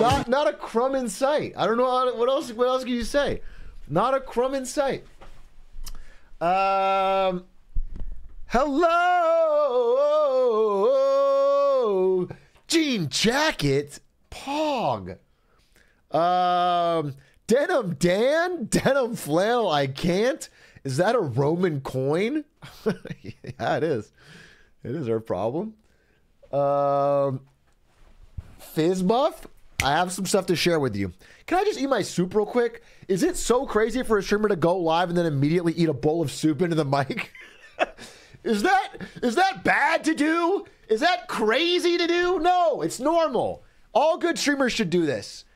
not not a crumb in sight. I don't know how, what else. What else can you say? Not a crumb in sight. Um. Hello, jean jacket, Pog. Um, denim Dan, denim flannel. I can't. Is that a Roman coin? yeah, it is. It is our problem. Um, Fizz Buff, I have some stuff to share with you. Can I just eat my soup real quick? Is it so crazy for a streamer to go live and then immediately eat a bowl of soup into the mic? is that is that bad to do? Is that crazy to do? No, it's normal. All good streamers should do this.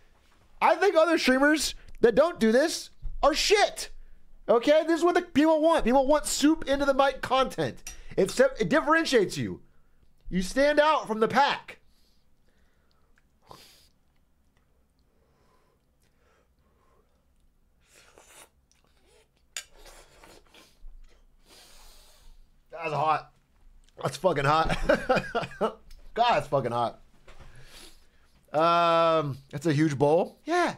I think other streamers that don't do this are shit. Okay, this is what the people want. People want soup into the mic content. It, it differentiates you. You stand out from the pack. That's hot. That's fucking hot. God, that's fucking hot. Um, that's a huge bowl. Yeah,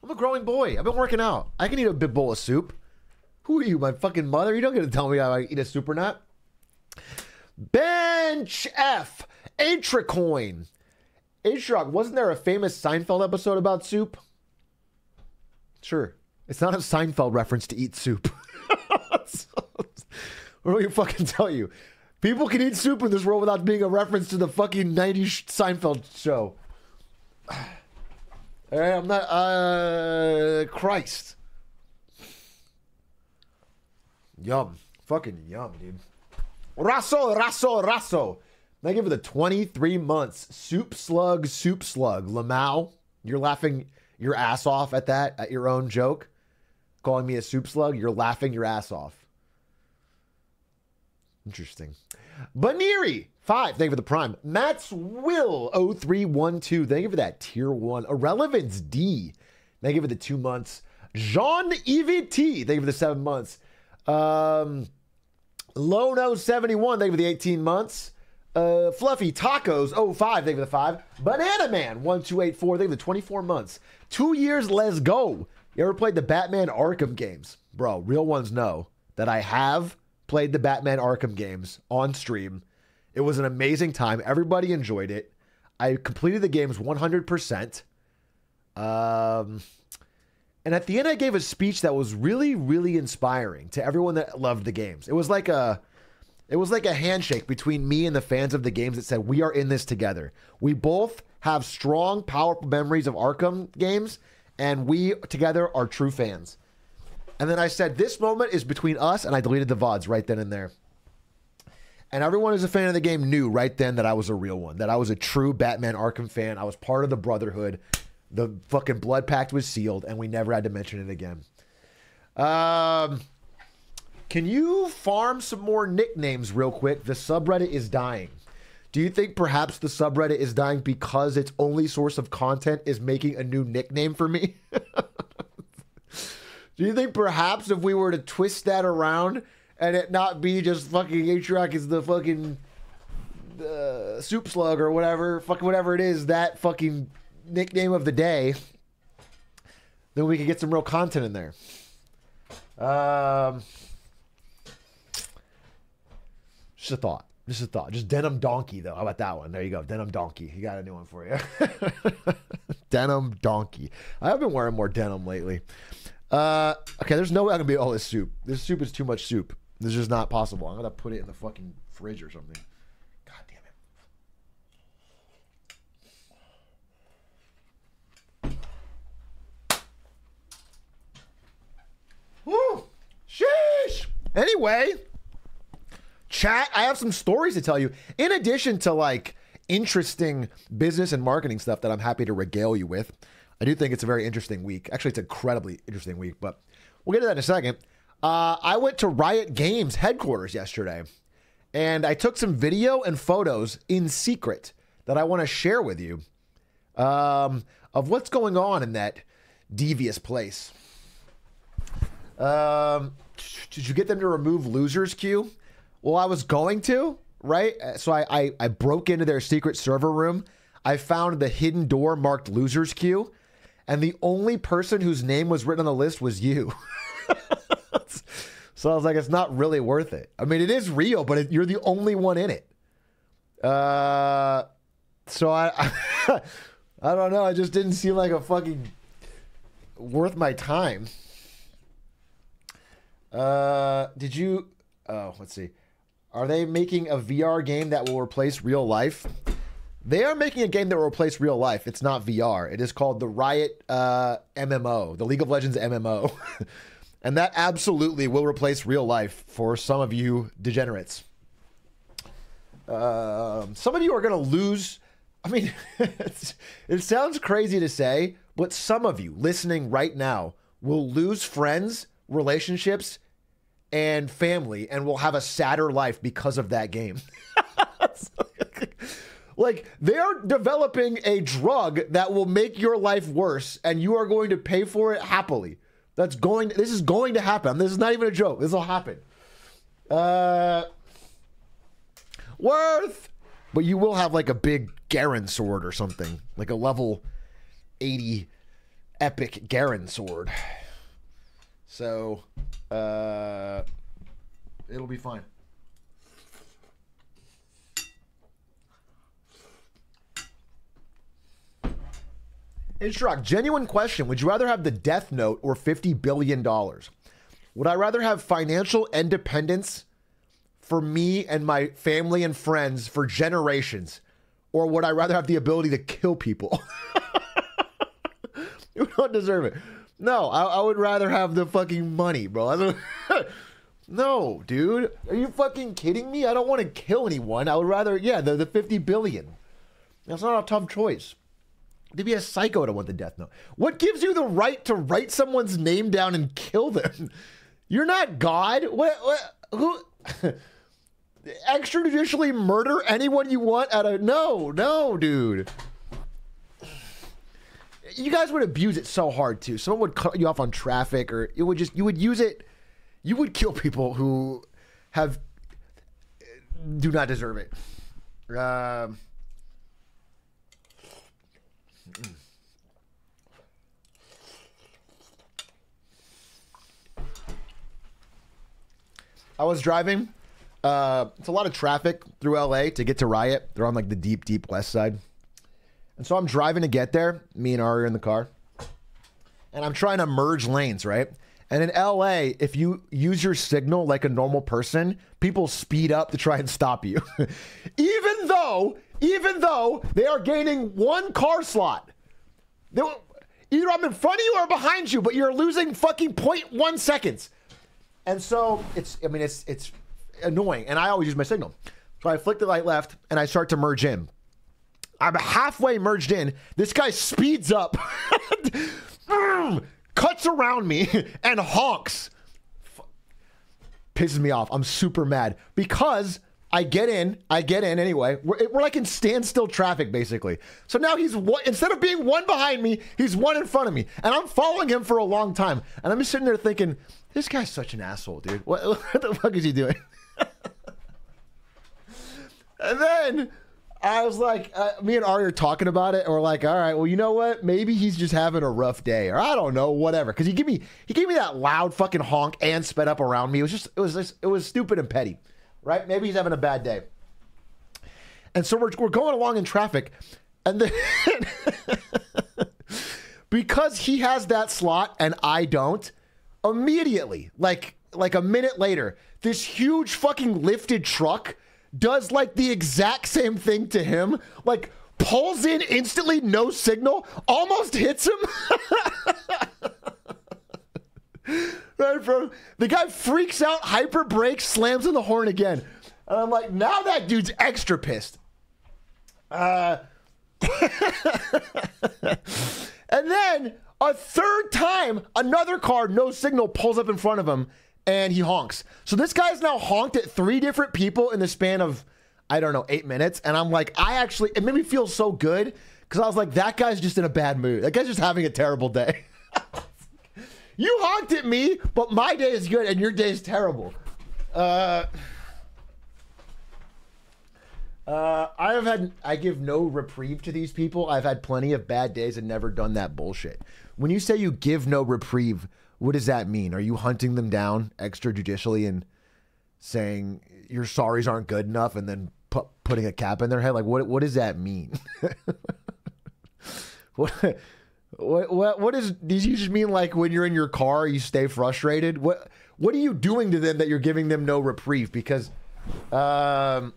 I'm a growing boy. I've been working out. I can eat a big bowl of soup. Who are you, my fucking mother? You don't get to tell me how I eat a soup or not. Bench F. Atricoin. Atrioc, wasn't there a famous Seinfeld episode about soup? Sure. It's not a Seinfeld reference to eat soup. what do you fucking tell you? People can eat soup in this world without being a reference to the fucking 90s Seinfeld show. All right, I'm not. Uh, Christ. Yum. Fucking yum, dude. Rasso, rasso, rasso. Thank you for the 23 months. Soup slug, soup slug. Lamau, you're laughing your ass off at that, at your own joke. Calling me a soup slug, you're laughing your ass off. Interesting. Baniri, five. Thank you for the prime. Matt's Will 0312. Thank you for that tier one. Irrelevance D. Thank you for the two months. Jean EVT. Thank you for the seven months. Um, Lono 71. Thank you for the 18 months. Uh, Fluffy Tacos 05. Thank you for the five. Banana Man 1284. Thank you for the 24 months. Two years. Let's go. You ever played the Batman Arkham games? Bro, real ones know that I have played the Batman Arkham games on stream. It was an amazing time. Everybody enjoyed it. I completed the games 100%. Um, and at the end, I gave a speech that was really, really inspiring to everyone that loved the games. It was like a, it was like a handshake between me and the fans of the games that said, "We are in this together. We both have strong, powerful memories of Arkham games, and we together are true fans." And then I said, "This moment is between us," and I deleted the vods right then and there. And everyone who's a fan of the game knew right then that I was a real one, that I was a true Batman Arkham fan. I was part of the Brotherhood. The fucking blood pact was sealed, and we never had to mention it again. Um, can you farm some more nicknames real quick? The subreddit is dying. Do you think perhaps the subreddit is dying because its only source of content is making a new nickname for me? Do you think perhaps if we were to twist that around and it not be just fucking Atrioc is the fucking uh, soup slug or whatever, fucking whatever it is, that fucking nickname of the day, then we could get some real content in there. Um, just a thought. Just a thought. Just denim donkey though. How about that one? There you go. Denim donkey. You got a new one for you. denim donkey. I have been wearing more denim lately. Uh, okay, there's no way I'm gonna be all this soup. This soup is too much soup. This is not possible. I'm gonna put it in the fucking fridge or something. God damn it. Woo! Sheesh! Anyway, chat, I have some stories to tell you. In addition to like interesting business and marketing stuff that I'm happy to regale you with. I do think it's a very interesting week. Actually, it's an incredibly interesting week, but we'll get to that in a second. Uh, I went to Riot Games headquarters yesterday, and I took some video and photos in secret that I want to share with you um, of what's going on in that devious place. Um, did you get them to remove losers queue? Well, I was going to, right? So I, I, I broke into their secret server room. I found the hidden door marked losers queue, and the only person whose name was written on the list was you. so I was like, it's not really worth it. I mean, it is real, but it, you're the only one in it. Uh, so I, I, I don't know. I just didn't seem like a fucking worth my time. Uh, did you? Oh, let's see. Are they making a VR game that will replace real life? They are making a game that will replace real life. It's not VR. It is called the Riot uh, MMO, the League of Legends MMO. and that absolutely will replace real life for some of you degenerates. Uh, some of you are going to lose. I mean, it sounds crazy to say, but some of you listening right now will lose friends, relationships, and family and will have a sadder life because of that game. Like they're developing a drug that will make your life worse, and you are going to pay for it happily. That's going. This is going to happen. This is not even a joke. This will happen. Uh, worth, but you will have like a big Garen sword or something, like a level eighty epic Garen sword. So, uh, it'll be fine. Shrock, genuine question. Would you rather have the death note or $50 billion? Would I rather have financial independence for me and my family and friends for generations? Or would I rather have the ability to kill people? you don't deserve it. No, I, I, would rather have the fucking money, bro. no, dude. Are you fucking kidding me? I don't want to kill anyone. I would rather, yeah, the, the 50 billion. That's not a tough choice to be a psycho to want the death note. What gives you the right to write someone's name down and kill them? You're not God. What? what who? extrajudicially murder anyone you want at a no, no, dude. You guys would abuse it so hard too. Someone would cut you off on traffic, or it would just you would use it. You would kill people who have do not deserve it. Um. I was driving. Uh, it's a lot of traffic through LA to get to Riot. They're on like the deep, deep west side. And so I'm driving to get there. Me and Ari are in the car. And I'm trying to merge lanes, right? And in LA, if you use your signal like a normal person, people speed up to try and stop you. even though, even though they are gaining one car slot. They, either I'm in front of you or behind you, but you're losing fucking 0.1 seconds. And so it's, I mean, it's it's annoying. And I always use my signal. So I flick the light left and I start to merge in. I'm halfway merged in. This guy speeds up, cuts around me, and honks. Pisses me off. I'm super mad because I get in, I get in anyway. We're, we're, like in standstill traffic, basically. So now he's one, instead of being one behind me, he's one in front of me, and I'm following him for a long time. And I'm just sitting there thinking, this guy's such an asshole, dude. What, what the fuck is he doing? and then I was like, uh, me and Ari are talking about it, and we're like, all right, well, you know what? Maybe he's just having a rough day, or I don't know, whatever. Because he gave me he gave me that loud fucking honk and sped up around me. It was just it was just, it was stupid and petty, right? Maybe he's having a bad day. And so we're we're going along in traffic, and then because he has that slot and I don't, immediately, like like a minute later, this huge fucking lifted truck does like the exact same thing to him, like pulls in instantly, no signal, almost hits him. right, bro. The guy freaks out, hyper brakes, slams on the horn again. And I'm like, now that dude's extra pissed. Uh, and then a third time, another car, no signal, pulls up in front of him and he honks. So this guy's now honked at three different people in the span of, I don't know, eight minutes. And I'm like, I actually, it made me feel so good because I was like, that guy's just in a bad mood. That guy's just having a terrible day. you honked at me, but my day is good and your day is terrible. Uh, Uh, I have had I give no reprieve to these people. I've had plenty of bad days and never done that bullshit. When you say you give no reprieve, what does that mean? Are you hunting them down extrajudicially and saying your sorries aren't good enough and then pu- putting a cap in their head? Like what what does that mean? what what what what is does you just mean like when you're in your car you stay frustrated? What what are you doing to them that you're giving them no reprieve because um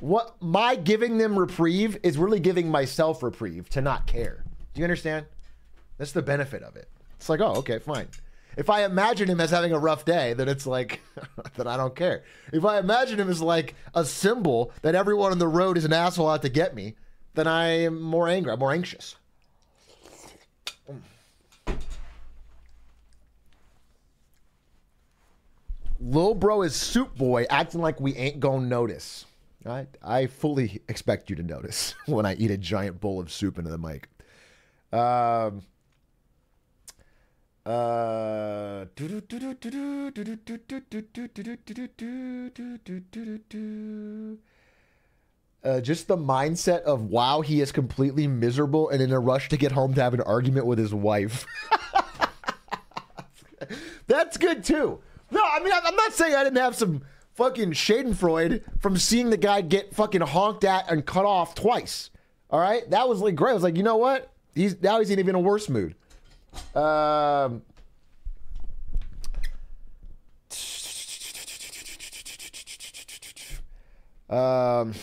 what my giving them reprieve is really giving myself reprieve to not care. You understand? That's the benefit of it. It's like, oh, okay, fine. If I imagine him as having a rough day, then it's like that I don't care. If I imagine him as like a symbol that everyone on the road is an asshole out to get me, then I am more angry. I'm more anxious. Lil bro is soup boy acting like we ain't gonna notice. I I fully expect you to notice when I eat a giant bowl of soup into the mic. Um. Uh, uh, just the mindset of wow, he is completely miserable and in a rush to get home to have an argument with his wife. That's good too. No, I mean, I'm not saying I didn't have some fucking Schadenfreude from seeing the guy get fucking honked at and cut off twice. All right, that was like great. I was like, you know what? He's now he's in even a worse mood. Um. Um.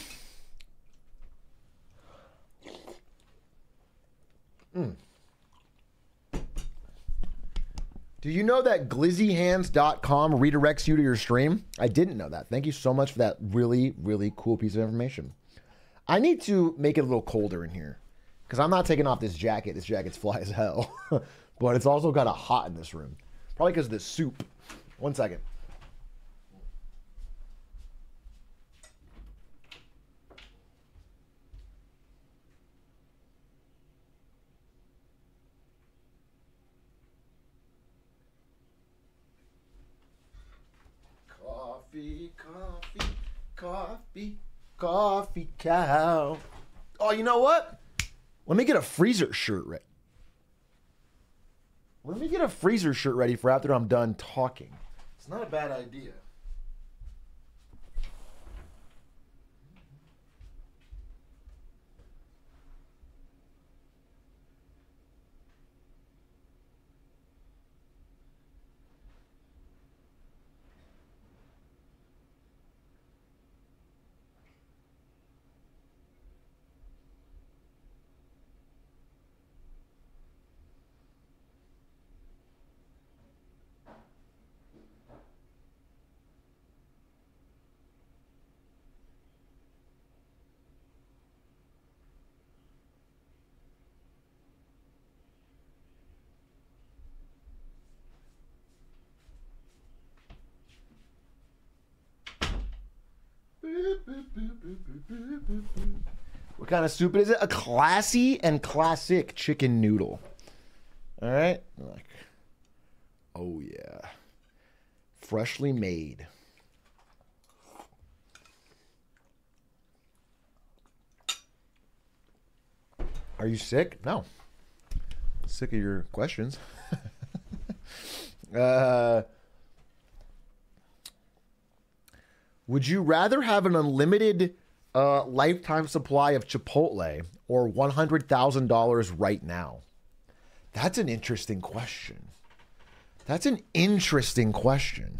Mm. Do you know that glizzyhands.com redirects you to your stream? I didn't know that. Thank you so much for that really, really cool piece of information. I need to make it a little colder in here because I'm not taking off this jacket. This jacket's fly as hell, but it's also kind of hot in this room. Probably because of the soup. One second. Coffee, coffee, coffee, coffee cow. Oh, you know what? Let me get a freezer shirt ready. Let me get a freezer shirt ready for after I'm done talking. It's not a bad idea. What kind of soup is it? A classy and classic chicken noodle. All right. Like, oh yeah, freshly made. Are you sick? No. Sick of your questions. uh, would you rather have an unlimited uh, lifetime supply of Chipotle or $100,000 right now? That's an interesting question. That's an interesting question.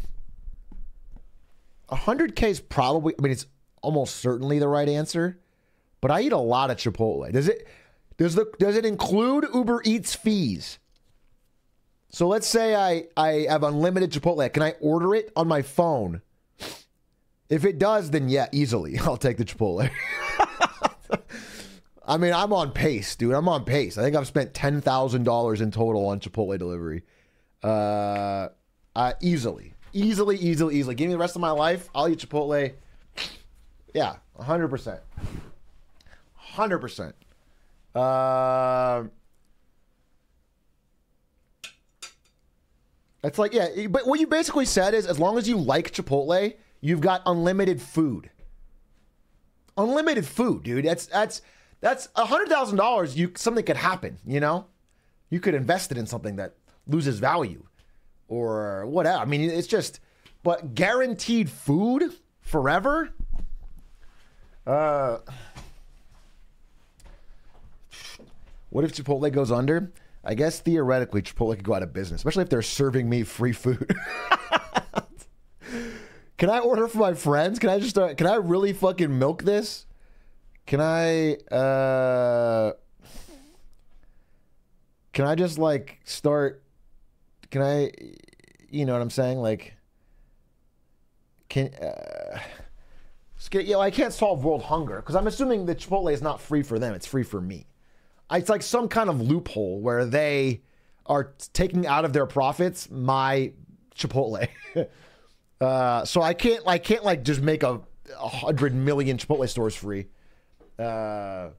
100K is probably, I mean, it's almost certainly the right answer, but I eat a lot of Chipotle. Does it, does the, does it include Uber Eats fees? So let's say I, I have unlimited Chipotle. Can I order it on my phone? If it does, then yeah, easily. I'll take the Chipotle. I mean, I'm on pace, dude. I'm on pace. I think I've spent ten thousand dollars in total on Chipotle delivery. Uh, uh, easily, easily, easily, easily. Give me the rest of my life. I'll eat Chipotle. Yeah, hundred percent, hundred percent. Uh, it's like yeah, but what you basically said is as long as you like Chipotle, you've got unlimited food. unlimited food, dude. That's that's that's a hundred thousand dollars. You something could happen. You know, you could invest it in something that loses value, or whatever. I mean, it's just, but guaranteed food forever. Uh, what if Chipotle goes under? I guess theoretically Chipotle could go out of business, especially if they're serving me free food. can I order for my friends? Can I just start, can I really fucking milk this? Can I uh Can I just like start can I you know what I'm saying? Like can uh you know, I can't solve world hunger because I'm assuming that Chipotle is not free for them; it's free for me. It's like some kind of loophole where they are taking out of their profits my Chipotle. uh, so I can't, I can't like just make a, a hundred million Chipotle stores free. Uh,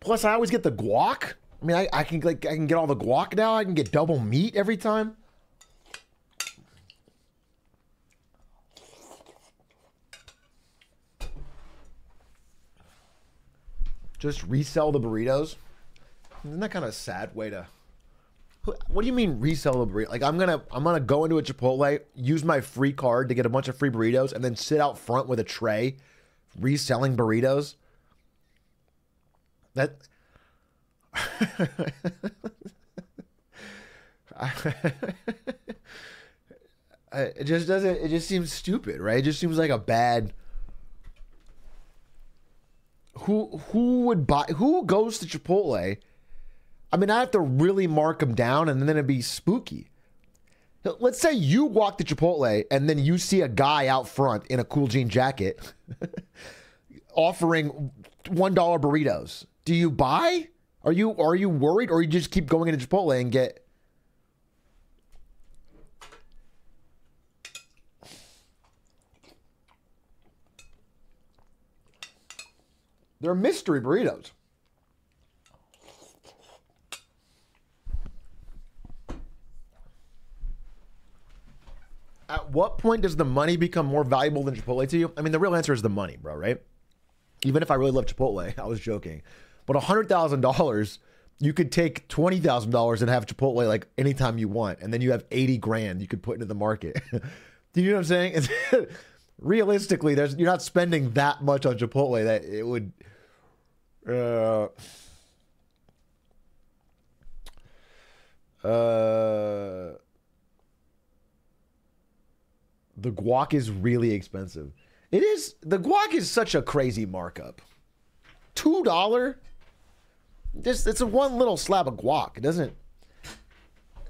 plus, I always get the guac. I mean, I, I can like I can get all the guac now. I can get double meat every time. Just resell the burritos. Isn't that kind of a sad way to? What do you mean resell the burrito? Like I'm gonna I'm gonna go into a Chipotle, use my free card to get a bunch of free burritos, and then sit out front with a tray, reselling burritos. That. it just doesn't. It just seems stupid, right? It just seems like a bad who who would buy who goes to Chipotle? I mean, I have to really mark them down and then it'd be spooky. Let's say you walk to Chipotle and then you see a guy out front in a cool jean jacket offering one dollar burritos. Do you buy? Are you are you worried or you just keep going into Chipotle and get They're mystery burritos. At what point does the money become more valuable than Chipotle to you? I mean, the real answer is the money, bro, right? Even if I really love Chipotle, I was joking. But $100,000, you could take $20,000 and have Chipotle like anytime you want. And then you have 80 grand you could put into the market. Do you know what I'm saying? realistically, there's you're not spending that much on Chipotle that it would uh, uh, the guac is really expensive. It is the guac is such a crazy markup. Two dollar. This it's a one little slab of guac. It doesn't.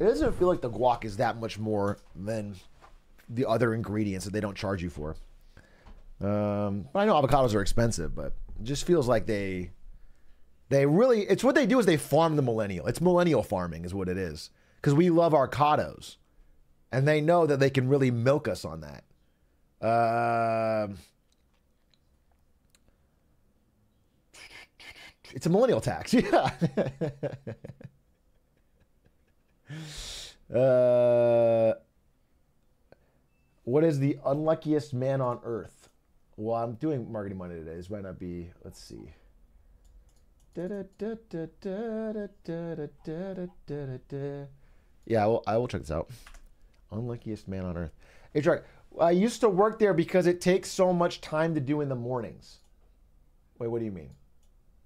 It doesn't feel like the guac is that much more than the other ingredients that they don't charge you for. Um, I know avocados are expensive, but it just feels like they they really, it's what they do is they farm the millennial. It's millennial farming, is what it is. Because we love our cados. And they know that they can really milk us on that. Uh, it's a millennial tax. Yeah. uh, what is the unluckiest man on earth? Well, I'm doing Marketing Monday today. This might not be, let's see. Yeah, I will, I will check this out. Unluckiest man on earth. Right. I used to work there because it takes so much time to do in the mornings. Wait, what do you mean?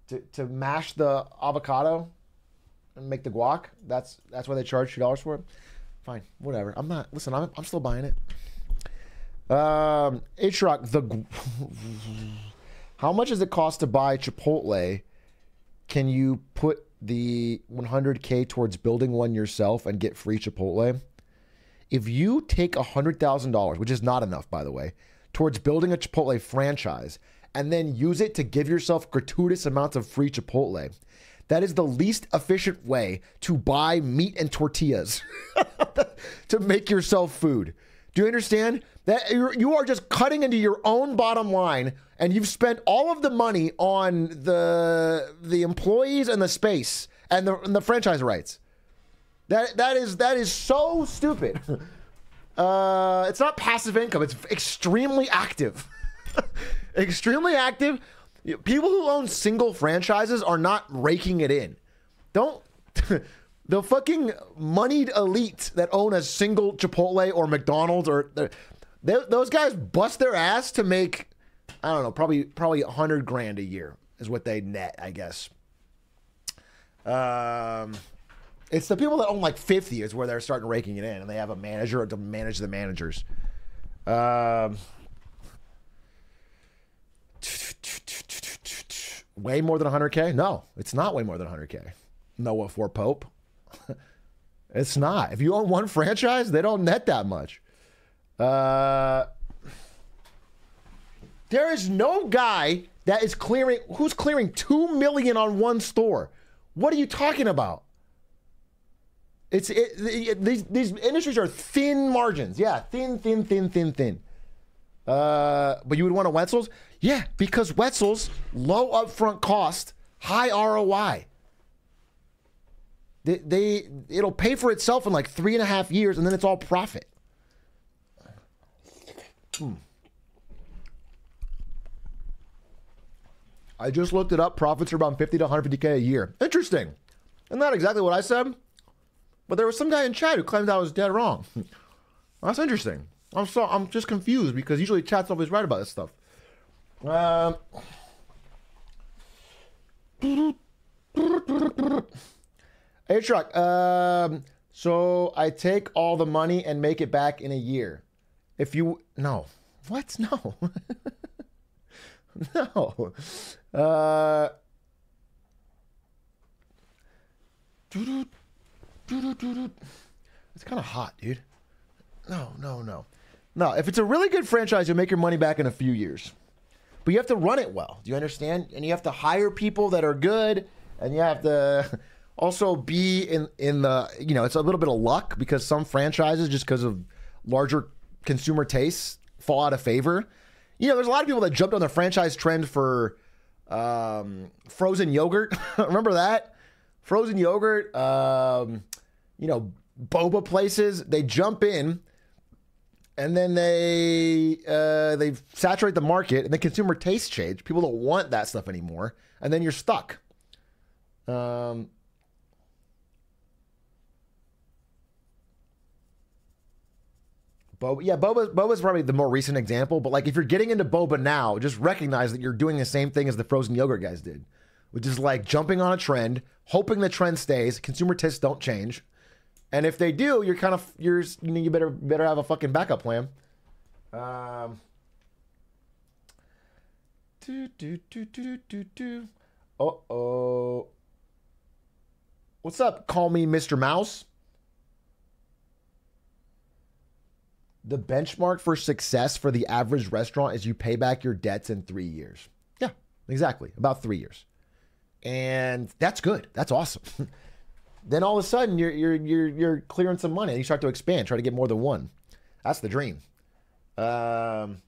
To, to mash the avocado and make the guac? That's that's why they charge two dollars for it. Fine, whatever. I'm not. Listen, I'm, I'm still buying it. Um, H-Rock, the how much does it cost to buy Chipotle can you put the 100K towards building one yourself and get free Chipotle? If you take $100,000, which is not enough, by the way, towards building a Chipotle franchise and then use it to give yourself gratuitous amounts of free Chipotle, that is the least efficient way to buy meat and tortillas to make yourself food. Do you understand? That you are just cutting into your own bottom line and you've spent all of the money on the the employees and the space and the, and the franchise rights. That that is that is so stupid. Uh, it's not passive income. It's extremely active. extremely active. People who own single franchises are not raking it in. Don't. the fucking moneyed elite that own a single Chipotle or McDonald's or they, those guys bust their ass to make I don't know probably probably a hundred grand a year is what they net I guess. Um, it's the people that own like fifty is where they're starting raking it in, and they have a manager to manage the managers. Um, way more than 100k? No, it's not way more than 100k. Noah for Pope. it's not. If you own one franchise, they don't net that much. Uh, there is no guy that is clearing who's clearing 2 million on one store. What are you talking about? It's it, it, these these industries are thin margins. Yeah, thin, thin, thin, thin, thin. Uh, but you would want a Wetzel's? Yeah, because Wetzel's low upfront cost, high ROI. They, they it'll pay for itself in like three and a half years, and then it's all profit. Hmm. I just looked it up. Profits are about 50 to 150k a year. Interesting. And not that exactly what I said, but there was some guy in chat who claimed I was dead wrong. That's interesting. I'm so I'm just confused because usually chat's always right about this stuff. Um. Hey truck. Um. So I take all the money and make it back in a year. If you no, what? No. no. Uh. It's kind of hot, dude. No, no, no. No, if it's a really good franchise, you'll make your money back in a few years. But you have to run it well. Do you understand? And you have to hire people that are good, and you have to also be in in the you know it's a little bit of luck because some franchises just because of larger consumer tastes fall out of favor. You know, there's a lot of people that jumped on the franchise trend for um, frozen yogurt. Remember that frozen yogurt? Um, you know, boba places they jump in and then they uh, they saturate the market, and the consumer taste change. People don't want that stuff anymore, and then you're stuck. Um, Boba, yeah, Boba, Boba's probably the more recent example, but like if you're getting into Boba now, just recognize that you're doing the same thing as the frozen yogurt guys did, which is like jumping on a trend, hoping the trend stays, consumer tastes don't change, and if they do, you're kind of you're you know you better better have a fucking backup plan. Um. Do do do do do do. Uh oh. What's up? Call me Mr. Mouse. The benchmark for success for the average restaurant is you pay back your debts in three years. Yeah, exactly. About three years. And that's good. That's awesome. then all of a sudden you're you're you're you're clearing some money and you start to expand, try to get more than one. That's the dream. Um,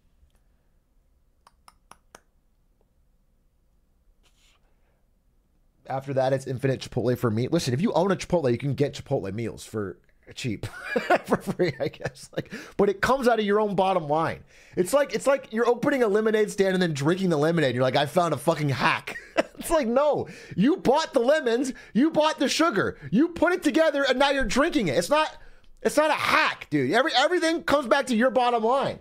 after that, it's infinite Chipotle for me. Listen, if you own a Chipotle, you can get Chipotle meals for cheap for free, I guess. Like, but it comes out of your own bottom line. It's like it's like you're opening a lemonade stand and then drinking the lemonade. You're like, I found a fucking hack. it's like, no, you bought the lemons, you bought the sugar, you put it together, and now you're drinking it. It's not, it's not a hack, dude. Every everything comes back to your bottom line.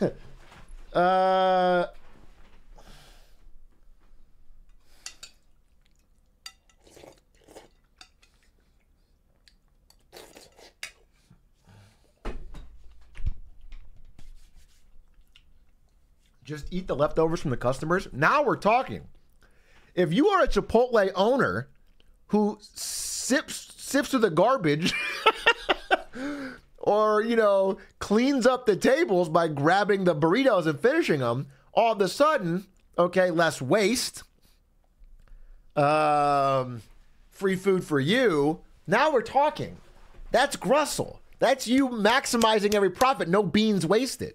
uh just eat the leftovers from the customers. Now we're talking. If you are a Chipotle owner who sips sips through the garbage or, you know, cleans up the tables by grabbing the burritos and finishing them, all of a sudden, okay, less waste. Um, free food for you. Now we're talking. That's Grussel. That's you maximizing every profit, no beans wasted.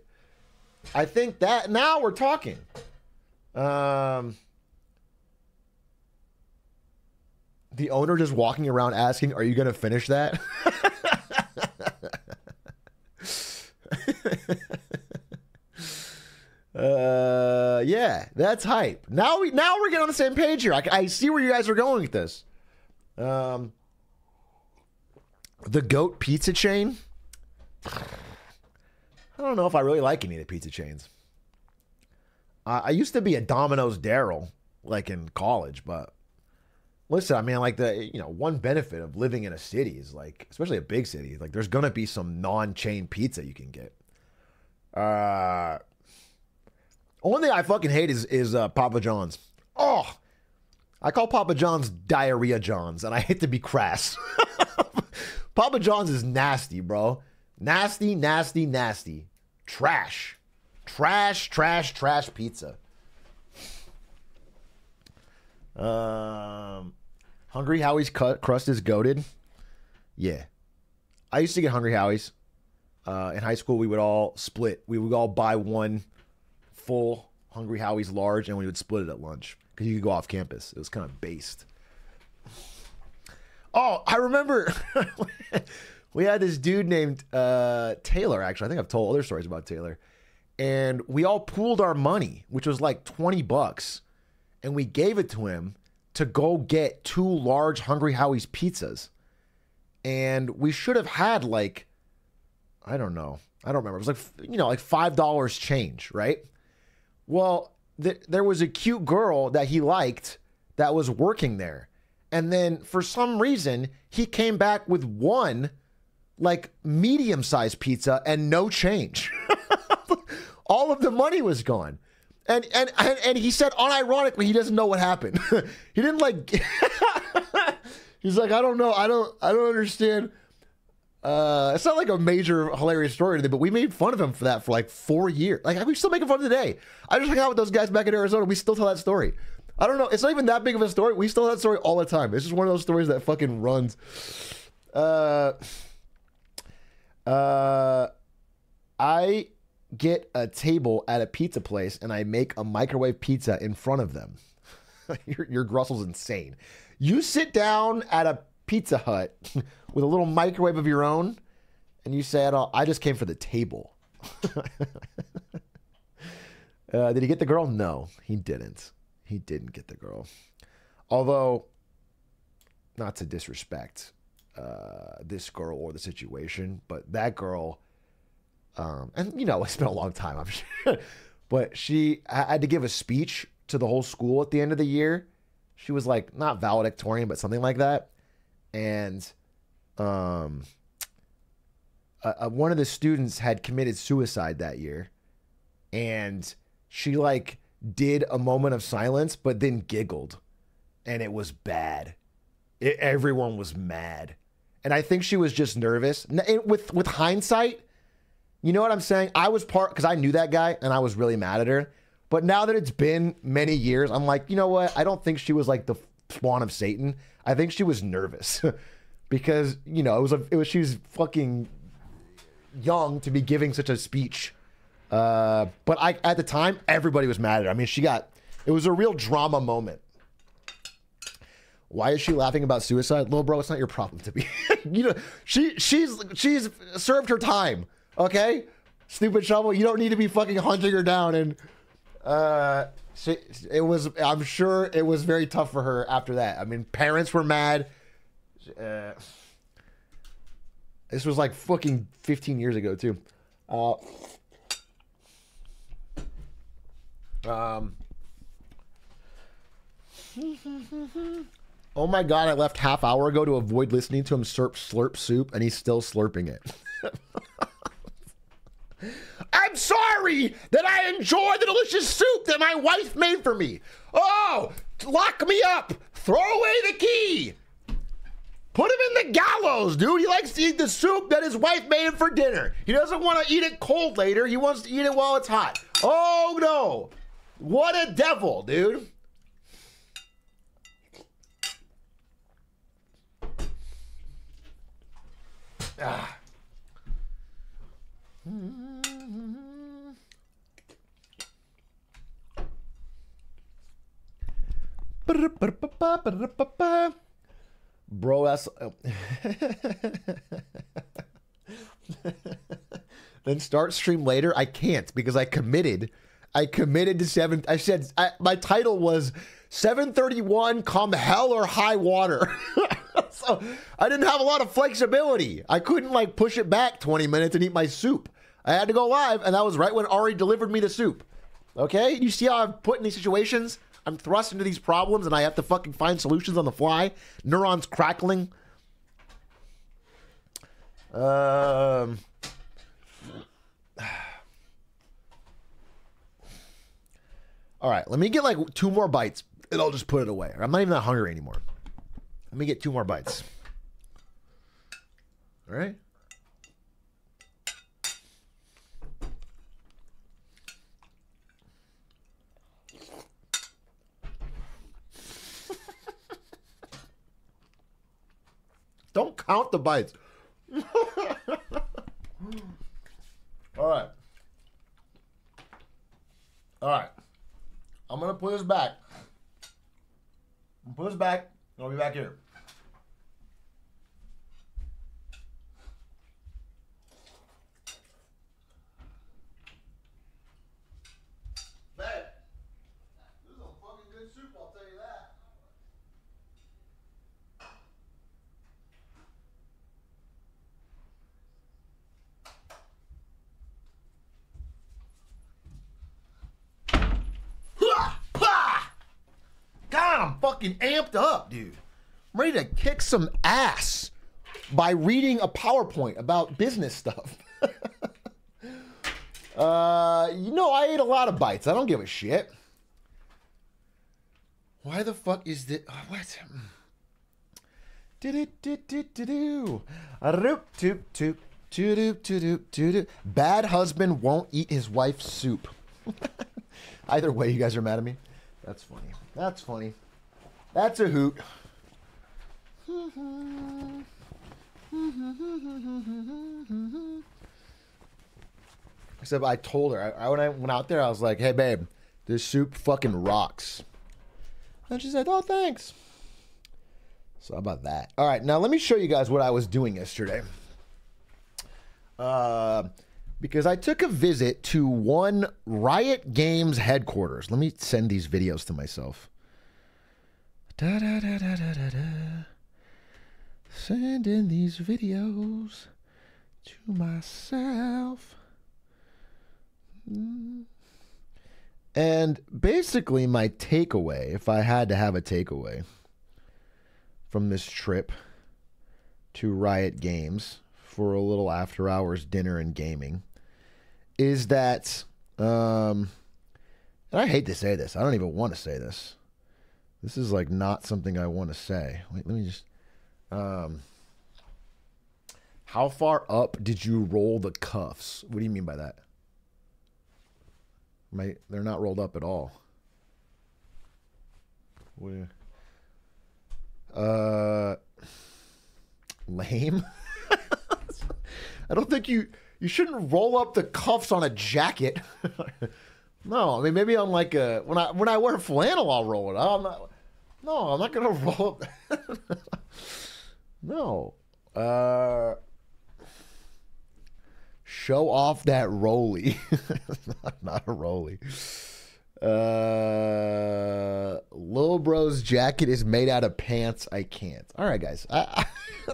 I think that now we're talking. Um, the owner just walking around asking, "Are you going to finish that?" uh, yeah, that's hype. Now we now we're getting on the same page here. I, I see where you guys are going with this. Um, the Goat Pizza Chain. I don't know if I really like any of the pizza chains. I, I used to be a Domino's Daryl, like in college, but listen, I mean, like the you know one benefit of living in a city is like, especially a big city, like there's gonna be some non-chain pizza you can get. Uh, only thing I fucking hate is is uh, Papa John's. Oh, I call Papa John's diarrhea John's, and I hate to be crass. Papa John's is nasty, bro. Nasty, nasty, nasty. Trash. Trash, trash, trash pizza. Um, Hungry Howie's cut, crust is goaded. Yeah. I used to get Hungry Howie's. Uh, in high school, we would all split. We would all buy one full Hungry Howie's large, and we would split it at lunch because you could go off campus. It was kind of based. Oh, I remember we had this dude named uh, Taylor. Actually, I think I've told other stories about Taylor, and we all pooled our money, which was like twenty bucks, and we gave it to him to go get two large Hungry Howie's pizzas, and we should have had like, I don't know, I don't remember. It was like you know like five dollars change, right? Well, th- there was a cute girl that he liked that was working there. And then for some reason, he came back with one like medium sized pizza and no change. All of the money was gone. And, and and and he said unironically he doesn't know what happened. he didn't like He's like I don't know. I don't I don't understand uh, it's not like a major hilarious story or anything, but we made fun of him for that for like four years. Like we still making fun today. I just hung out with those guys back in Arizona. We still tell that story. I don't know. It's not even that big of a story. We still tell that story all the time. It's just one of those stories that fucking runs. Uh, uh, I get a table at a pizza place and I make a microwave pizza in front of them. your, your Grussel's insane. You sit down at a Pizza Hut with a little microwave of your own, and you say, I just came for the table. uh, did he get the girl? No, he didn't. He didn't get the girl. Although, not to disrespect uh, this girl or the situation, but that girl, um, and you know, it's been a long time, I'm sure, but she had to give a speech to the whole school at the end of the year. She was like not valedictorian, but something like that and um, uh, one of the students had committed suicide that year, and she like did a moment of silence, but then giggled, and it was bad. It, everyone was mad, and I think she was just nervous. With with hindsight, you know what I'm saying? I was part because I knew that guy, and I was really mad at her. But now that it's been many years, I'm like, you know what? I don't think she was like the spawn of Satan. I think she was nervous because you know it was a it was she was fucking young to be giving such a speech. Uh, but I at the time everybody was mad at her. I mean, she got it was a real drama moment. Why is she laughing about suicide, little bro? It's not your problem to be. you know, she she's she's served her time. Okay, stupid shovel. You don't need to be fucking hunting her down and. Uh, she, it was. I'm sure it was very tough for her after that. I mean, parents were mad. Uh, this was like fucking 15 years ago too. Uh, um. oh my god! I left half hour ago to avoid listening to him slurp slurp soup, and he's still slurping it. I'm sorry that I enjoy the delicious soup that my wife made for me. Oh, lock me up. Throw away the key. Put him in the gallows, dude. He likes to eat the soup that his wife made for dinner. He doesn't want to eat it cold later. He wants to eat it while it's hot. Oh, no. What a devil, dude. Ah. Bro, that's. then start stream later. I can't because I committed. I committed to seven. I said I, my title was 731 come hell or high water. so I didn't have a lot of flexibility. I couldn't like push it back 20 minutes and eat my soup. I had to go live, and that was right when Ari delivered me the soup. Okay? You see how I'm put in these situations? I'm thrust into these problems and I have to fucking find solutions on the fly. Neurons crackling. Um All right, let me get like two more bites and I'll just put it away. I'm not even that hungry anymore. Let me get two more bites. All right. Don't count the bites. All right. All right. I'm going to put this back. Put this back. I'll be back here. Babe, this is a fucking good soup, I'll tell you that. God, I'm fucking amped up, dude. I'm ready to kick some ass by reading a PowerPoint about business stuff. uh, you know, I ate a lot of bites. I don't give a shit. Why the fuck is this? Oh, what? A-doop-doop-doop. Do-doop-do-doop-do-doop. Bad husband won't eat his wife's soup. Either way, you guys are mad at me. That's funny. That's funny. That's a hoot. Except I told her I, when I went out there, I was like, "Hey, babe, this soup fucking rocks." And she said, "Oh, thanks." So how about that? All right, now let me show you guys what I was doing yesterday. Uh, because I took a visit to one Riot Games headquarters. Let me send these videos to myself. Da da da da da da da. Sending these videos to myself. Mm. And basically, my takeaway, if I had to have a takeaway from this trip to Riot Games for a little after hours dinner and gaming, is that, um, and I hate to say this, I don't even want to say this. This is like not something I want to say. Wait, let me just. Um, how far up did you roll the cuffs? What do you mean by that? My, they're not rolled up at all. What? Uh, lame. I don't think you you shouldn't roll up the cuffs on a jacket. no, I mean maybe on like a when I when I wear flannel, I'll roll it. I'm not. No, I'm not gonna roll up. no. Uh, show off that roly. not, a roly. Uh, Lil Bro's jacket is made out of pants. I can't. All right, guys. I, I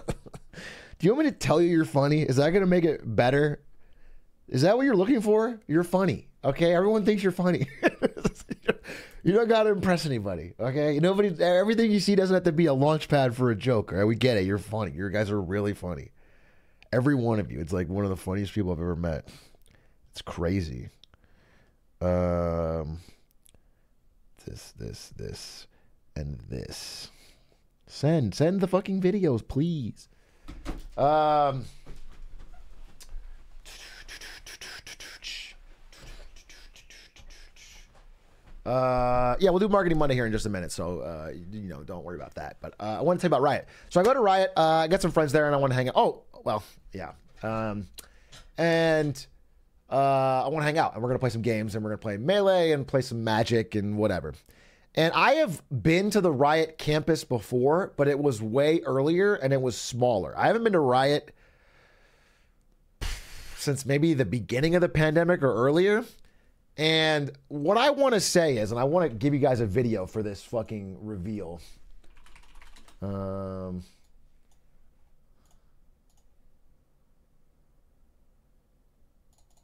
Do you want me to tell you you're funny? Is that to make it better? Is that what you're looking for? You're funny. Okay, everyone thinks you're funny. You don't got to impress anybody. Okay, nobody. Everything you see doesn't have to be a launch pad for a joke. Right, we get it. You're funny. You guys are really funny. Every one of you. It's like one of the funniest people I've ever met. It's crazy. Um, this, this, this, and this. Send, send the fucking videos, please. Um. Uh, yeah, we'll do Marketing Monday here in just a minute, so uh, you know, don't worry about that. But uh, I want to tell you about Riot. So I go to Riot, uh, I got some friends there, and I want to hang out. Oh, well, yeah, um, and uh, I want to hang out, and we're gonna play some games, and we're gonna play Melee and play some Magic and whatever. And I have been to the Riot campus before, but it was way earlier and it was smaller. I haven't been to Riot since maybe the beginning of the pandemic or earlier. And what I want to say is, and I want to give you guys a video for this fucking reveal. Um,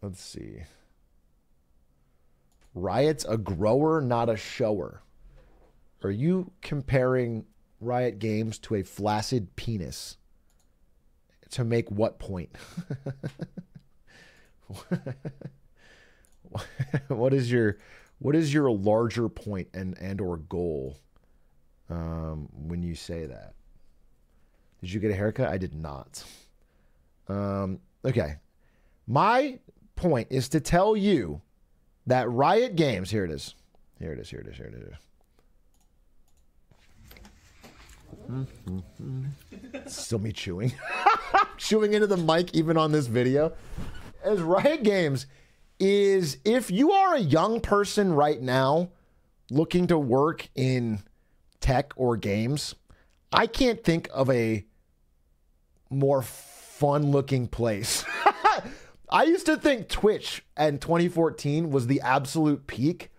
let's see. Riot's a grower, not a shower. Are you comparing Riot Games to a flaccid penis? To make what point? what is your what is your larger point and and or goal um, when you say that? Did you get a haircut? I did not. Um, okay, my point is to tell you that Riot Games. Here it is. Here it is. Here it is. Here it is. Still me chewing. chewing into the mic even on this video. As Riot Games is if you are a young person right now looking to work in tech or games, I can't think of a more fun looking place. I used to think Twitch in 2014 was the absolute peak.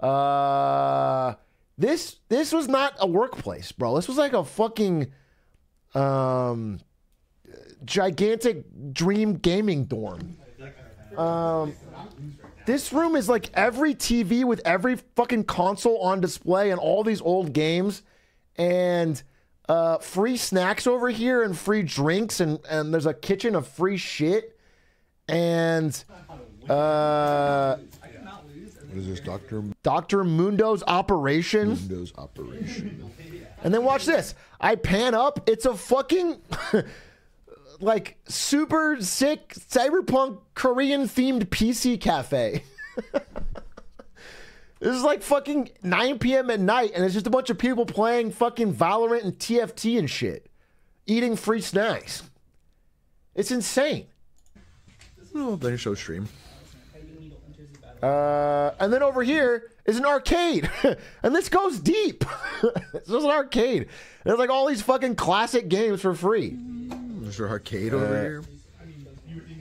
Uh this this was not a workplace, bro. This was like a fucking um gigantic dream gaming dorm. Um this room is like every TV with every fucking console on display and all these old games and uh, free snacks over here and free drinks and, and there's a kitchen of free shit and uh, What is this, Doctor Dr. Mundo's operation. Windows operation? And then watch this. I pan up. It's a fucking like super sick cyberpunk Korean themed PC cafe. this is like fucking 9 p.m. at night, and it's just a bunch of people playing fucking Valorant and TFT and shit, eating free snacks. It's insane. Oh, then show stream. Uh, and then over here is an arcade, and this goes deep. this is an arcade. There's like all these fucking classic games for free. There's your arcade over here.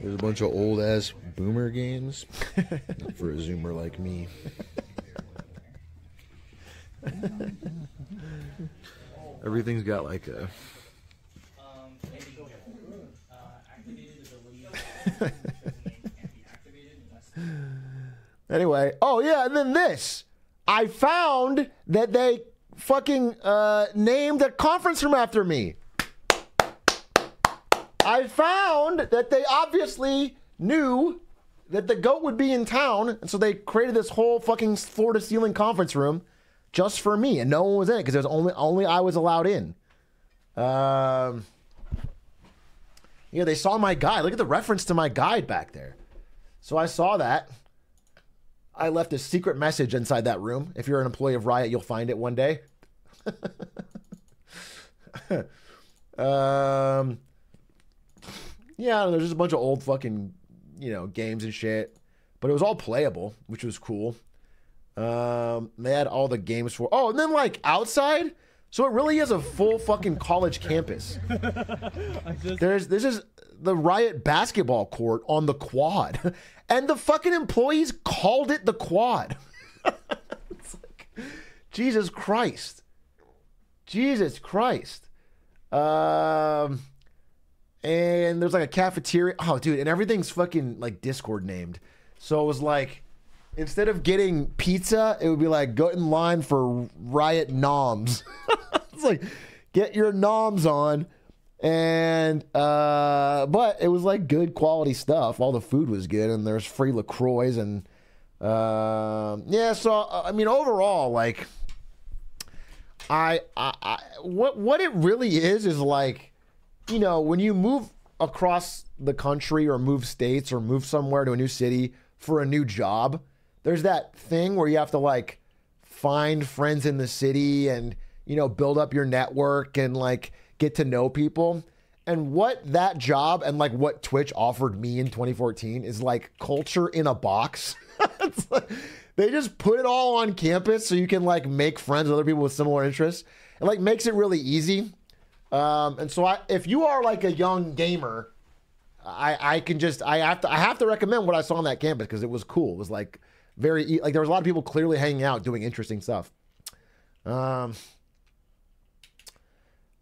There's a bunch of old ass boomer games Not for a zoomer like me. Everything's got like a. Anyway, oh yeah, and then this. I found that they fucking uh, named a conference room after me. I found that they obviously knew that the goat would be in town, and so they created this whole fucking floor to ceiling conference room just for me, and no one was in it because was only only I was allowed in. Um, yeah, they saw my guide. Look at the reference to my guide back there. So I saw that. I left a secret message inside that room. If you're an employee of Riot, you'll find it one day. um, yeah, there's just a bunch of old fucking, you know, games and shit. But it was all playable, which was cool. Um, they had all the games for. Oh, and then like outside, so it really is a full fucking college campus. There's this is the Riot basketball court on the quad, and the fucking employees called it the quad. it's like, Jesus Christ, Jesus Christ. Um, and there's like a cafeteria. Oh, dude, and everything's fucking like Discord named. So it was like instead of getting pizza, it would be like go in line for Riot Noms. it's like get your noms on and uh but it was like good quality stuff all the food was good and there's free lacroix and um yeah so uh, i mean overall like I, I i what what it really is is like you know when you move across the country or move states or move somewhere to a new city for a new job there's that thing where you have to like find friends in the city and you know build up your network and like get to know people. And what that job and like what twitch offered me in 2014 is like culture in a box. Like- they just put it all on campus so you can like make friends with other people with similar interests. It like makes it really easy um, and so I, if you are like a young gamer I I can just I have to I have to recommend what I saw on that campus because it was cool. It was like very like there was a lot of people clearly hanging out doing interesting stuff. Um.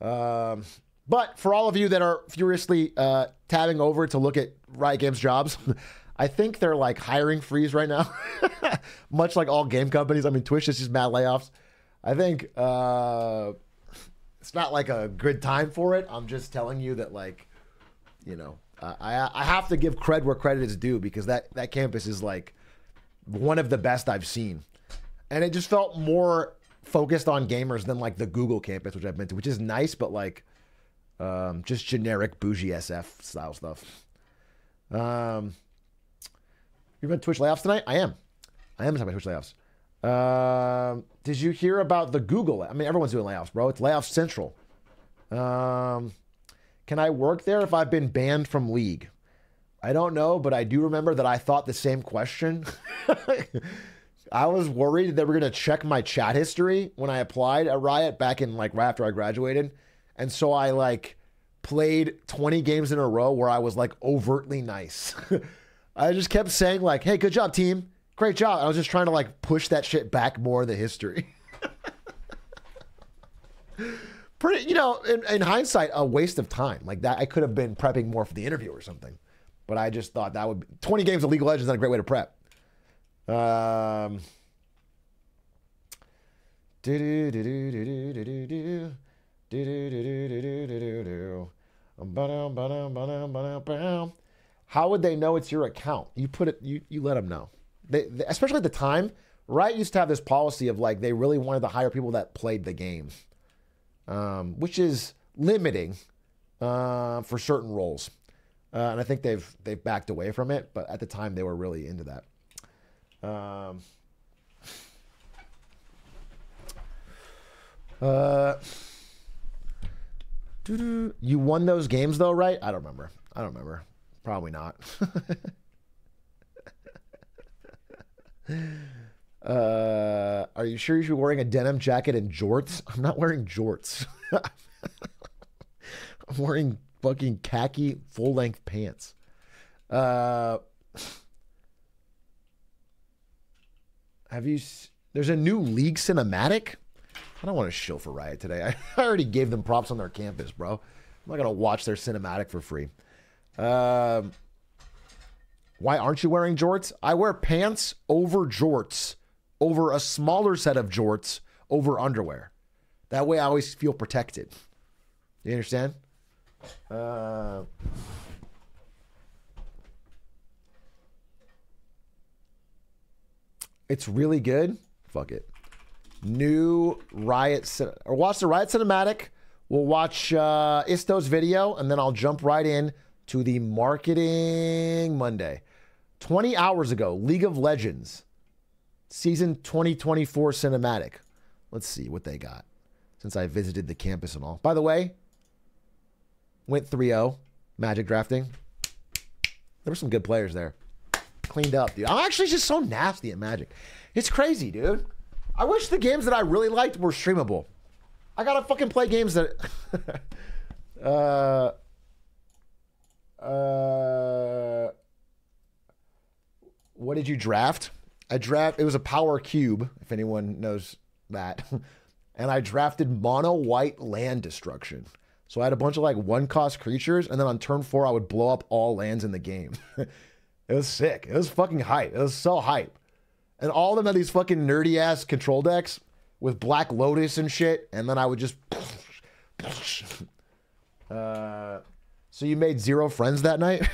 Um. But for all of you that are furiously uh, tabbing over to look at Riot Games jobs, I think they're like hiring freeze right now, much like all game companies. I mean, Twitch is just mad layoffs. I think uh, it's not like a good time for it. I'm just telling you that, like, you know, I I have to give cred where credit is due because that that campus is like one of the best I've seen, and it just felt more focused on gamers than like the Google campus, which I've been to, which is nice, but like um, just generic bougie SF style stuff. Um, you been Twitch layoffs tonight? I am. I am talking about Twitch layoffs. Um, did you hear about the Google? I mean, everyone's doing layoffs, bro. It's layoff central. Um, can I work there if I've been banned from League? I don't know, but I do remember that I thought the same question. I was worried they were going to check my chat history when I applied at Riot back in like right after I graduated. And so I like played 20 games in a row where I was like overtly nice. I just kept saying like, "Hey, good job, team. Great job." I was just trying to like push that shit back more in the history. Pretty, you know, in, in hindsight, a waste of time. Like that, I could have been prepping more for the interview or something. But I just thought that would be 20 games of League of Legends not a great way to prep. Um. How would they know it's your account? You put it, you, you let them know. They, they, especially at the time, Riot used to have this policy of like they really wanted to hire people that played the game, um, which is limiting uh, for certain roles. Uh, and I think they've they've backed away from it, but at the time they were really into that. Um, uh, you won those games though, right? I don't remember. I don't remember. Probably not. uh, are you sure you're wearing a denim jacket and jorts? I'm not wearing jorts. I'm wearing fucking khaki full length pants. Uh, have you? There's a new league cinematic. I don't want to shill for Riot today. I already gave them props on their campus, bro. I'm not gonna watch their cinematic for free. Um, why aren't you wearing jorts? I wear pants over jorts, over a smaller set of jorts over underwear. That way, I always feel protected. You understand? Uh, it's really good. Fuck it new Riot or watch the Riot cinematic. We'll watch uh, Isto's video, and then I'll jump right in to the marketing Monday. 20 hours ago, League of Legends, season 2024 cinematic. Let's see what they got since I visited the campus and all. By the way, went 3 0 Magic drafting. There were some good players there. Cleaned up, dude. I'm actually just so nasty at Magic. It's crazy, dude. I wish the games that I really liked were streamable. I gotta fucking play games that. uh. Uh. What did you draft? I draft. It was a power cube, if anyone knows that. and I drafted mono white land destruction. So I had a bunch of like one cost creatures, and then on turn four, I would blow up all lands in the game. it was sick. It was fucking hype. It was so hype and all of them had these fucking nerdy ass control decks with Black Lotus and shit, and then I would just. Uh, so you made zero friends that night?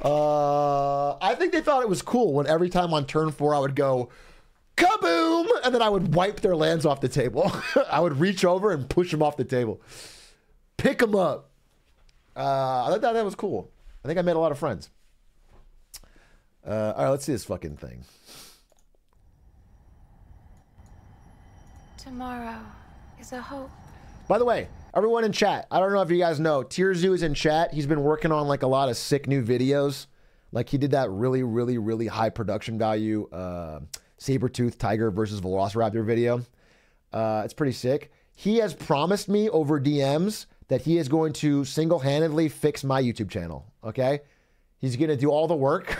uh, I think they thought it was cool when every time on turn four I would go, kaboom, and then I would wipe their lands off the table. I would reach over and push them off the table, pick them up. Uh, I thought that was cool. I think I made a lot of friends. Uh, all right, let's see this fucking thing. Tomorrow is a hope. By the way, everyone in chat, I don't know if you guys know, Tierzoo is in chat. He's been working on like a lot of sick new videos. Like he did that really, really, really high production value uh, saber-tooth tiger versus velociraptor video. Uh, it's pretty sick. He has promised me over DMs that he is going to single handedly fix my YouTube channel. Okay. He's going to do all the work.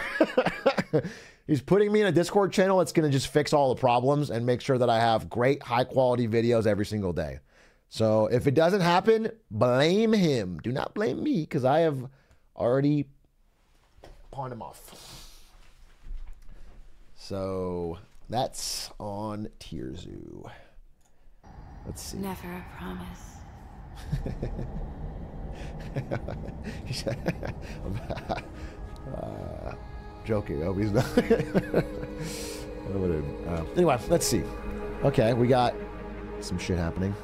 He's putting me in a Discord channel that's going to just fix all the problems and make sure that I have great, high quality videos every single day. So if it doesn't happen, blame him. Do not blame me because I have already pawned him off. So that's on Tierzoo. Let's see. Never a promise. uh, joking. I hope he's not. Uh, anyway, let's see. Okay, we got some shit happening.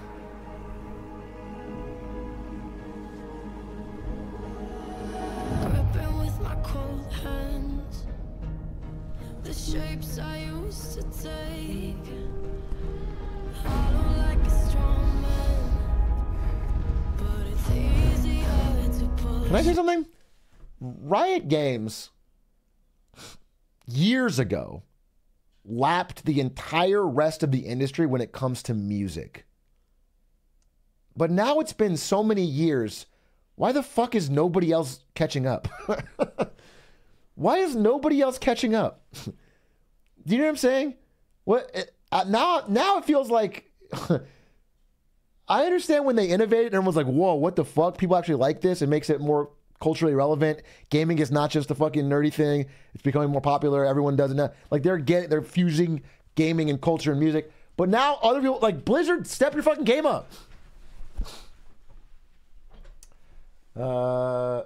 Shapes I used to take. I don't like a strong man, but it's easier to push. Can I say something? Riot Games years ago lapped the entire rest of the industry when it comes to music. But now it's been so many years. Why the fuck is nobody else catching up? Why is nobody else catching up? Do you know what I'm saying? What uh, now? Now it feels like I understand when they innovated and everyone's like, whoa, what the fuck? People actually like this. It makes it more culturally relevant. Gaming is not just a fucking nerdy thing. It's becoming more popular. Everyone does it now. Like they're getting they're fusing gaming and culture and music. But now other people like Blizzard, step your fucking game up. Uh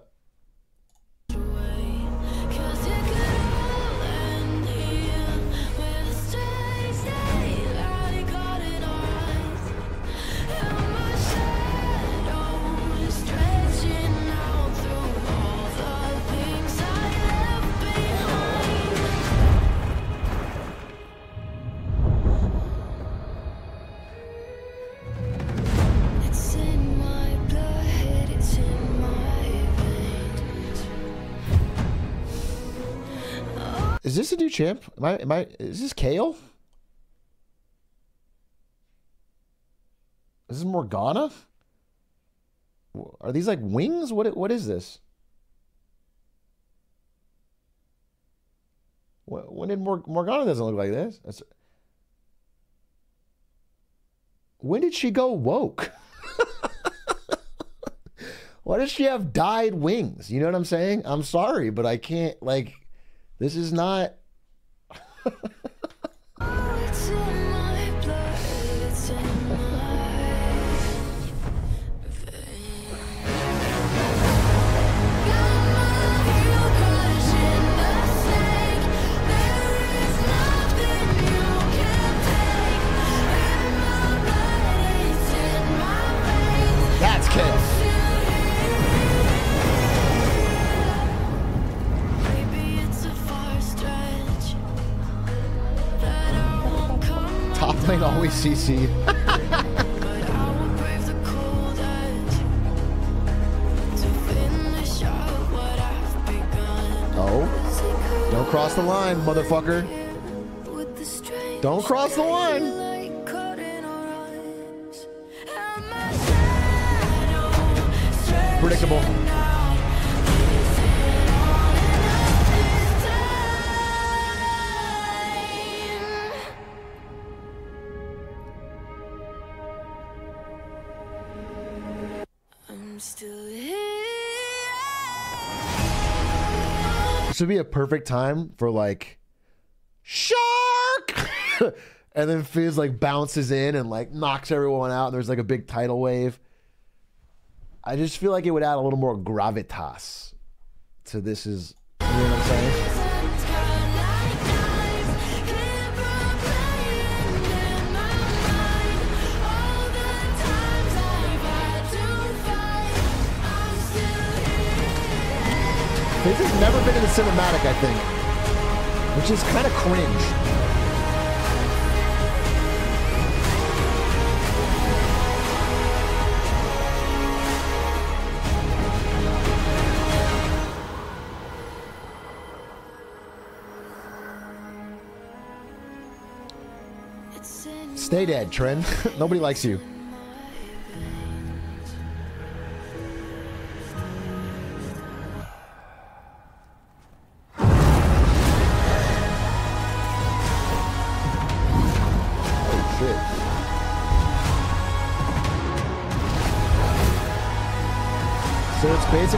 is this a new champ? Am I am I is this Kayle? Is this Morgana? Are these like wings? What what is this? When did Mor- Morgana doesn't look like this? That's- when did she go woke? Why does she have dyed wings? You know what I'm saying? I'm sorry, but I can't like this is not begun. Oh, don't cross the line, motherfucker. With the strange Don't cross the line. daylight would be a perfect time for like shark, and then Fizz like bounces in and like knocks everyone out. And there's like a big tidal wave. I just feel like it would add a little more gravitas to this. Is you know what I'm saying? Never been in the cinematic, I think, which is kind of cringe. Stay dead, Tren. Nobody likes you.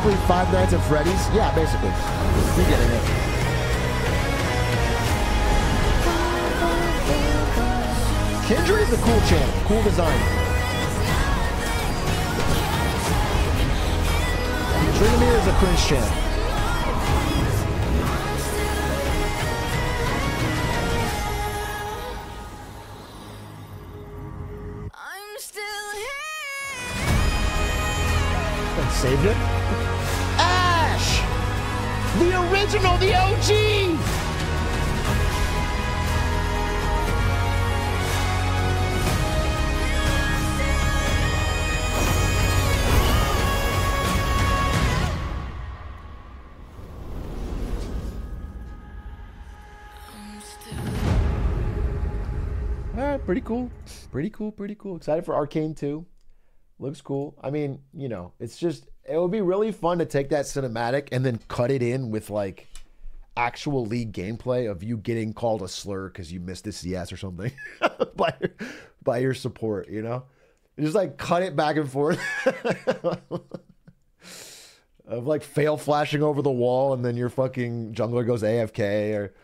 Basically Five Nights at Freddy's? Yeah, basically. You're getting it. Kindred is a cool champ. cool design. Tryndamere is a cringe channel. I'm still here. And saved it. Original, the OG! I'm All right, pretty cool. Pretty cool, pretty cool. Excited for Arcane 2. Looks cool. I mean, you know, it's just, it would be really fun to take that cinematic and then cut it in with like actual league gameplay of you getting called a slur because you missed a CS or something by, your, by your support, you know? Just like cut it back and forth. of like fail flashing over the wall and then your fucking jungler goes AFK or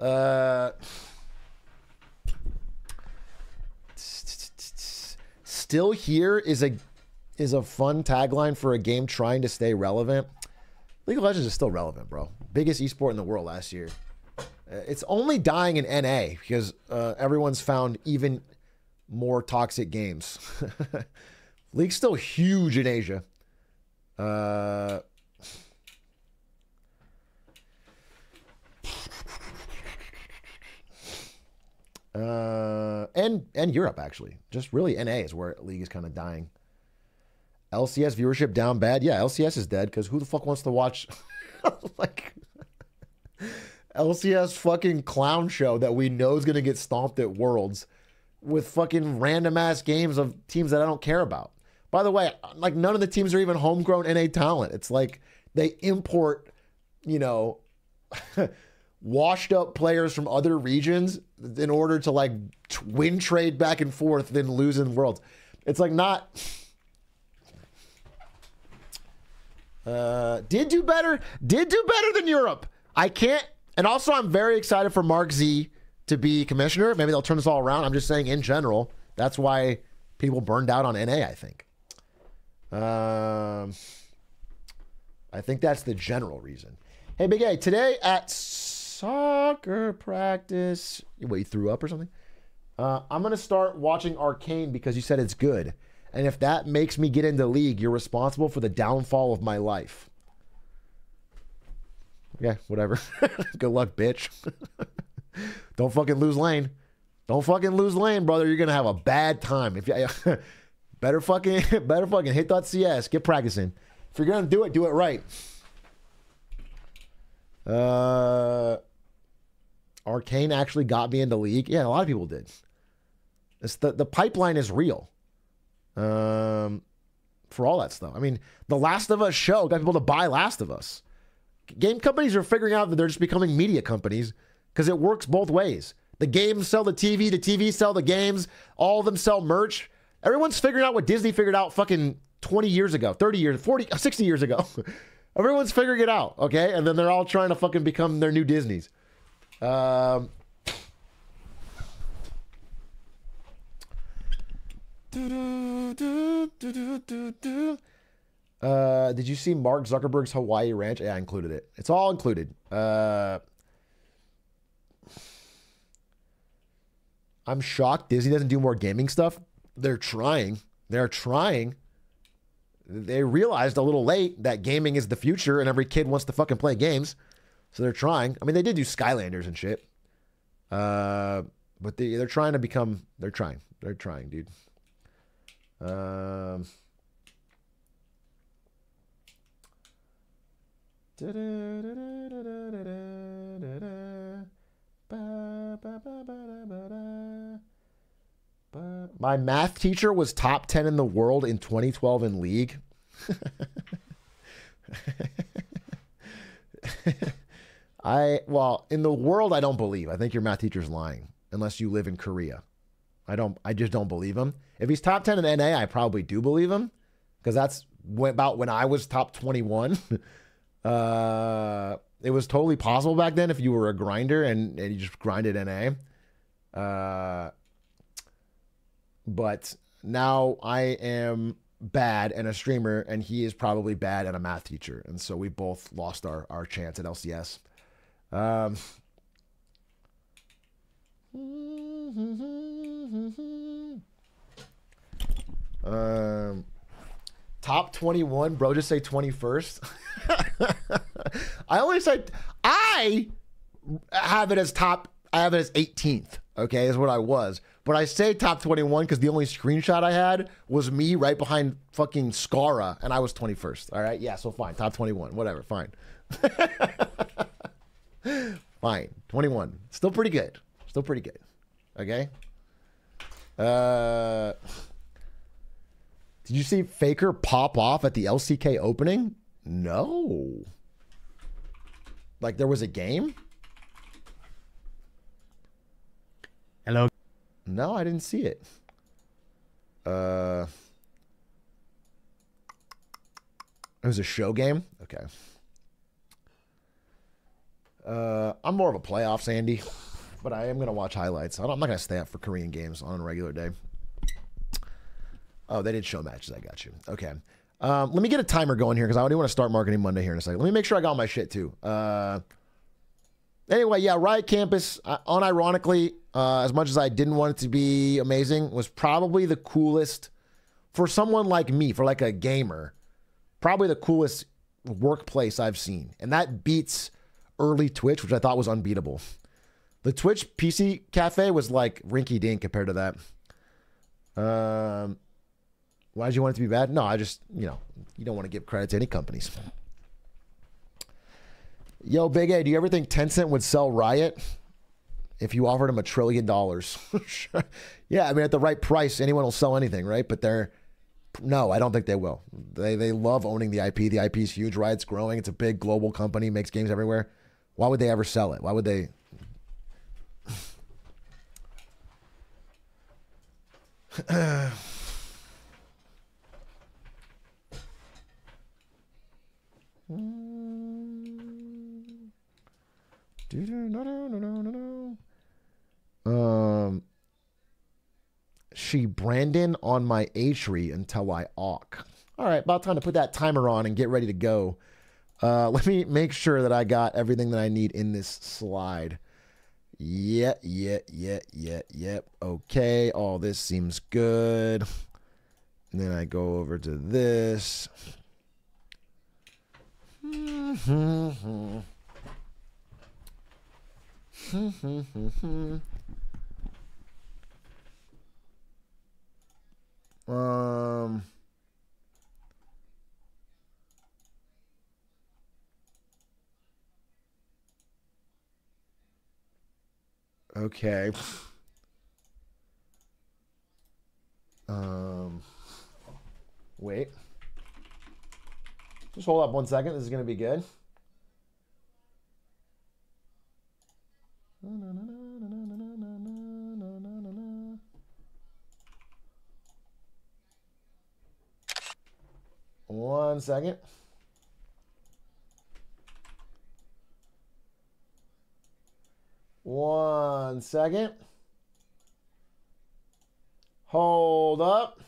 uh still here is a is a fun tagline for a game trying to stay relevant. League of Legends is still relevant, bro. Biggest esport in the world last year. Uh, It's only dying in NA because uh, everyone's found even more toxic games. League's still huge in Asia. Uh, uh, and and Europe actually. Just really NA is where League is kind of dying. LCS viewership down bad. Yeah, LCS is dead because who the fuck wants to watch like LCS fucking clown show that we know is gonna get stomped at Worlds with fucking random ass games of teams that I don't care about. By the way, like none of the teams are even homegrown NA talent. It's like they import, you know, washed up players from other regions in order to like win trade back and forth, then lose in worlds. It's like not. Uh, did do better. Did do better than Europe. I can't. And also, I'm very excited for Mark Z to be commissioner. Maybe they'll turn this all around. I'm just saying, in general, that's why people burned out on NA. I think. Um, I think that's the general reason. Hey, Big A, today at soccer practice. Wait, you threw up or something? Uh, I'm going to start watching Arcane because you said it's good. And if that makes me get into league, you're responsible for the downfall of my life. Okay, whatever. good luck, bitch. Don't fucking lose lane. Don't fucking lose lane, brother. You're gonna have a bad time. If you better fucking better fucking hit that CS. Get practicing. If you're gonna do it, do it right. Uh, Arcane actually got me into league. Yeah, a lot of people did. It's the the pipeline is real. Um, for all that stuff. I mean, the Last of Us show got people to buy Last of Us. Game companies are figuring out that they're just becoming media companies because it works both ways. The games sell the TV, the TV sell the games, all of them sell merch. Everyone's figuring out what Disney figured out fucking 20 years ago, 30 years, 40, 60 years ago. Everyone's figuring it out, okay? And then they're all trying to fucking become their new Disneys. Um, Uh, did you see Mark Zuckerberg's Hawaii ranch? Yeah, I included it. It's all included. Uh, I'm shocked Disney doesn't do more gaming stuff. They're trying. They're trying. They realized a little late that gaming is the future and every kid wants to fucking play games. So they're trying. I mean, they did do Skylanders and shit. Uh, but they, they're trying to become, they're trying. They're trying, dude. Um, My math teacher was top 10 in the world in 2012 in league. I, well, in the world, I don't believe. I think your math teacher's lying, unless you live in Korea. I don't. I just don't believe him. If he's top ten in NA, I probably do believe him because that's about when I was top twenty one. uh, it was totally possible back then if you were a grinder and, and you just grinded NA. Uh, but now I am bad and a streamer, and he is probably bad and a math teacher, and so we both lost our our chance at LCS. Um, top 21, bro, just say 21st. I only said, I have it as top, I have it as 18th, okay, is what I was. But I say top 21 because the only screenshot I had was me right behind fucking Scarra, and I was 21st, all right? Yeah, so fine, top 21, whatever, fine. fine, 21. Still pretty good. Still pretty good. Okay. Uh, did you see Faker pop off at the LCK opening? No. Like there was a game? Hello. No, I didn't see it. Uh, it was a show game. Okay. Uh, I'm more of a playoffs Andy, but I am gonna watch highlights. I don't, I'm not gonna stay up for Korean games on a regular day. Oh, they did show matches. I got you. Okay. Um, let me get a timer going here because I do want to start marketing Monday here in a second. Let me make sure I got my shit too. Uh, anyway, yeah, Riot Campus, uh, unironically, uh, as much as I didn't want it to be amazing, was probably the coolest for someone like me, for like a gamer, probably the coolest workplace I've seen. And that beats early Twitch, which I thought was unbeatable. The Twitch PC cafe was like rinky dink compared to that. Um, why did you want it to be bad? No, I just, you know, you don't want to give credit to any companies. Yo, Big A, do you ever think Tencent would sell Riot if you offered them a trillion dollars? Yeah, I mean, at the right price, anyone will sell anything, right? But they're, no, I don't think they will. They, they love owning the IP. The IP is huge. Riot's growing. It's a big global company, makes games everywhere. Why would they ever sell it? Why would they? Um, she Brandon on my Atri until I awk. All right, about time to put that timer on and get ready to go. Uh, let me make sure that I got everything that I need in this slide. Yeah, yeah, yeah, yeah, yep. Okay, all this seems good. And then I go over to this. Um. Okay. Um. Wait. Just hold up one second. This is going to be good. One second. One second. Hold up.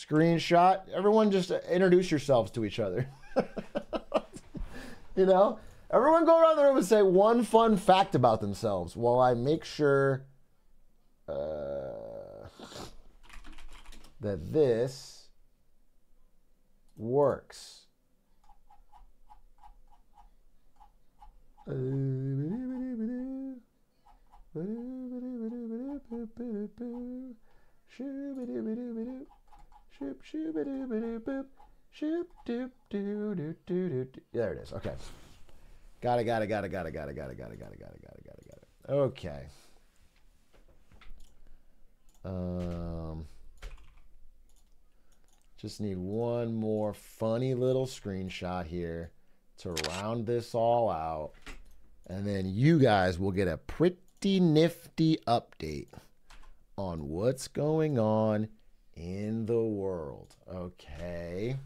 Screenshot. Everyone just introduce yourselves to each other. you know? Everyone go around the room and say one fun fact about themselves while I make sure uh, that this works. There it is. Okay. Got it, got it, got it, got it, got it, got it, got it, got it, got it, got it, got it, got it. Okay. Um, just need one more funny little screenshot here to round this all out. And then you guys will get a pretty nifty update on what's going on in the world. Okay.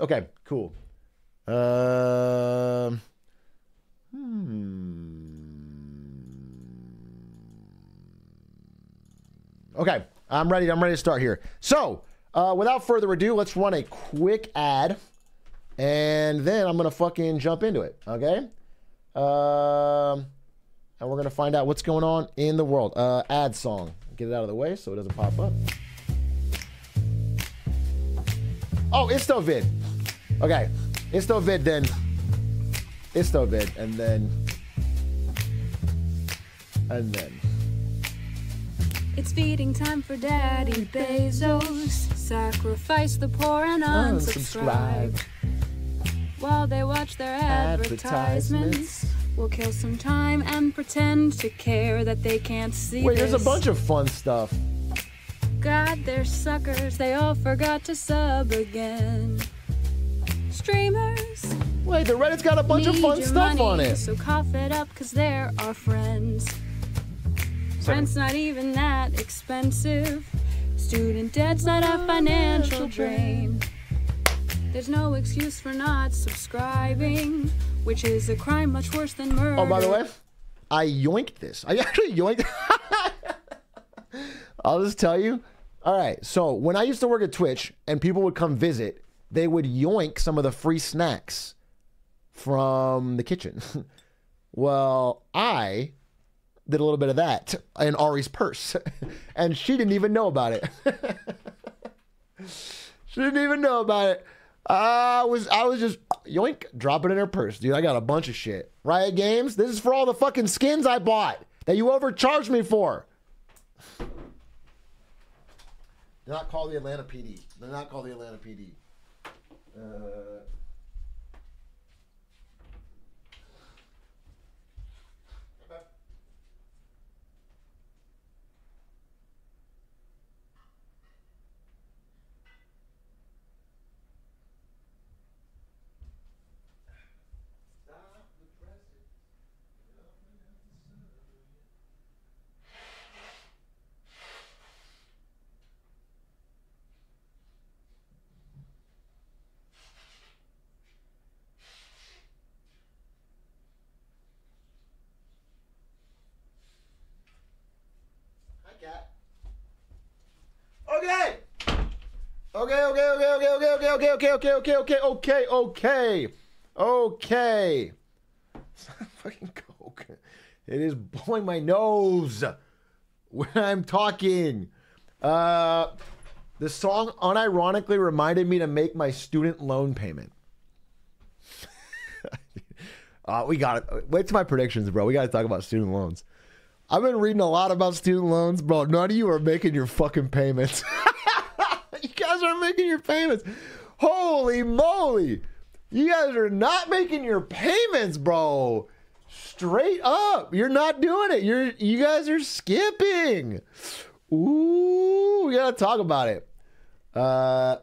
Okay, cool. Um. hmm. Okay, I'm ready. I'm ready to start here. So, uh, without further ado, let's run a quick ad, and then I'm gonna fucking jump into it. Okay. Um, and we're gonna find out what's going on in the world. Uh, ad song. Get it out of the way so it doesn't pop up. Oh, it's still vid. Okay, it's still vid then. It's still vid, and then, and then. It's feeding time for Daddy Bezos. Sacrifice the poor and unsubscribe. While they watch their advertisements, we'll kill some time and pretend to care that they can't see Wait, there's a bunch of fun stuff. God, they're suckers. They all forgot to sub again. Streamers Wait, the Reddit's got a bunch of fun stuff money, on it. So cough it up, cause they're our friends. Rent's not even that expensive. Student debt's not a financial drain. There's no excuse for not subscribing, which is a crime much worse than murder. Oh, by the way, I yoinked this. I actually yoinked. I'll just tell you. All right. So when I used to work at Twitch and people would come visit, they would yoink some of the free snacks from the kitchen. well, I did a little bit of that in Ari's purse, and she didn't even know about it. she didn't even know about it. I was I was just yoink, drop it in her purse, dude. I got a bunch of shit. Riot Games, this is for all the fucking skins I bought that you overcharged me for. Do not call the Atlanta PD. Do not call the Atlanta PD. Uh, okay, okay, okay, okay, okay, okay, okay, okay. It's not fucking coke. It is blowing my nose when I'm talking. Uh, the song unironically reminded me to make my student loan payment. uh, we got it. Uh, wait to my predictions, bro. We got to talk about student loans. I've been reading a lot about student loans, bro. None of you are making your fucking payments. you guys aren't making your payments. Holy moly. You guys are not making your payments, bro. Straight up. You're not doing it. You're you guys are skipping. Ooh, we gotta talk about it. Uh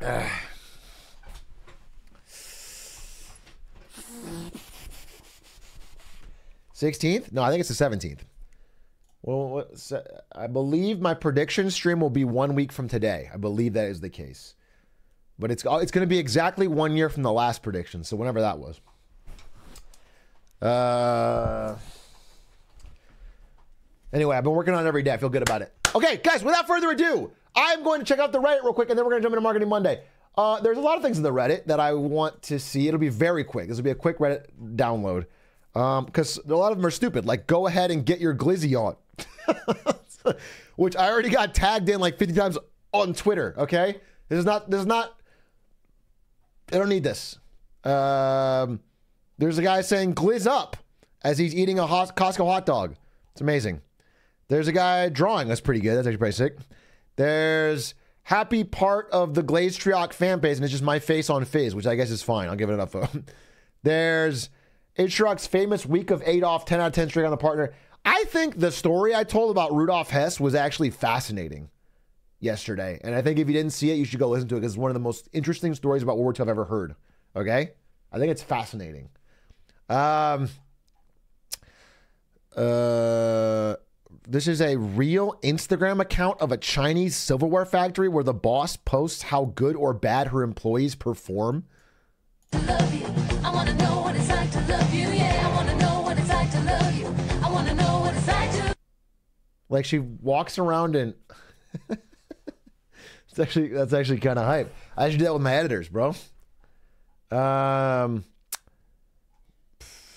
Sixteenth? No, I think it's the seventeenth. Well, I believe my prediction stream will be one week from today. I believe that is the case, but it's it's going to be exactly one year from the last prediction. So whenever that was. Uh. Anyway, I've been working on it every day. I feel good about it. Okay, guys, without further ado, I'm going to check out the Reddit real quick, and then we're going to jump into Marketing Monday. Uh, there's a lot of things in the Reddit that I want to see. It'll be very quick. This will be a quick Reddit download because a lot of them are stupid. Like, go ahead and get your glizzy on, which I already got tagged in like 50 times on Twitter. Okay, this is not. This is not. I don't need this. Um, there's a guy saying "glizz up" as he's eating a hot Costco hot dog. It's amazing. There's a guy drawing. That's pretty good. That's actually pretty sick. There's happy part of the Glazed Trioc fan base, and it's just my face on Fizz, which I guess is fine. I'll give it enough. There's Atrioc's famous week of eight off, 10 out of 10 straight on the partner. I think the story I told about Rudolf Hess was actually fascinating yesterday. And I think if you didn't see it, you should go listen to it because it's one of the most interesting stories about World War II I've ever heard. Okay? I think it's fascinating. Um, uh, this is a real Instagram account of a Chinese silverware factory where the boss posts how good or bad her employees perform. love you. I wanna know what it's like to love you. Like she walks around and it's actually that's actually kind of hype. I should do that with my editors, bro. Um,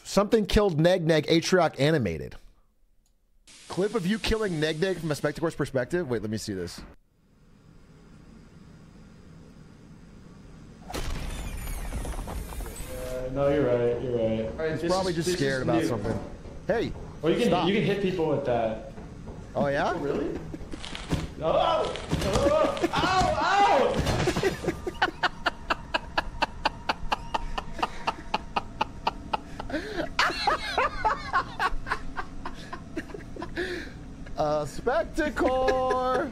something killed Neg Neg Atrioc animated. Clip of you killing Neg Neg from a Spectacor's perspective. Wait, let me see this. No, you're right. You're right. He's This probably is- just this scared is about new. something. Hey, Well, you can stop. you can hit people with that. Oh yeah? Oh, really? Oh! Oh! Ow! Oh, Ow! Oh! A spectacle!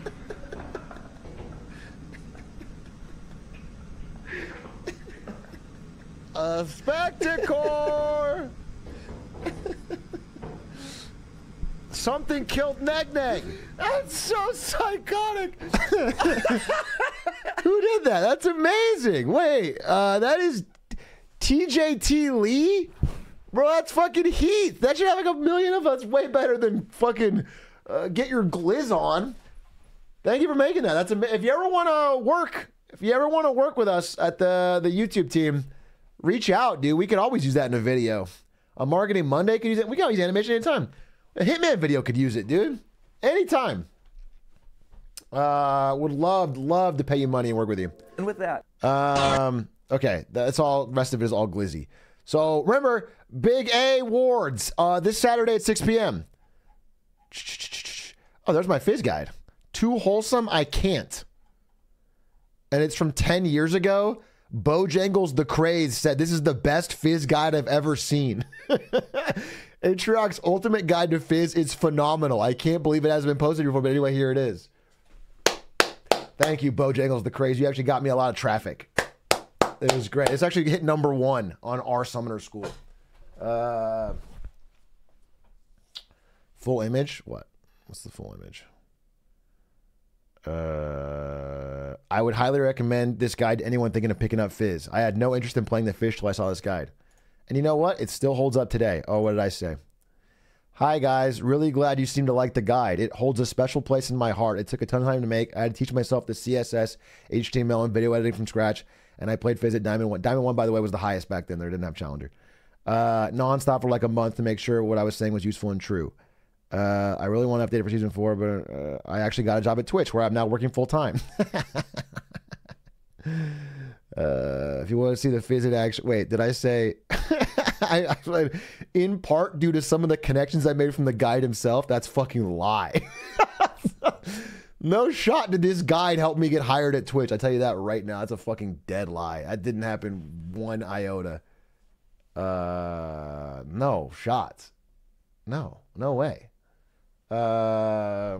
A Spectacore. Something killed Neg Neg. That's so psychotic. Who did that? That's amazing. Wait, uh, that is TJT Lee? Bro, that's fucking heat. That should have like a million of us. Way better than fucking uh, get your glizz on. Thank you for making that. That's ama- if you ever want to work, if you ever want to work with us at the the YouTube team, reach out, dude. We could always use that in a video. A marketing Monday could use it. We can always use animation anytime. A Hitman video could use it, dude. Anytime. Uh, would love love to pay you money and work with you. And with that, Um, okay, that's all. Rest of it is all glizzy. So remember, Big A Awards uh, this Saturday at 6 p.m. Oh, there's my fizz guide. Too wholesome, I can't. And it's from 10 years ago. Bojangles the Craze said this is the best fizz guide I've ever seen. Atrioc's ultimate guide to fizz is phenomenal. I can't believe it hasn't been posted before, but anyway, here it is. Thank you, Bojangles the Crazy. You actually got me a lot of traffic. It was great. It's actually hit number one on our Summoner School. Uh, full image? What? What's the full image? Uh, I would highly recommend this guide to anyone thinking of picking up Fizz. I had no interest in playing the fish till I saw this guide. And you know what? It still holds up today. Oh, what did I say? Hi guys, really glad you seem to like the guide. It holds a special place in my heart. It took a ton of time to make. I had to teach myself the CSS, HTML, and video editing from scratch, and I played Fizz at Diamond One. Diamond One, by the way, was the highest back then. There didn't have Challenger. Uh, nonstop for like a month to make sure what I was saying was useful and true. Uh, I really want to update it for season four, but uh, I actually got a job at Twitch where I'm now working full time. Uh, if you want to see the Fizz in action, wait, did I say? I, I in part due to some of the connections I made from the guide himself. That's fucking lie. no shot did this guide help me get hired at Twitch. I tell you that right now. That's a fucking dead lie. That didn't happen one iota. Uh, no shots. No, no way. Uh,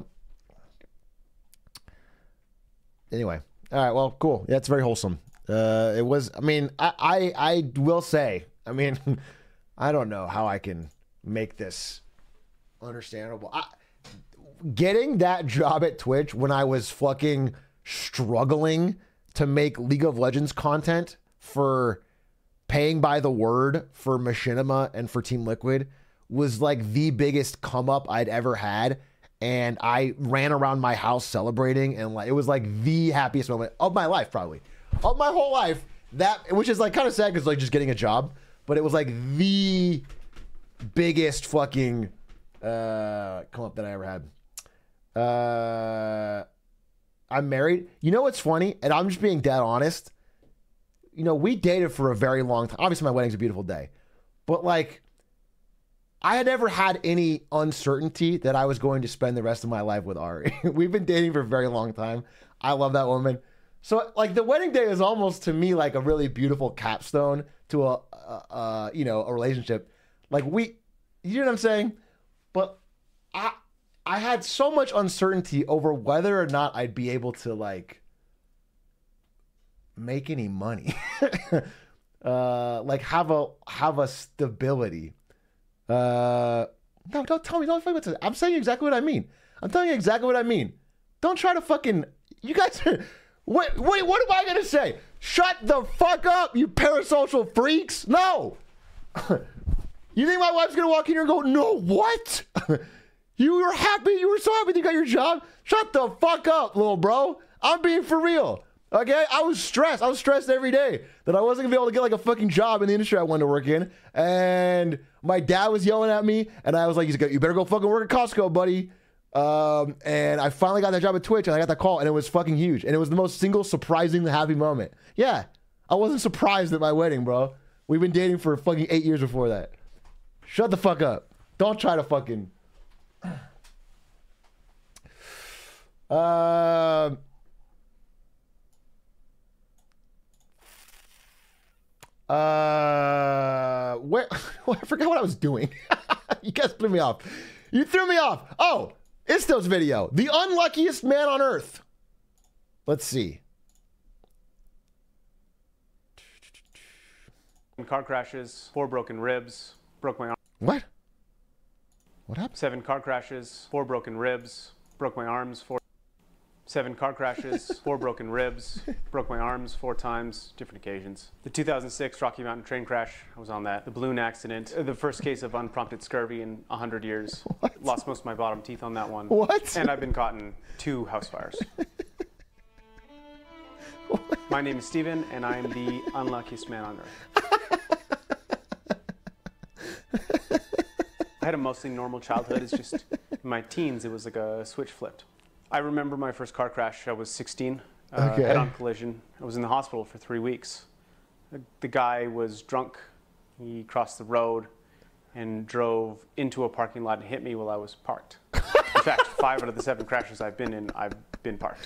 anyway, all right. Well, cool. Yeah, it's very wholesome. Uh, it was. I mean, I, I, I will say. I mean, I don't know how I can make this understandable. I, getting that job at Twitch when I was fucking struggling to make League of Legends content for paying by the word for Machinima and for Team Liquid was like the biggest come up I'd ever had. And I ran around my house celebrating, and like it was like the happiest moment of my life, probably of my whole life. That which is like kind of sad because like just getting a job, but it was like the biggest fucking uh, come up that I ever had. Uh, I'm married. You know what's funny? And I'm just being dead honest. You know, we dated for a very long time. Obviously, my wedding's a beautiful day, but like, I had never had any uncertainty that I was going to spend the rest of my life with Ari. We've been dating for a very long time. I love that woman. So, like, the wedding day is almost to me like a really beautiful capstone to a, a, a you know, a relationship. Like we, you know what I'm saying? But I, I had so much uncertainty over whether or not I'd be able to like make any money. Uh, like have a have a stability. Uh, no, don't tell me. Don't fucking say- I'm saying exactly what I mean. I'm telling you exactly what I mean. Don't try to fucking. You guys. What? Wait. What am I gonna say? Shut the fuck up, you parasocial freaks. No. You think my wife's gonna walk in here and go, no, what? you were happy, you were so happy you got your job? Shut the fuck up, little bro. I'm being for real. Okay? I was stressed. I was stressed every day that I wasn't gonna be able to get like a fucking job in the industry I wanted to work in. And my dad was yelling at me, and I was like, you better go fucking work at Costco, buddy. Um, and I finally got that job at Twitch, and I got that call, and it was fucking huge. And it was the most single surprisingly happy moment. Yeah. I wasn't surprised at my wedding, bro. We've been dating for fucking eight years before that. Shut the fuck up. Don't try to fucking. Um. Uh, where? I forgot what I was doing. you guys threw me off. You threw me off. Oh, Isto's video. The unluckiest man on earth. Let's see. car crashes, four broken ribs, broke my arm. What? What happened? Seven car crashes, four broken ribs, broke my arms four. Seven car crashes, four broken ribs, broke my arms four times, different occasions. The 2006 Rocky Mountain train crash, I was on that. The balloon accident, uh, the first case of unprompted scurvy in 100 years. Lost most of my bottom teeth on that one. What? And I've been caught in two house fires. My name is Steven, and I am the unluckiest man on earth. I had a mostly normal childhood. It's just in my teens, it was like a switch flipped. I remember my first car crash. I was 16, uh, Okay. head-on collision. I was in the hospital for three weeks. The, the guy was drunk. He crossed the road and drove into a parking lot and hit me while I was parked. In fact, five out of the seven crashes I've been in, I've been parked.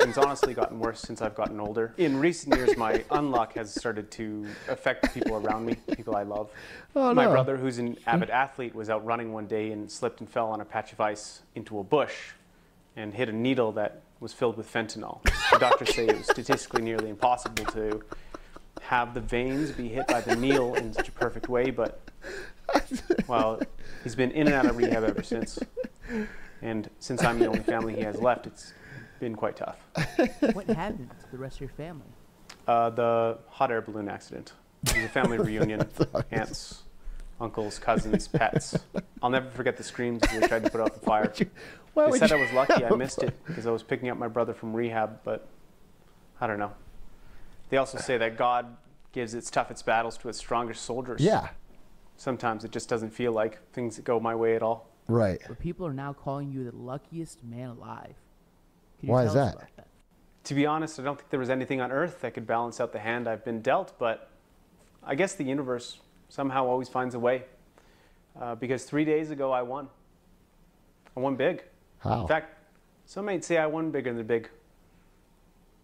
And it's honestly gotten worse since I've gotten older. In recent years, my unluck has started to affect people around me, people I love. Oh, my no. brother, who's an avid athlete, was out running one day and slipped and fell on a patch of ice into a bush and hit a needle that was filled with fentanyl. The doctors say it was statistically nearly impossible to have the veins be hit by the needle in such a perfect way, but well, he's been in and out of rehab ever since. And since I'm the only family he has left, it's been quite tough. What happened to the rest of your family? Uh, the hot air balloon accident. It was a family reunion. Aunts, uncles, cousins, pets. I'll never forget the screams as they tried to put out the fire. Why They said you I was lucky I missed it because I was picking up my brother from rehab, but I don't know. They also say that God gives its toughest battles to its strongest soldiers. Yeah. Sometimes it just doesn't feel like things go my way at all. Right. But people are now calling you the luckiest man alive. Could you Why tell is that? about that? To be honest, I don't think there was anything on earth that could balance out the hand I've been dealt, but I guess the universe somehow always finds a way. Uh, because three days ago I won. I won big. How? In fact, some might say I won bigger than the big.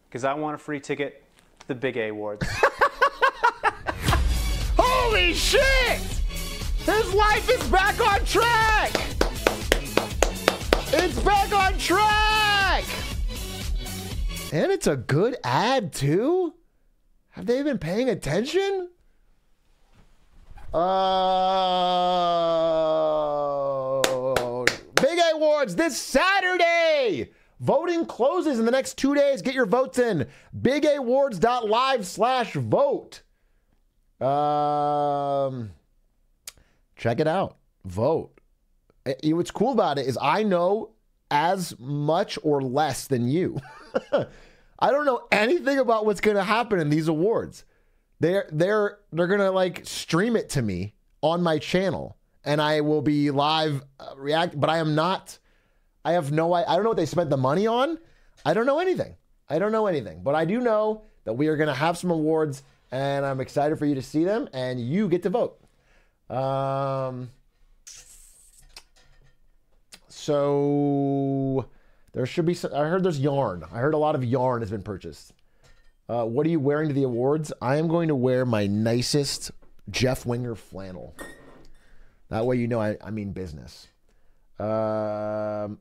Because I want a free ticket to the Big A Awards. Holy shit! His life is back on track! It's back on track! And it's a good ad, too? Have they been paying attention? Uh, This Saturday! Voting closes in the next two days. Get your votes in. BigAwards.live slash vote. Um, check it out. Vote. Eh, What's cool about it is I know as much or less than you. I don't know anything about what's going to happen in these awards. They're they're they're going to like stream it to me on my channel and I will be live uh, react but I am not I have no I, I don't know what they spent the money on. I don't know anything. I don't know anything, but I do know that we are going to have some awards and I'm excited for you to see them and you get to vote. Um so there should be some, I heard there's yarn. I heard a lot of yarn has been purchased. Uh, what are you wearing to the awards? I am going to wear my nicest Jeff Winger flannel. That way you know I, I mean business. Um,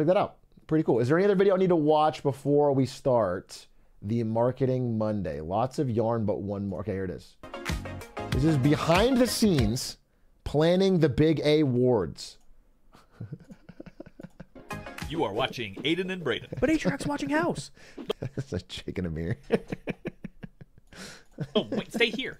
check that out. Pretty cool. Is there any other video I need to watch before we start? the Marketing Monday. Lots of yarn, but one more. Okay, here it is. This is behind the scenes planning the big A awards. You are watching Aiden and Braden. But Atrioc's watching House. It's a Jake and Amir. Oh, wait, stay here.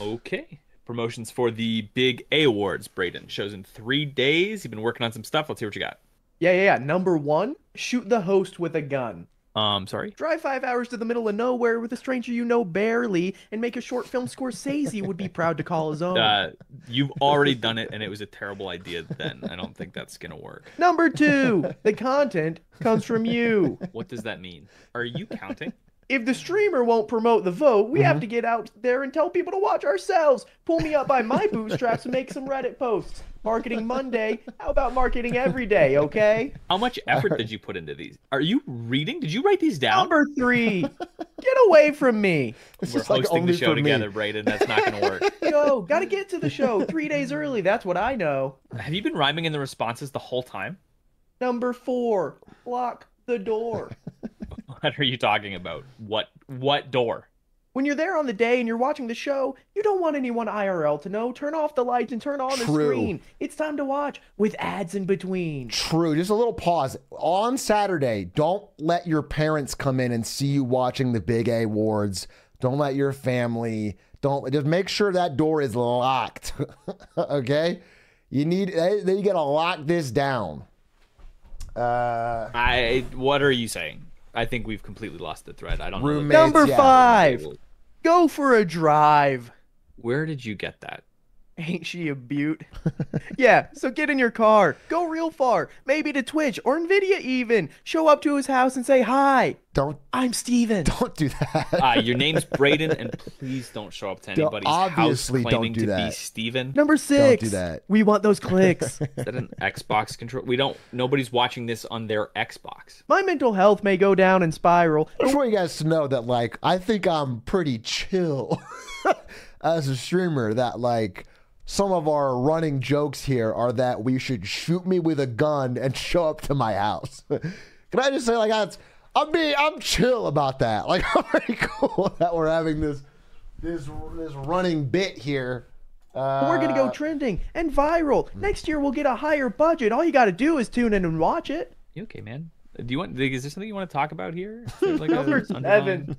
Okay. Promotions for the Big A Awards, Braden. Shows in three days. You've been working on some stuff. Let's hear what you got. Yeah, yeah, yeah. Number one, shoot the host with a gun. Um, sorry. Drive five hours to the middle of nowhere with a stranger you know barely and make a short film Scorsese would be proud to call his own. Uh, you've already done it, and it was a terrible idea then. I don't think that's going to work. Number two, the content comes from you. What does that mean? Are you counting? If the streamer won't promote the vote, we Mm-hmm. have to get out there and tell people to watch ourselves. Pull me up by my bootstraps and make some Reddit posts. Marketing Monday. How about marketing every day, okay? How much effort did you put into these? Are you reading? Did you write these down? Number three, get away from me. This We're is like hosting the show together, Braden. That's not going to work. Yo, gotta get to the show three days early. That's what I know. Have you been rhyming in the responses the whole time? Number four, lock the door. What are you talking about? What what door? When you're there on the day and you're watching the show, you don't want anyone IRL to know. Turn off the lights and turn on the screen. It's time to watch with ads in between. True. Just a little pause. On Saturday, don't let your parents come in and see you watching the Big A Awards. Don't let your family. Don't just make sure that door is locked. okay? You need then you gotta lock this down. Uh I what are you saying? I think we've completely lost the thread. I don't know. Number yeah. five, go for a drive. Where did you get that? Ain't she a beaut? yeah, so get in your car, go real far, maybe to Twitch or Nvidia even. Show up to his house and say hi. don't I'm Steven. don't do that. Uh, your name's Braden, and please don't show up to Don't- anybody's obviously house don't claiming do to be that. Steven. Number six. do that. We want those clicks. Is that an Xbox control? We don't. Nobody's watching this on their Xbox. My mental health may go down and spiral. I just want you guys to know that like I think I'm pretty chill as a streamer that like some of our running jokes here are that we should shoot me with a gun and show up to my house. Can I just say like that's I'm being I'm chill about that. Like I'm pretty cool that we're having this this this running bit here. Uh, We're gonna go trending and viral. Next year we'll get a higher budget. All you gotta do is tune in and watch it. You okay, man? Do you want? Is there something you want to talk about here? there, Like a Number underlying- seven.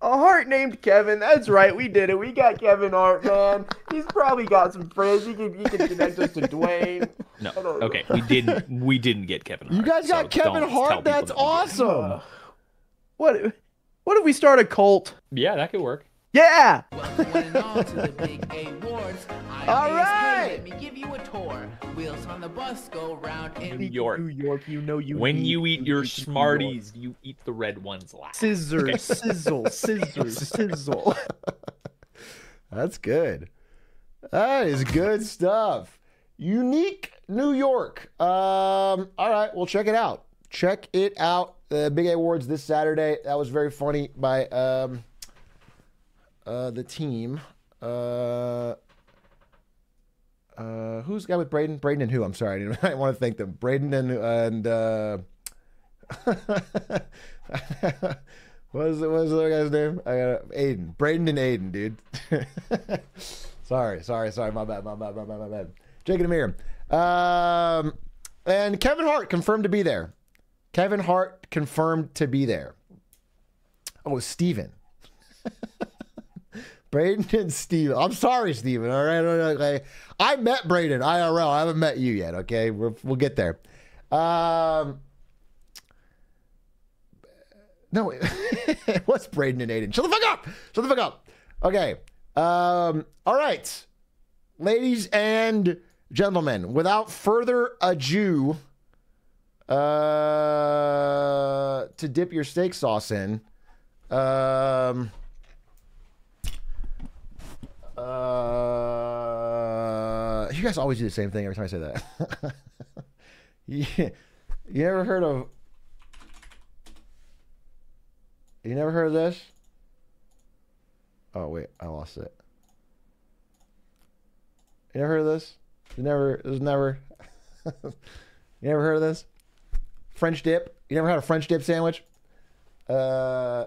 A heart named Kevin. That's right, we did it. We got Kevin Hart, man. He's probably got some friends. He can, he can connect us to Dwayne. No. I don't know. Okay, we didn't. We didn't get Kevin. Hart, you guys got so Kevin Hart. That's that we did. awesome. What? What if we start a cult? Yeah, that could work. Yeah. Welcome one and all to the Big A Awards. I'm All Ace. right. Hey, let me give you a tour. Wheels on the bus go round in New York. New York, you know you. When need- you eat your need Smarties, you eat the red ones last. Scissors, sizzle, scissors, sizzle. That's good. That is good stuff. Unique New York. Um, all right, well, check it out. Check it out. The Big A Awards this Saturday. That was very funny by um, uh, the team. Uh, uh, who's the guy with Braden? Braden and who? I'm sorry, I I want to thank them. Braden and and uh, what is it? What is the other guy's name? I got Aiden. Braden and Aiden, dude. sorry, sorry, sorry. My bad. My bad. My bad. My bad. Jake and Amir. Um, and Kevin Hart confirmed to be there. Kevin Hart confirmed to be there. Oh, Steven. Braden and Steven. I'm sorry, Steven. All right. Okay. I met Braden IRL. I haven't met you yet. Okay. We're, we'll get there. Um, no, what's Braden and Aiden? Shut the fuck up. Shut the fuck up. Okay. Um, all right. Ladies and gentlemen, without further ado, uh, to dip your steak sauce in, um, uh, you guys always do the same thing every time I say that. you, you ever heard of? You never heard of this? Oh wait, I lost it. You never heard of this? You never. There's never. you never heard of this? French dip. You never had a French dip sandwich? Uh,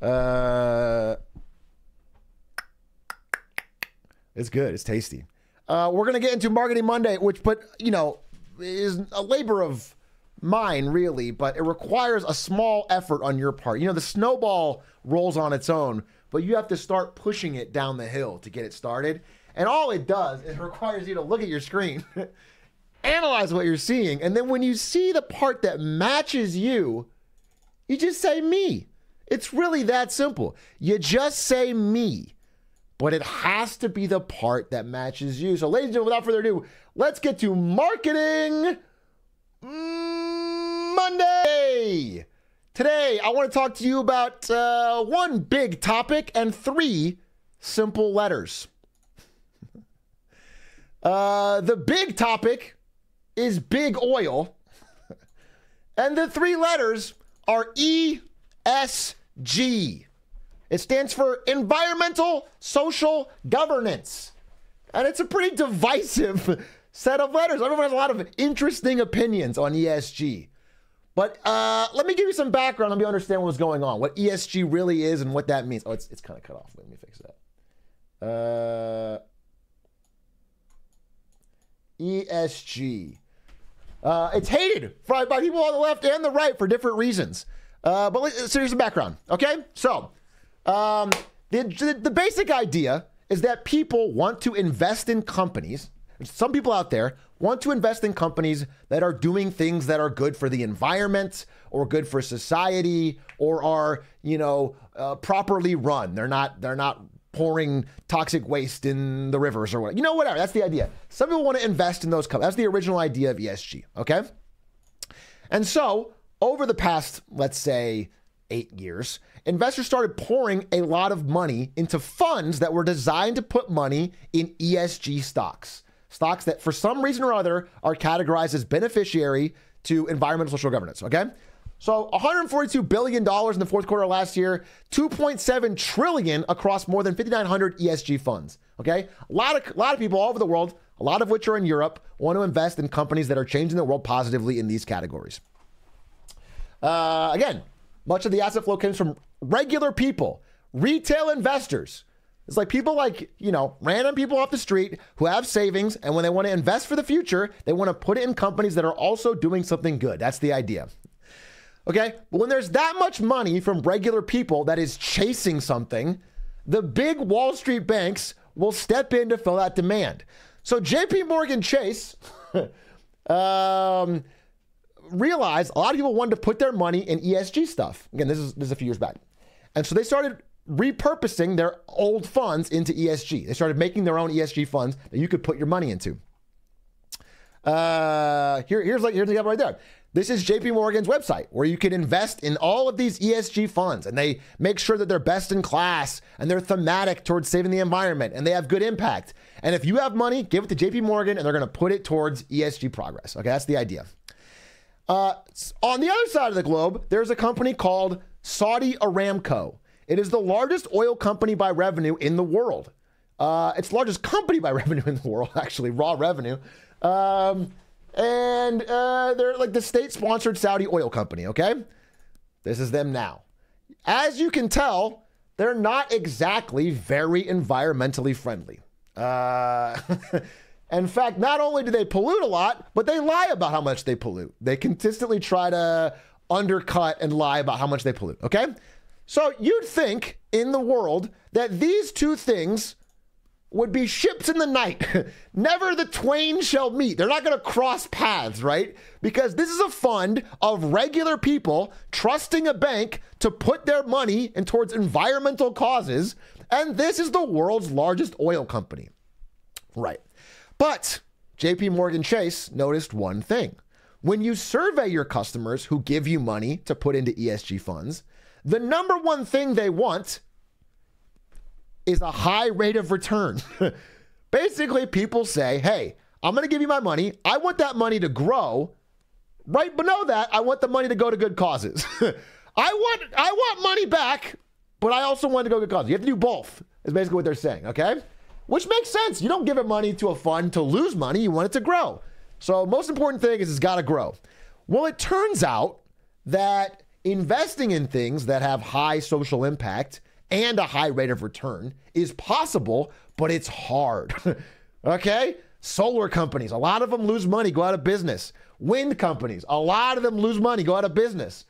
Uh, it's good. It's tasty. Uh, we're gonna get into Marketing Monday, which, but you know, is a labor of mine, really. But it requires a small effort on your part. You know, the snowball rolls on its own, but you have to start pushing it down the hill to get it started. And all it does is requires you to look at your screen, analyze what you're seeing, and then when you see the part that matches you, you just say me. It's really that simple. You just say me, but it has to be the part that matches you. So, ladies and gentlemen, without further ado, let's get to marketing Monday. Today, I want to talk to you about uh, one big topic and three simple letters. Uh, the big topic is big oil, and the three letters are ESG. It stands for Environmental Social Governance. And it's a pretty divisive set of letters. Everyone has a lot of interesting opinions on ESG. But uh, let me give you some background. Let me understand what's going on, what ESG really is, and what that means. Oh, it's, it's kind of cut off. Let me fix that. Uh, ESG. Uh, it's hated by people on the left and the right for different reasons. Uh, but so here's the background. Okay, so um, the, the the basic idea is that people want to invest in companies. Some people out there want to invest in companies that are doing things that are good for the environment or good for society or are you know uh, properly run. They're not they're not pouring toxic waste in the rivers or whatever. You know, whatever. That's the idea. Some people want to invest in those companies. That's the original idea of ESG. Okay. And so, over the past, let's say, eight years, investors started pouring a lot of money into funds that were designed to put money in ESG stocks. Stocks that, for some reason or other, are categorized as beneficiary to environmental social governance. Okay. So 142 billion dollars in the fourth quarter of last year, 2.7 trillion across more than 5,900 ESG funds. Okay, a lot of a lot of people all over the world, a lot of which are in Europe, want to invest in companies that are changing the world positively in these categories. Uh, again, much of the asset flow comes from regular people, retail investors. It's like people like, you know, random people off the street who have savings and when they want to invest for the future, they want to put it in companies that are also doing something good. That's the idea. Okay? But when there's that much money from regular people that is chasing something, the big Wall Street banks will step in to fill that demand. So JP Morgan Chase um, realized a lot of people wanted to put their money in ESG stuff. Again, this is this is a few years back. And so they started repurposing their old funds into ESG. They started making their own ESG funds that you could put your money into. Uh, here, here's like here's the example right there. This is JP Morgan's website where you can invest in all of these ESG funds and they make sure that they're best in class and they're thematic towards saving the environment and they have good impact. And if you have money, give it to JP Morgan and they're going to put it towards ESG progress. Okay, that's the idea. Uh, on the other side of the globe, there's a company called Saudi Aramco. It is the largest oil company by revenue in the world. Uh, it's the largest company by revenue in the world, actually, raw revenue. Um, and uh, they're like the state sponsored Saudi oil company, okay? This is them now. As you can tell, they're not exactly very environmentally friendly. Uh, in fact, not only do they pollute a lot, but they lie about how much they pollute. They consistently try to undercut and lie about how much they pollute, okay? So you'd think in the world that these two things would be ships in the night. Never the twain shall meet. They're not going to cross paths, right? Because this is a fund of regular people trusting a bank to put their money in towards environmental causes. And this is the world's largest oil company. Right. But JP Morgan Chase noticed one thing. When you survey your customers who give you money to put into ESG funds, the number one thing they want is a high rate of return. Basically, people say, hey, I'm going to give you my money. I want that money to grow. Right below that, I want the money to go to good causes. I want I want money back, but I also want to go to good causes. You have to do both. Is basically what they're saying, okay? Which makes sense. You don't give it money to a fund to lose money, you want it to grow. So, most important thing is it's got to grow. Well, it turns out that investing in things that have high social impact and a high rate of return is possible, but it's hard. okay? Solar companies, a lot of them lose money, go out of business. Wind companies, a lot of them lose money, go out of business.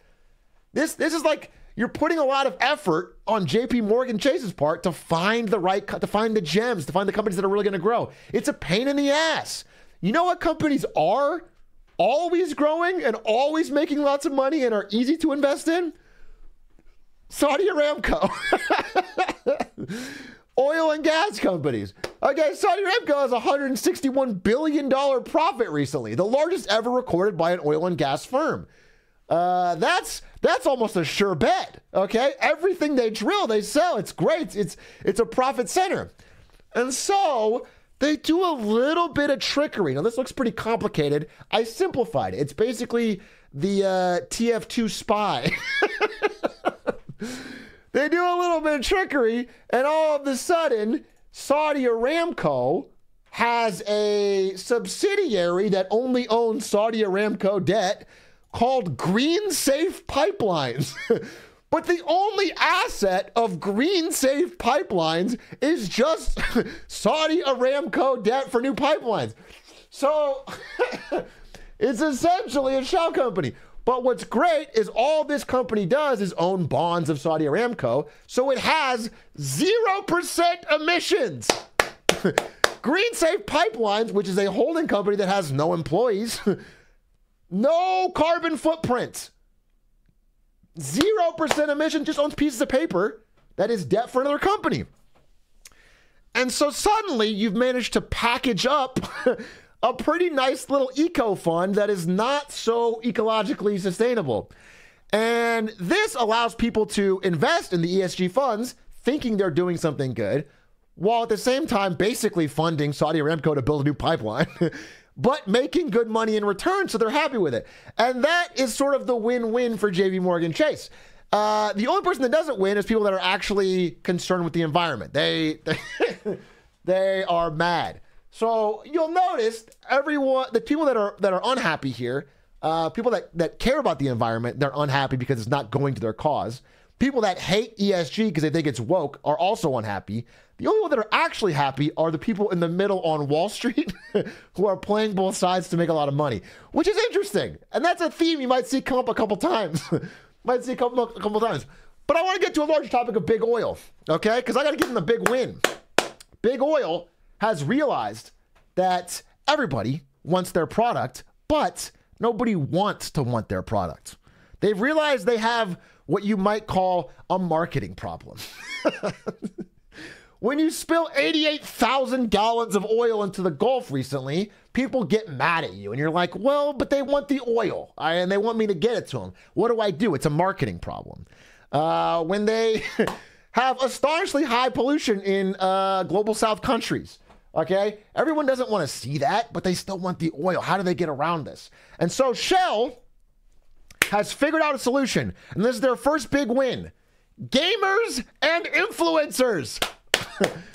This this is like you're putting a lot of effort on JP Morgan Chase's part to find the right to find the gems, to find the companies that are really going to grow. It's a pain in the ass. You know what companies are always growing and always making lots of money and are easy to invest in? Saudi Aramco. Oil and gas companies. Okay, Saudi Aramco has a $161 billion profit recently, the largest ever recorded by an oil and gas firm. Uh, that's that's almost a sure bet. Okay, everything they drill, they sell. It's great. It's it's a profit center, and so they do a little bit of trickery. Now this looks pretty complicated. I simplified it. It's basically the uh, TF2 spy. they do a little bit of trickery, and all of a sudden, Saudi Aramco has a subsidiary that only owns Saudi Aramco debt called Green Safe Pipelines. but the only asset of Green Safe Pipelines is just Saudi Aramco debt for new pipelines. So it's essentially a shell company. But what's great is all this company does is own bonds of Saudi Aramco, so it has 0% emissions. Green Safe Pipelines, which is a holding company that has no employees, no carbon footprint, 0% emission, just owns pieces of paper that is debt for another company. And so suddenly you've managed to package up a pretty nice little eco fund that is not so ecologically sustainable. And this allows people to invest in the ESG funds thinking they're doing something good, while at the same time basically funding Saudi Aramco to build a new pipeline, but making good money in return, so they're happy with it. And that is sort of the win win for JP Morgan Chase. Uh, the only person that doesn't win is people that are actually concerned with the environment. They, they, they are mad. So you'll notice everyone, the people that are that are unhappy here, uh, people that that care about the environment, they're unhappy because it's not going to their cause. People that hate ESG because they think it's woke are also unhappy. The only ones that are actually happy are the people in the middle on Wall Street who are playing both sides to make a lot of money, which is interesting. And that's a theme you might see come up a couple times. might see a couple, a couple times. But I want to get to a larger topic of big oil, okay? Because I got to give them the big win. Big oil has realized that everybody wants their product, but nobody wants to want their product. They've realized they have what you might call a marketing problem. when you spill 88,000 gallons of oil into the Gulf recently, people get mad at you. And you're like, well, but they want the oil and they want me to get it to them. What do I do? It's a marketing problem. Uh, when they have astonishingly high pollution in uh, global south countries, okay? Everyone doesn't want to see that, but they still want the oil. How do they get around this? And so Shell has figured out a solution. And this is their first big win gamers and influencers.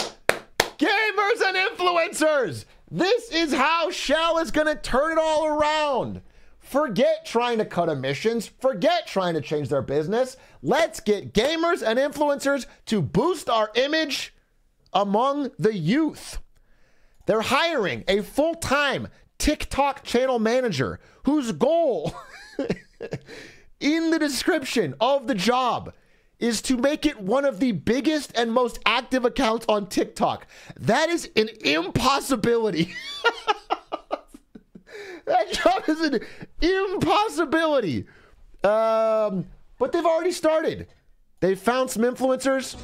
Gamers and influencers. This is how Shell is going to turn it all around. Forget trying to cut emissions. Forget trying to change their business. Let's get gamers and influencers to boost our image among the youth. They're hiring a full time TikTok channel manager whose goal in the description of the job is to make it one of the biggest and most active accounts on TikTok. That is an impossibility. that job is an impossibility. Um, but they've already started. They've found some influencers.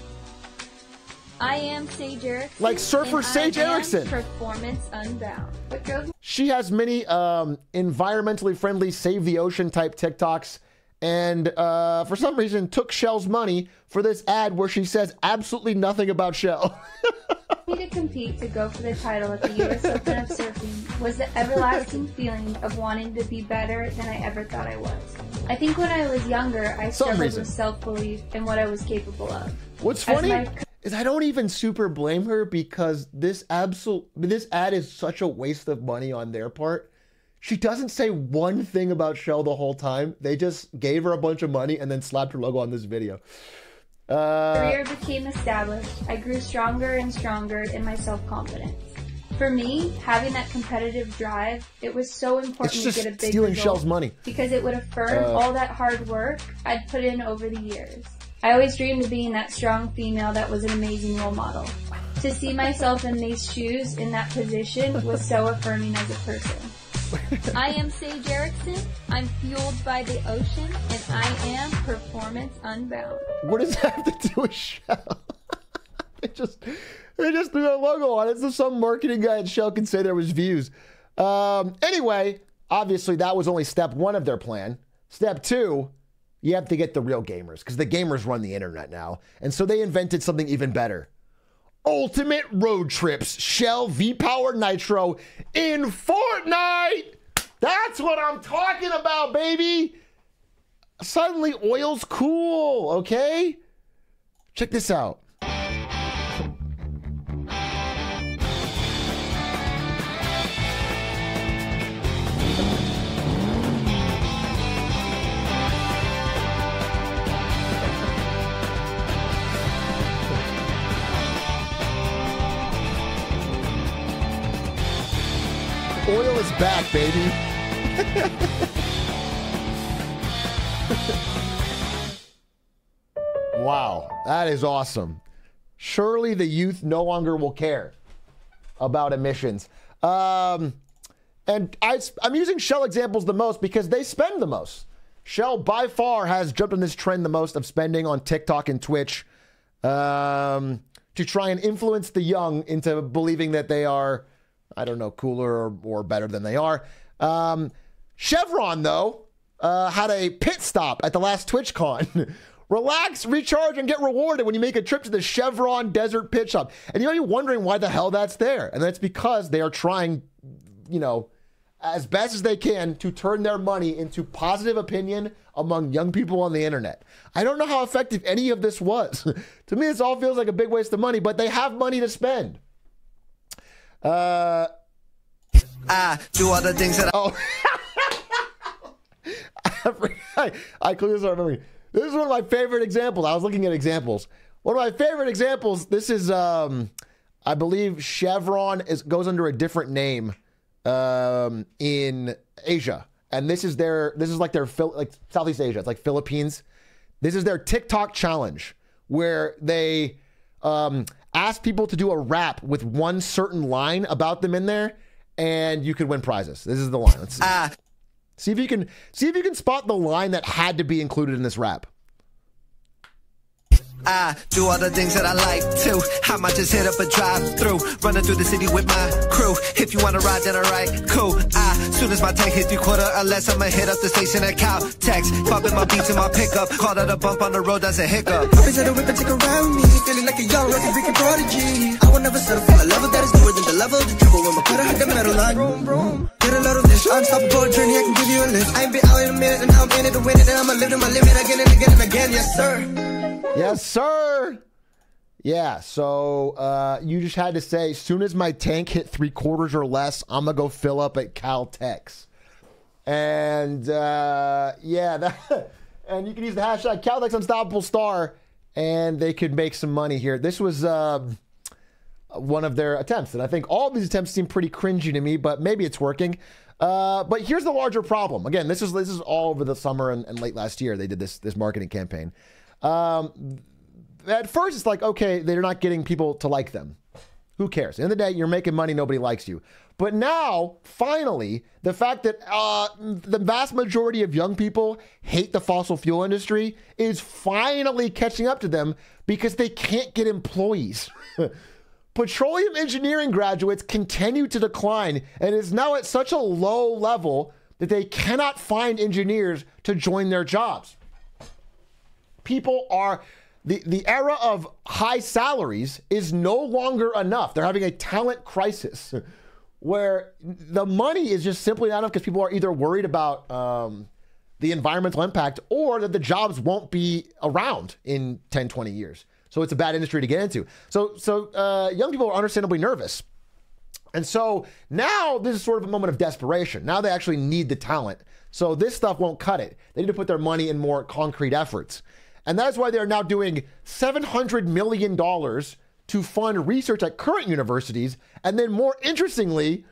I am Sage Erickson. Like surfer Sage Erickson. Performance Unbound. She has many um, environmentally friendly, save the ocean type TikToks. And uh, for some reason, took Shell's money for this ad where she says absolutely nothing about Shell. to compete to go for the title at the U.S. Open of Surfing was the everlasting feeling of wanting to be better than I ever thought I was. I think when I was younger, I Some struggled with self-belief and what I was capable of. What's funny is I don't even super blame her because this absolute this ad is such a waste of money on their part She doesn't say one thing about Shell the whole time. They just gave her a bunch of money and then slapped her logo on this video. Uh, career became established, I grew stronger and stronger in my self confidence. For me, having that competitive drive, it was so important It's to get a big stealing result Shell's money. because it would affirm Uh. all that hard work I'd put in over the years. I always dreamed of being that strong female that was an amazing role model. To see myself in these shoes in that position was so affirming as a person. I am Sage Erickson. I'm fueled by the ocean, and I am performance unbound. What does that have to do with Shell? they just they just threw their logo on it so some marketing guy at Shell can say there was views. Um, anyway, obviously that was only step one of their plan. Step two, you have to get the real gamers because the gamers run the internet now, and so they invented something even better. Ultimate road trips, Shell V Power Nitro in Fortnite. That's what I'm talking about, baby. Suddenly, oil's cool, okay? Check this out. Back, baby. wow, that is awesome. Surely the youth no longer will care about emissions. Um, and I, I'm using Shell examples the most because they spend the most. Shell by far has jumped on this trend the most of spending on TikTok and Twitch um, to try and influence the young into believing that they are, I don't know, cooler or, or better than they are. Um, Chevron, though, uh, had a pit stop at the last TwitchCon. Relax, recharge, and get rewarded when you make a trip to the Chevron Desert Pit Stop. And you might be wondering why the hell that's there. And that's because they are trying, you know, as best as they can to turn their money into positive opinion among young people on the internet. I don't know how effective any of this was. to me, this all feels like a big waste of money, but they have money to spend. Uh, I do all the things that I. Oh. I, I clearly start remembering. This is one of my favorite examples. I was looking at examples. One of my favorite examples. This is, um, I believe, Chevron is goes under a different name um, in Asia, and this is their. This is like their like Southeast Asia. It's like Philippines. This is their TikTok challenge where they um, ask people to do a rap with one certain line about them in there, and you could win prizes. This is the line. Let's see. Ah. See if you can see if you can spot the line that had to be included in this rap. I do all the things that I like to. I might just hit up a drive through, running through the city with my crew. If you wanna ride, then alright, cool. I soon as my tank hit three quarter, unless I'ma hit up the station at Caltex. Bumping my beats in my pickup, caught out a bump on the road, that's a hiccup. Always had a whip and take around me, feeling like a young rocky freaking prodigy. I will never settle for a level that is lower than the level of the dribble. When my cutter hit the metal line. Get a lot of this unstoppable journey, I can give you a lift. I ain't been out in a minute, and now I'm in it to win it, and I'ma live to my limit again and again and again, yes sir. Yes, sir. Yeah, so uh, you just had to say, as soon as my tank hit three quarters or less, I'm gonna go fill up at Caltex. And uh, yeah, that, and you can use the hashtag Caltex Unstoppable Star, and they could make some money here. This was um one of their attempts, and I think all these attempts seem pretty cringy to me, but maybe it's working. Uh, but here's the larger problem. Again, this is this is all over the summer and, and late last year. They did this this marketing campaign. Um, at first, it's like okay, they're not getting people to like them. Who cares? At the the day, you're making money. Nobody likes you. But now, finally, the fact that uh, the vast majority of young people hate the fossil fuel industry is finally catching up to them because they can't get employees. Petroleum engineering graduates continue to decline and is now at such a low level that they cannot find engineers to join their jobs. People are the, the era of high salaries is no longer enough. They're having a talent crisis where the money is just simply not enough because people are either worried about um, the environmental impact or that the jobs won't be around in 10, 20 years. So it's a bad industry to get into. So, so uh, young people are understandably nervous. And so now this is sort of a moment of desperation. Now they actually need the talent. So this stuff won't cut it. They need to put their money in more concrete efforts. And that's why they're now doing $700 million to fund research at current universities. And then, more interestingly,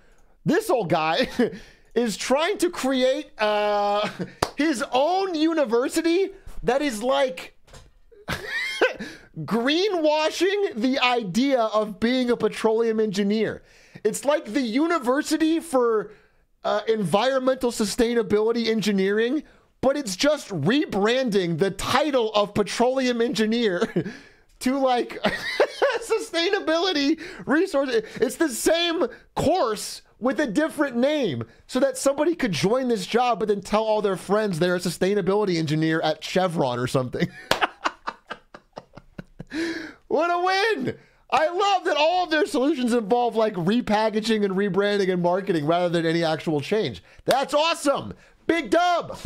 this old guy is trying to create uh, his own university that is like greenwashing the idea of being a petroleum engineer. It's like the university for uh, environmental sustainability engineering, but it's just rebranding the title of petroleum engineer to like sustainability resource. It's the same course with a different name so that somebody could join this job but then tell all their friends they're a sustainability engineer at Chevron or something. what a win! I love that all of their solutions involve like repackaging and rebranding and marketing rather than any actual change. That's awesome. Big dub.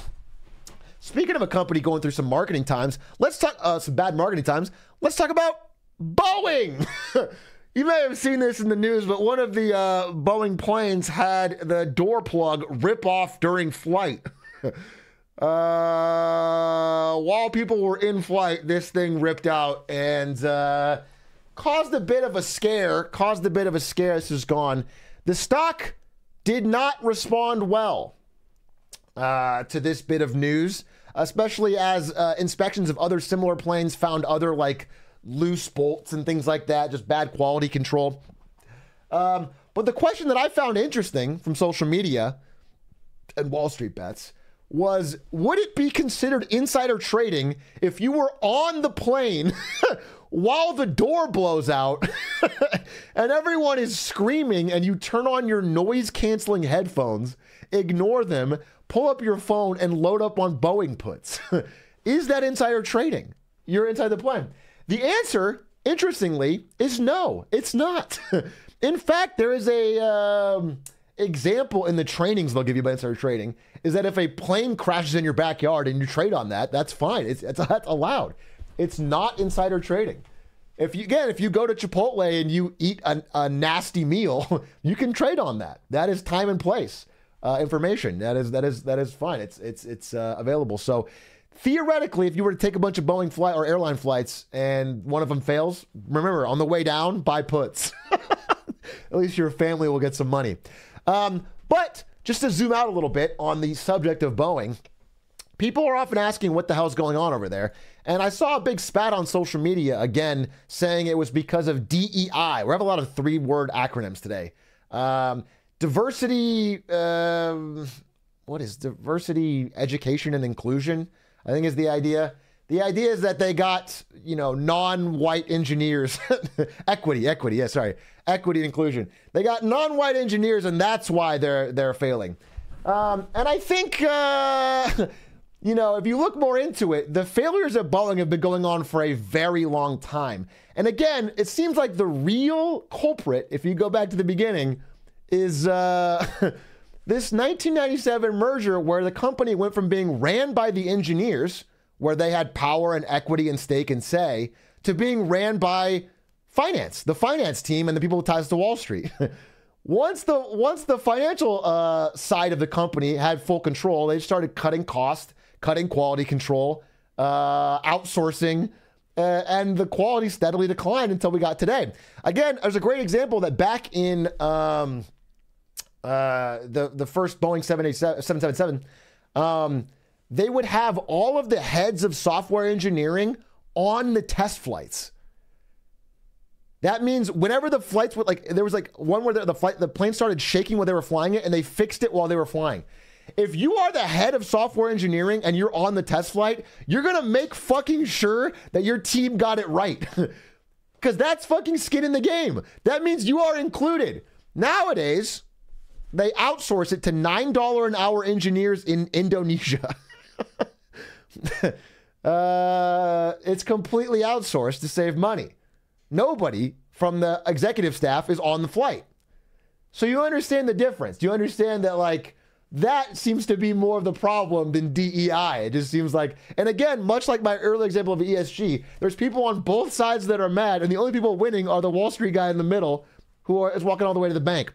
Speaking of a company going through some marketing times, let's talk uh, some bad marketing times. Let's talk about Boeing. you may have seen this in the news, but one of the uh, Boeing planes had the door plug rip off during flight. uh, while people were in flight, this thing ripped out and uh, caused a bit of a scare. Caused a bit of a scare. This is gone. The stock did not respond well uh, to this bit of news, especially as uh, inspections of other similar planes found other like loose bolts and things like that, just bad quality control. Um, but the question that I found interesting from social media and Wall Street bets was would it be considered insider trading if you were on the plane while the door blows out and everyone is screaming and you turn on your noise canceling headphones, ignore them, pull up your phone and load up on Boeing puts? is that insider trading? You're inside the plane. The answer, interestingly, is no, it's not. in fact, there is a um, example in the trainings they'll give you about insider trading is that if a plane crashes in your backyard and you trade on that, that's fine. It's, it's that's allowed. It's not insider trading. If you again, if you go to Chipotle and you eat a, a nasty meal, you can trade on that. That is time and place uh, information. That is that is that is fine. It's it's it's uh, available. So theoretically, if you were to take a bunch of Boeing flight or airline flights and one of them fails, remember on the way down, buy puts. At least your family will get some money. Um, but just to zoom out a little bit on the subject of Boeing, people are often asking what the hell's going on over there. And I saw a big spat on social media again saying it was because of DEI. We have a lot of three word acronyms today. Um, diversity, um, what is diversity, education, and inclusion? I think is the idea. The idea is that they got, you know, non-white engineers, equity, equity, yeah, sorry, equity and inclusion. They got non-white engineers, and that's why they're they're failing. Um, and I think, uh, you know, if you look more into it, the failures at Boeing have been going on for a very long time. And again, it seems like the real culprit, if you go back to the beginning, is uh, this 1997 merger where the company went from being ran by the engineers, where they had power and equity and stake and say, to being ran by finance, the finance team, and the people with ties to Wall Street. once the once the financial uh, side of the company had full control, they started cutting cost, cutting quality control, uh, outsourcing, uh, and the quality steadily declined until we got today. Again, there's a great example that back in um, uh, the the first Boeing 777, um, they would have all of the heads of software engineering on the test flights. That means whenever the flights would like, there was like one where the, the flight, the plane started shaking while they were flying it, and they fixed it while they were flying. If you are the head of software engineering and you're on the test flight, you're gonna make fucking sure that your team got it right, because that's fucking skin in the game. That means you are included. Nowadays, they outsource it to nine dollar an hour engineers in Indonesia. uh, it's completely outsourced to save money. Nobody from the executive staff is on the flight. So you understand the difference. Do you understand that, like, that seems to be more of the problem than DEI? It just seems like, and again, much like my earlier example of ESG, there's people on both sides that are mad, and the only people winning are the Wall Street guy in the middle who are, is walking all the way to the bank.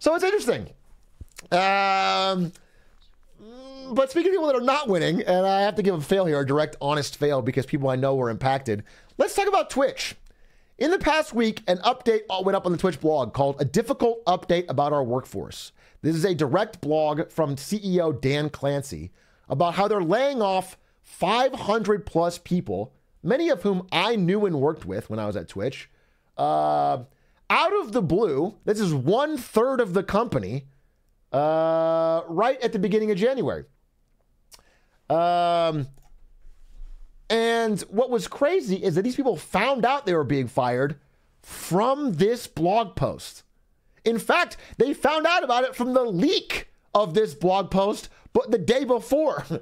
So it's interesting. Um, but speaking of people that are not winning, and I have to give a fail here, a direct, honest fail, because people I know were impacted. Let's talk about Twitch. In the past week, an update went up on the Twitch blog called A Difficult Update About Our Workforce. This is a direct blog from CEO Dan Clancy about how they're laying off 500 plus people, many of whom I knew and worked with when I was at Twitch. Uh, out of the blue, this is one third of the company uh, right at the beginning of January. Um, and what was crazy is that these people found out they were being fired from this blog post. In fact, they found out about it from the leak of this blog post, but the day before.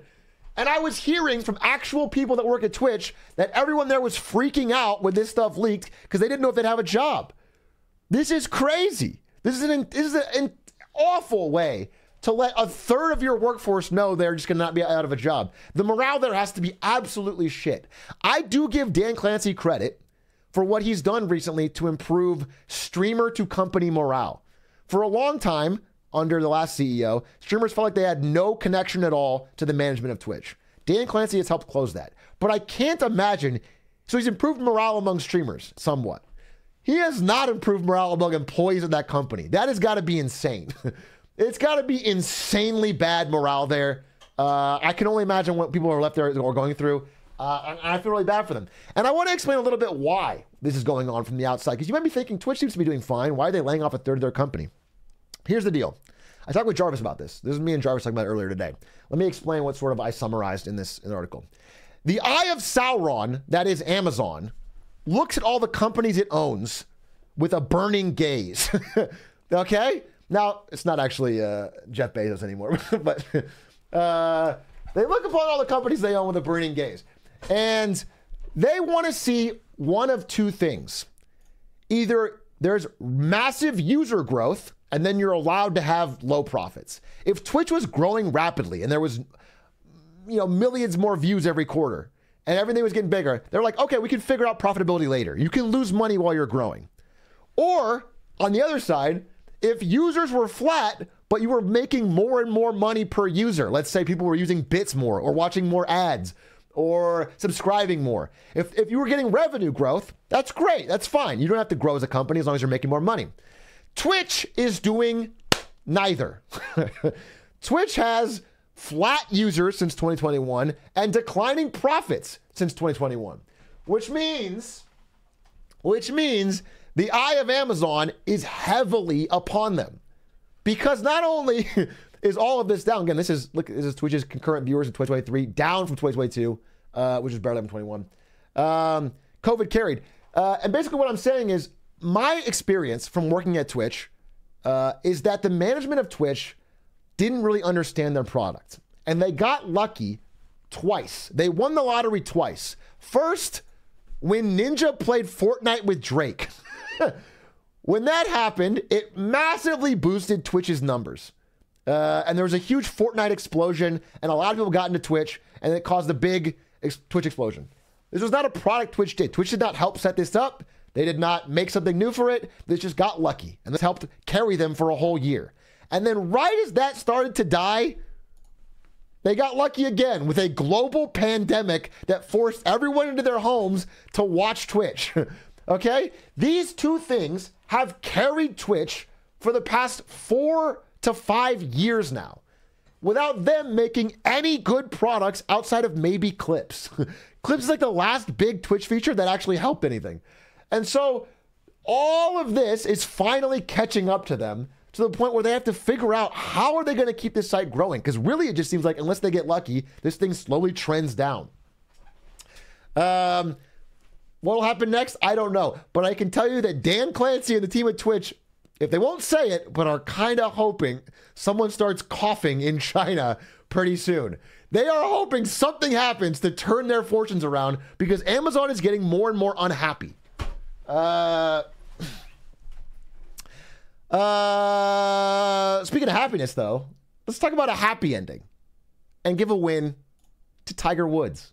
And I was hearing from actual people that work at Twitch that everyone there was freaking out when this stuff leaked because they didn't know if they'd have a job. This is crazy. This is an this is an awful way to let a third of your workforce know they're just going to not be out of a job. The morale there has to be absolutely shit. I do give Dan Clancy credit for what he's done recently to improve streamer to company morale. For a long time, under the last CEO, streamers felt like they had no connection at all to the management of Twitch. Dan Clancy has helped close that. But I can't imagine. So he's improved morale among streamers somewhat. He has not improved morale among employees of that company. That has got to be insane. it's got to be insanely bad morale there. Uh, I can only imagine what people are left there are going through. Uh, and I feel really bad for them. And I want to explain a little bit why this is going on from the outside. Because you might be thinking Twitch seems to be doing fine. Why are they laying off a third of their company? Here's the deal. I talked with Jarvis about this. This is me and Jarvis talking about earlier today. Let me explain what sort of I summarized in this in the article. The Eye of Sauron, that is Amazon, looks at all the companies it owns with a burning gaze. okay? Now, it's not actually uh, Jeff Bezos anymore, but uh, they look upon all the companies they own with a burning gaze. And they want to see one of two things. Either there's massive user growth, and then you're allowed to have low profits. If Twitch was growing rapidly and there was you know millions more views every quarter and everything was getting bigger, they're like, okay, we can figure out profitability later. You can lose money while you're growing. Or on the other side, if users were flat, but you were making more and more money per user, let's say people were using bits more or watching more ads or subscribing more. If, if you were getting revenue growth, that's great. That's fine. You don't have to grow as a company as long as you're making more money. Twitch is doing neither. Twitch has flat users since 2021 and declining profits since 2021, which means which means the eye of Amazon is heavily upon them. Because not only is all of this down, again, this is look, this is Twitch's concurrent viewers in 2023, down from 2022, uh, which is barely 21. Um, COVID carried. Uh, and basically what I'm saying is my experience from working at Twitch uh, is that the management of Twitch didn't really understand their product. And they got lucky twice. They won the lottery twice. First, when Ninja played Fortnite with Drake. when that happened, it massively boosted Twitch's numbers. Uh, and there was a huge Fortnite explosion, and a lot of people got into Twitch, and it caused a big ex- Twitch explosion. This was not a product Twitch did. Twitch did not help set this up. They did not make something new for it. This just got lucky, and this helped carry them for a whole year. And then, right as that started to die, they got lucky again with a global pandemic that forced everyone into their homes to watch Twitch. okay? These two things have carried Twitch for the past four to five years now without them making any good products outside of maybe clips. clips is like the last big Twitch feature that actually helped anything. And so all of this is finally catching up to them to the point where they have to figure out how are they going to keep this site growing because really it just seems like unless they get lucky this thing slowly trends down um, what will happen next i don't know but i can tell you that dan clancy and the team at twitch if they won't say it but are kind of hoping someone starts coughing in china pretty soon they are hoping something happens to turn their fortunes around because amazon is getting more and more unhappy uh uh, speaking of happiness, though, let's talk about a happy ending and give a win to Tiger Woods.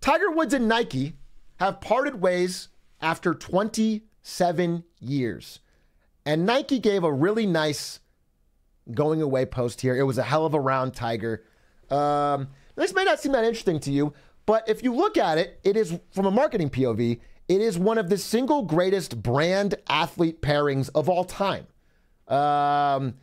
Tiger Woods and Nike have parted ways after 27 years. And Nike gave a really nice going away post here. It was a hell of a round, Tiger. Um, this may not seem that interesting to you, but if you look at it, it is from a marketing POV, it is one of the single greatest brand athlete pairings of all time. Um,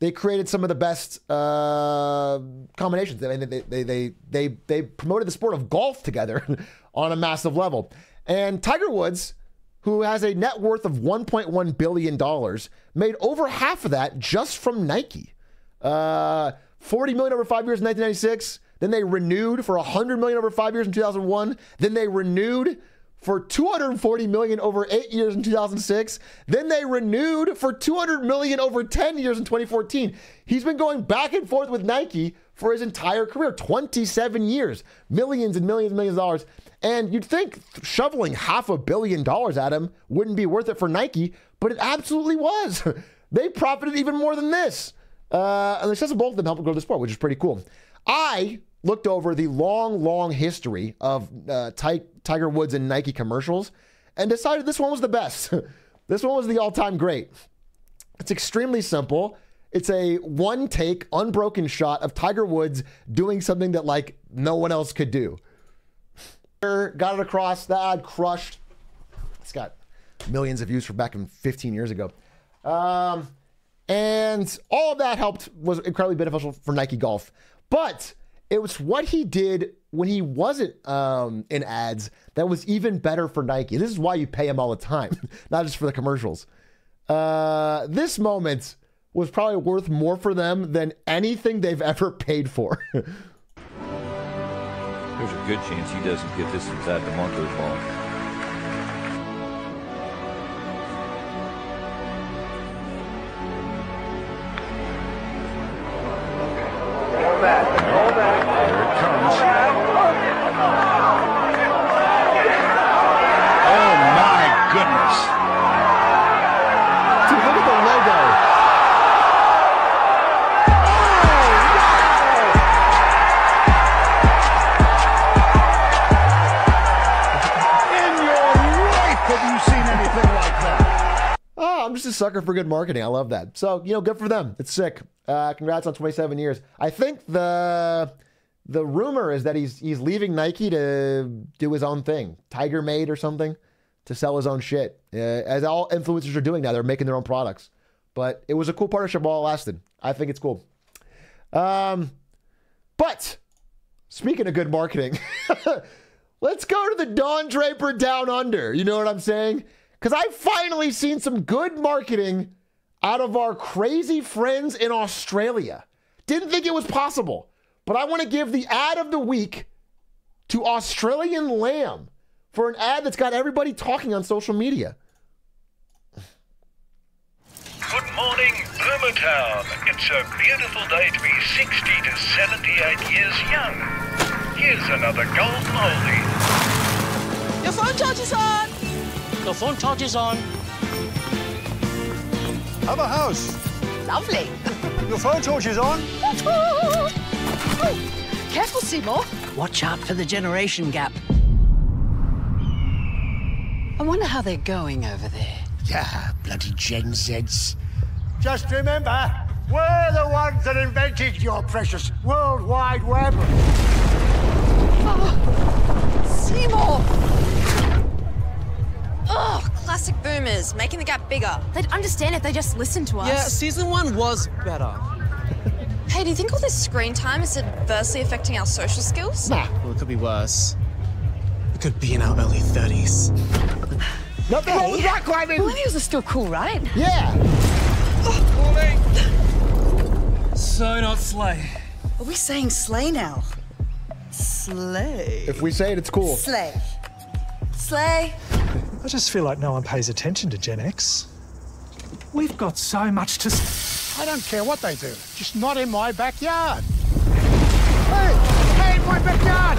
they created some of the best uh, combinations. I mean, they, they, they, they, they promoted the sport of golf together on a massive level. And Tiger Woods, who has a net worth of $1.1 billion, made over half of that just from Nike. Uh, 40 million over five years in 1996. Then they renewed for 100 million over five years in 2001. Then they renewed for 240 million over eight years in 2006. Then they renewed for 200 million over 10 years in 2014. He's been going back and forth with Nike for his entire career 27 years, millions and millions and millions of dollars. And you'd think shoveling half a billion dollars at him wouldn't be worth it for Nike, but it absolutely was. they profited even more than this. Uh, and the success of both of them helped grow the sport, which is pretty cool. I looked over the long, long history of uh, Ti- Tiger Woods and Nike commercials and decided this one was the best. this one was the all time great. It's extremely simple. It's a one take, unbroken shot of Tiger Woods doing something that like no one else could do. Got it across. The ad crushed. It's got millions of views from back in 15 years ago. Um, and all of that helped was incredibly beneficial for Nike Golf. But it was what he did when he wasn't um, in ads that was even better for Nike. This is why you pay him all the time, not just for the commercials. Uh, this moment was probably worth more for them than anything they've ever paid for. There's a good chance he doesn't get this inside the Monte ball. Sucker for good marketing. I love that. So, you know, good for them. It's sick. Uh, congrats on 27 years. I think the the rumor is that he's he's leaving Nike to do his own thing, Tiger Made or something, to sell his own shit. Uh, as all influencers are doing now, they're making their own products. But it was a cool partnership while it lasted. I think it's cool. Um, but speaking of good marketing, let's go to the Don Draper Down Under. You know what I'm saying? Because I've finally seen some good marketing out of our crazy friends in Australia. Didn't think it was possible, but I want to give the ad of the week to Australian Lamb for an ad that's got everybody talking on social media. Good morning, Boomertown. It's a beautiful day to be 60 to 78 years young. Here's another golden oldie. Your phone charge is on. Your phone charge is on. Have a house. Lovely. Your phone torch is on. Oh, careful, Seymour. Watch out for the generation gap. I wonder how they're going over there. Yeah, bloody Gen Zs. Just remember, we're the ones that invented your precious World Wide Web. Oh, Seymour! Ugh, classic boomers, making the gap bigger. They'd understand if they just listened to us. Yeah, season one was better. Hey, do you think all this screen time is adversely affecting our social skills? Nah. Well, it could be worse. We could be in our early 30s. Nothing wrong with rock climbing. Millennials are still cool, right? Yeah. So not slay. Are we saying slay now? Slay. If we say it, it's cool. Slay. Slay. I just feel like no one pays attention to Gen X. We've got so much to. I don't care what they do, just not in my backyard. Hey, hey, in my backyard!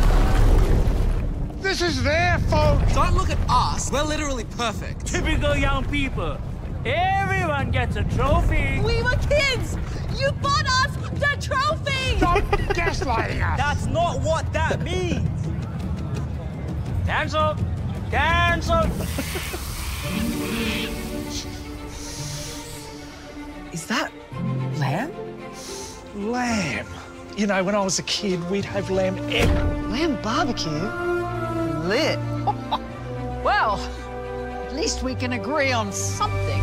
This is their fault! Don't look at us. We're literally perfect. Typical young people. Everyone gets a trophy. We were kids. You bought us the trophy. Stop gaslighting us. That's not what that means. Cancel. Cancel. that lamb? Lamb. You know, when I was a kid, we'd have lamb every. Lamb barbecue? Lit. Well, at least we can agree on something.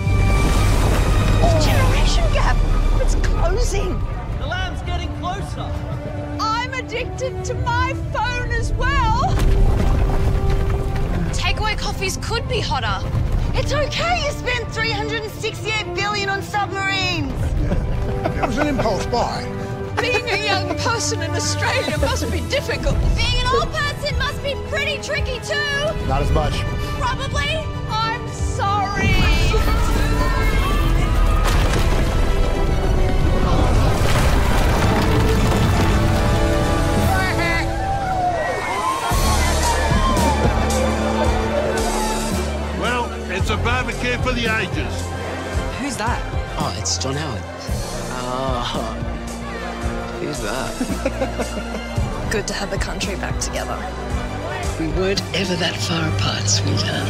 The Generation gap! It's closing! The lamb's getting closer. I'm addicted to my phone as well! Takeaway coffees could be hotter. It's okay you spent 368 billion on submarines. Yeah, It was an impulse buy. Being a young person in Australia must be difficult. Being an old person must be pretty tricky too. Not as much. Probably. I'm sorry. It's a barbecue for the ages. Who's that? Oh, it's John Howard. Oh. Who's that? Good to have the country back together. We weren't ever that far apart, sweetheart.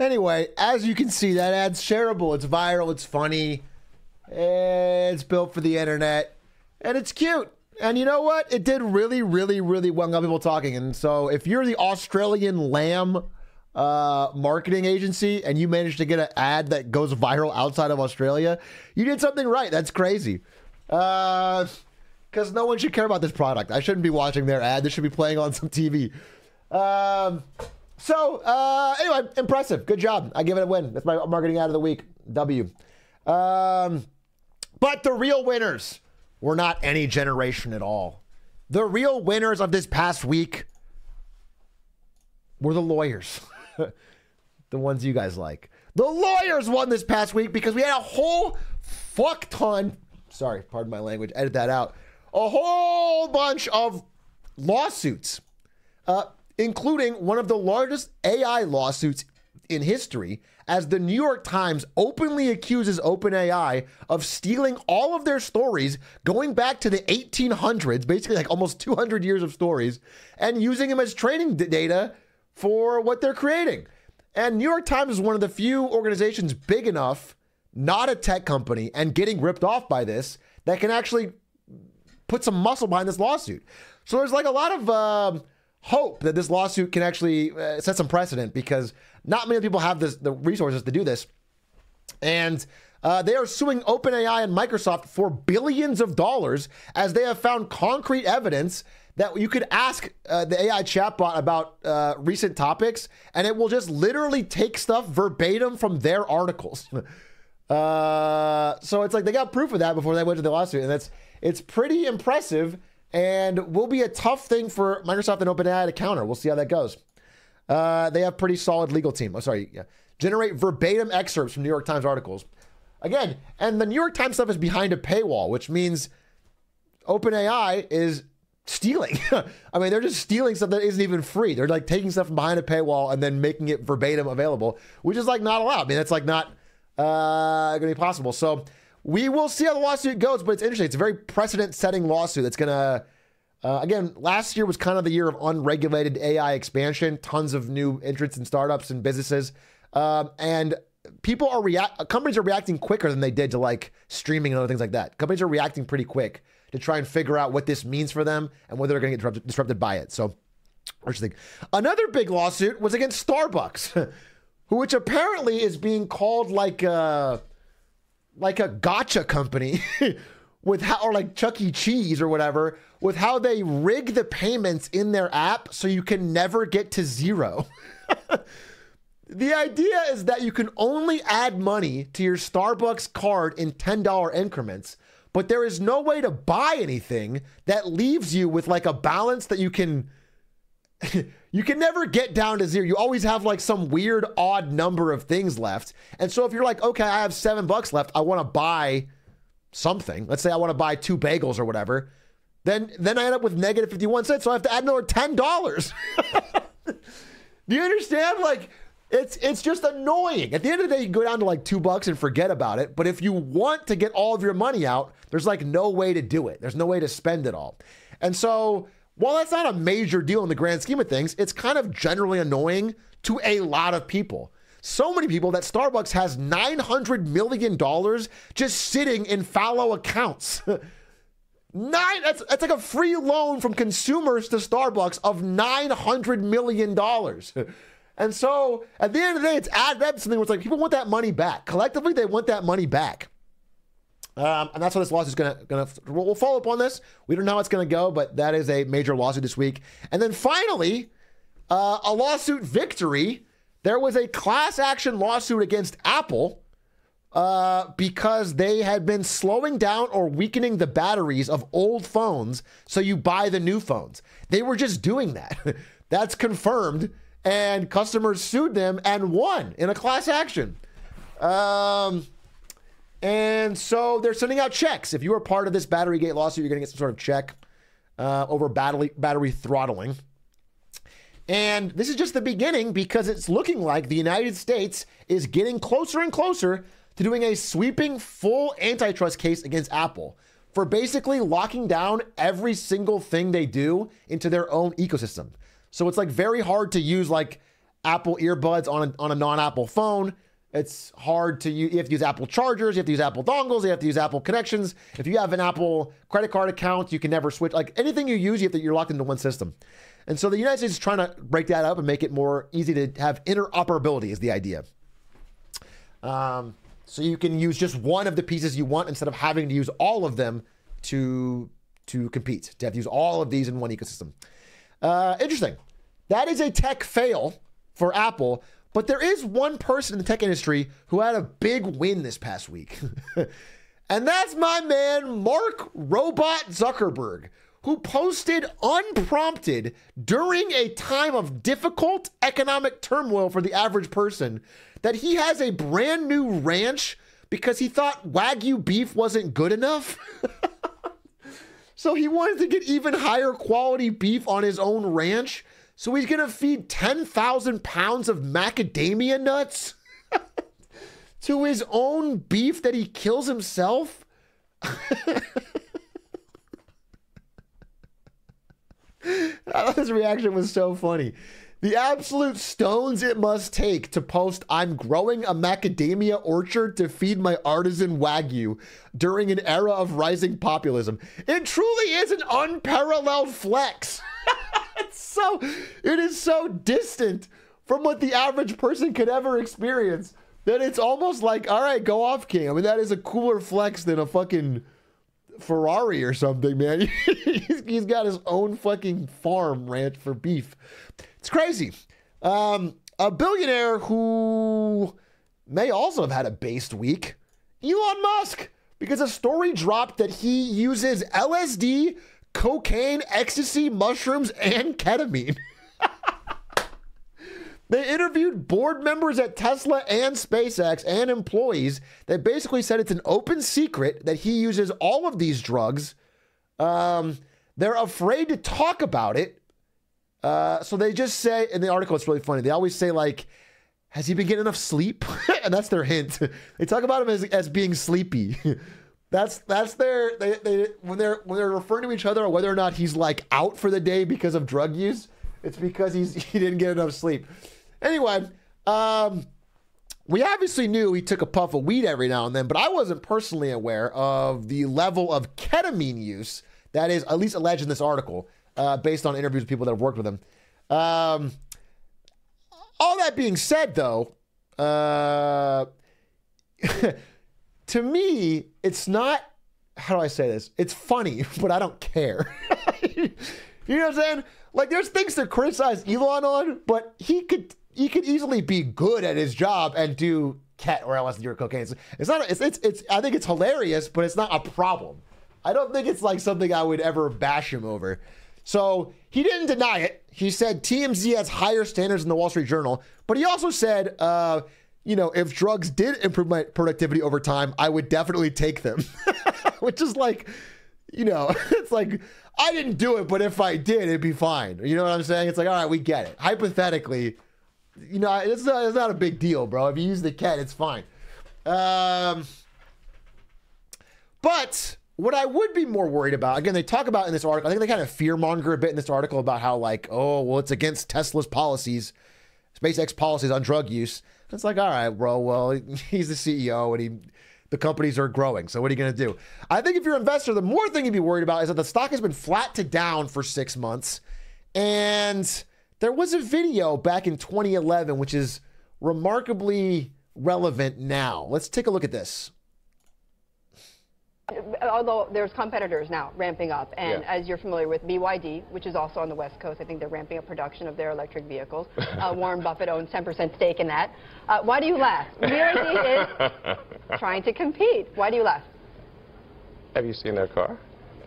Anyway, as you can see, that ad's shareable. It's viral. It's funny. It's built for the internet, and it's cute. And you know what? It did really, really, really well. Got people talking. And so, if you're the Australian Lamb uh, marketing agency and you managed to get an ad that goes viral outside of Australia, you did something right. That's crazy. Because no one should care about this product. I shouldn't be watching their ad. This should be playing on some TV. Um, so, uh, anyway, impressive. Good job. I give it a win. That's my marketing ad of the week. W. Um, but the real winners were not any generation at all. The real winners of this past week were the lawyers. the ones you guys like. The lawyers won this past week because we had a whole fuck ton. Sorry, pardon my language. Edit that out. A whole bunch of lawsuits, uh, including one of the largest AI lawsuits in history, as the New York Times openly accuses OpenAI of stealing all of their stories going back to the 1800s, basically like almost 200 years of stories, and using them as training data for what they're creating. And New York Times is one of the few organizations big enough, not a tech company, and getting ripped off by this, that can actually put some muscle behind this lawsuit. So there's like a lot of um, hope that this lawsuit can actually uh, set some precedent because not many people have this, the resources to do this. And uh, they are suing OpenAI and Microsoft for billions of dollars as they have found concrete evidence that you could ask uh, the AI chatbot about uh, recent topics and it will just literally take stuff verbatim from their articles. Uh, so it's like they got proof of that before they went to the lawsuit, and that's it's pretty impressive, and will be a tough thing for Microsoft and OpenAI to counter. We'll see how that goes. Uh, they have pretty solid legal team. Oh, sorry, yeah. generate verbatim excerpts from New York Times articles. Again, and the New York Times stuff is behind a paywall, which means OpenAI is stealing. I mean, they're just stealing stuff that isn't even free. They're like taking stuff from behind a paywall and then making it verbatim available, which is like not allowed. I mean, that's like not uh, going to be possible. So we will see how the lawsuit goes, but it's interesting. It's a very precedent-setting lawsuit that's going to. Uh, again, last year was kind of the year of unregulated AI expansion, tons of new entrants and startups and businesses, um, and people are react. Companies are reacting quicker than they did to like streaming and other things like that. Companies are reacting pretty quick to try and figure out what this means for them and whether they're going to get disrupted, by it. So, interesting. Another big lawsuit was against Starbucks, which apparently is being called like a like a gotcha company with how or like Chuck E. Cheese or whatever with how they rig the payments in their app so you can never get to zero. the idea is that you can only add money to your Starbucks card in $10 increments, but there is no way to buy anything that leaves you with like a balance that you can you can never get down to zero. You always have like some weird odd number of things left. And so if you're like, okay, I have seven bucks left, I want to buy something. Let's say I want to buy two bagels or whatever. Then then I end up with negative 51 cents. So I have to add another $10. Do you understand? Like it's it's just annoying. At the end of the day, you go down to like two bucks and forget about it. But if you want to get all of your money out, there's like no way to do it. There's no way to spend it all. And so while that's not a major deal in the grand scheme of things, it's kind of generally annoying to a lot of people. so many people that Starbucks has $900 million just sitting in fallow accounts. Nine, that's, that's like a free loan from consumers to Starbucks of $900 million. And so at the end of the day, it's to something where it's like people want that money back. Collectively, they want that money back. Um, and that's what this lawsuit is going to. Gonna, we'll we'll follow up on this. We don't know how it's going to go, but that is a major lawsuit this week. And then finally, uh, a lawsuit victory. There was a class action lawsuit against Apple uh, because they had been slowing down or weakening the batteries of old phones so you buy the new phones. They were just doing that. That's confirmed. And customers sued them and won in a class action. Um, and so they're sending out checks. If you were part of this Battery Gate lawsuit, you're going to get some sort of check uh, over battery, battery throttling. And this is just the beginning because it's looking like the United States is getting closer and closer to doing a sweeping full antitrust case against Apple for basically locking down every single thing they do into their own ecosystem. So it's like very hard to use like Apple earbuds on a, on a non-Apple phone. It's hard to use. You have to use Apple chargers. You have to use Apple dongles. You have to use Apple connections. If you have an Apple credit card account, you can never switch. Like anything you use, you have to, you're locked into one system. And so the United States is trying to break that up and make it more easy to have interoperability. Is the idea. Um, so you can use just one of the pieces you want instead of having to use all of them to to compete. To have to use all of these in one ecosystem. Uh, interesting. That is a tech fail for Apple, but there is one person in the tech industry who had a big win this past week. and that's my man, Mark Robot Zuckerberg, who posted unprompted during a time of difficult economic turmoil for the average person that he has a brand new ranch because he thought Wagyu beef wasn't good enough. so he wanted to get even higher quality beef on his own ranch. So he's going to feed 10,000 pounds of macadamia nuts to his own beef that he kills himself. I thought his reaction was so funny. The absolute stones it must take to post I'm growing a macadamia orchard to feed my artisan wagyu during an era of rising populism. It truly is an unparalleled flex. it's so it is so distant from what the average person could ever experience that it's almost like, all right, go off, King. I mean, that is a cooler flex than a fucking Ferrari or something, man. he's, got his own fucking farm ranch for beef. It's crazy. Um, a billionaire who may also have had a based week, Elon Musk, because a story dropped that he uses LSD, cocaine, ecstasy, mushrooms, and ketamine. They interviewed board members at Tesla and SpaceX and employees that basically said it's an open secret that he uses all of these drugs. Um, they're afraid to talk about it. Uh, so they just say in the article, it's really funny. They always say, like, has he been getting enough sleep? and that's their hint. they talk about him as, as being sleepy. that's that's their they, they when they're when they're referring to each other whether or not he's like out for the day because of drug use, it's because he's he didn't get enough sleep. Anyway, um, we obviously knew he took a puff of weed every now and then, but I wasn't personally aware of the level of ketamine use that is at least alleged in this article, uh, based on interviews with people that have worked with him. Um, all that being said, though, uh, to me, it's not. How do I say this? It's funny, but I don't care. you know what I'm saying? Like, there's things to criticize Elon on, but he could he could easily be good at his job and do cat or LSD or cocaine. It's, not. It's, it's it's. I think it's hilarious, but it's not a problem. I don't think it's like something I would ever bash him over. So he didn't deny it. He said TMZ has higher standards than the Wall Street Journal, but he also said, uh, you know, if drugs did improve my productivity over time, I would definitely take them. Which is like, you know, it's like I didn't do it, but if I did, it'd be fine. You know what I'm saying? It's like, all right, we get it. Hypothetically, you know, it's not, it's not a big deal, bro. If you use the cat, it's fine. Um, but what I would be more worried about, again, they talk about in this article, I think they kind of fear monger a bit in this article about how, like, oh, well, it's against Tesla's policies. SpaceX policies on drug use. It's like, all right, bro. Well, he's the CEO, and he the companies are growing. So what are you going to do? I think if you're an investor, the more thing you'd be worried about is that the stock has been flat to down for six months, and there was a video back in 2011 which is remarkably relevant now. Let's take a look at this. Although there's competitors now ramping up, and Yeah. as you're familiar with BYD, which is also on the West Coast, I think they're ramping up production of their electric vehicles. Uh, Warren Buffett owns 10% stake in that. Uh, why do you laugh? BYD is trying to compete. Why do you laugh? Have you seen their car?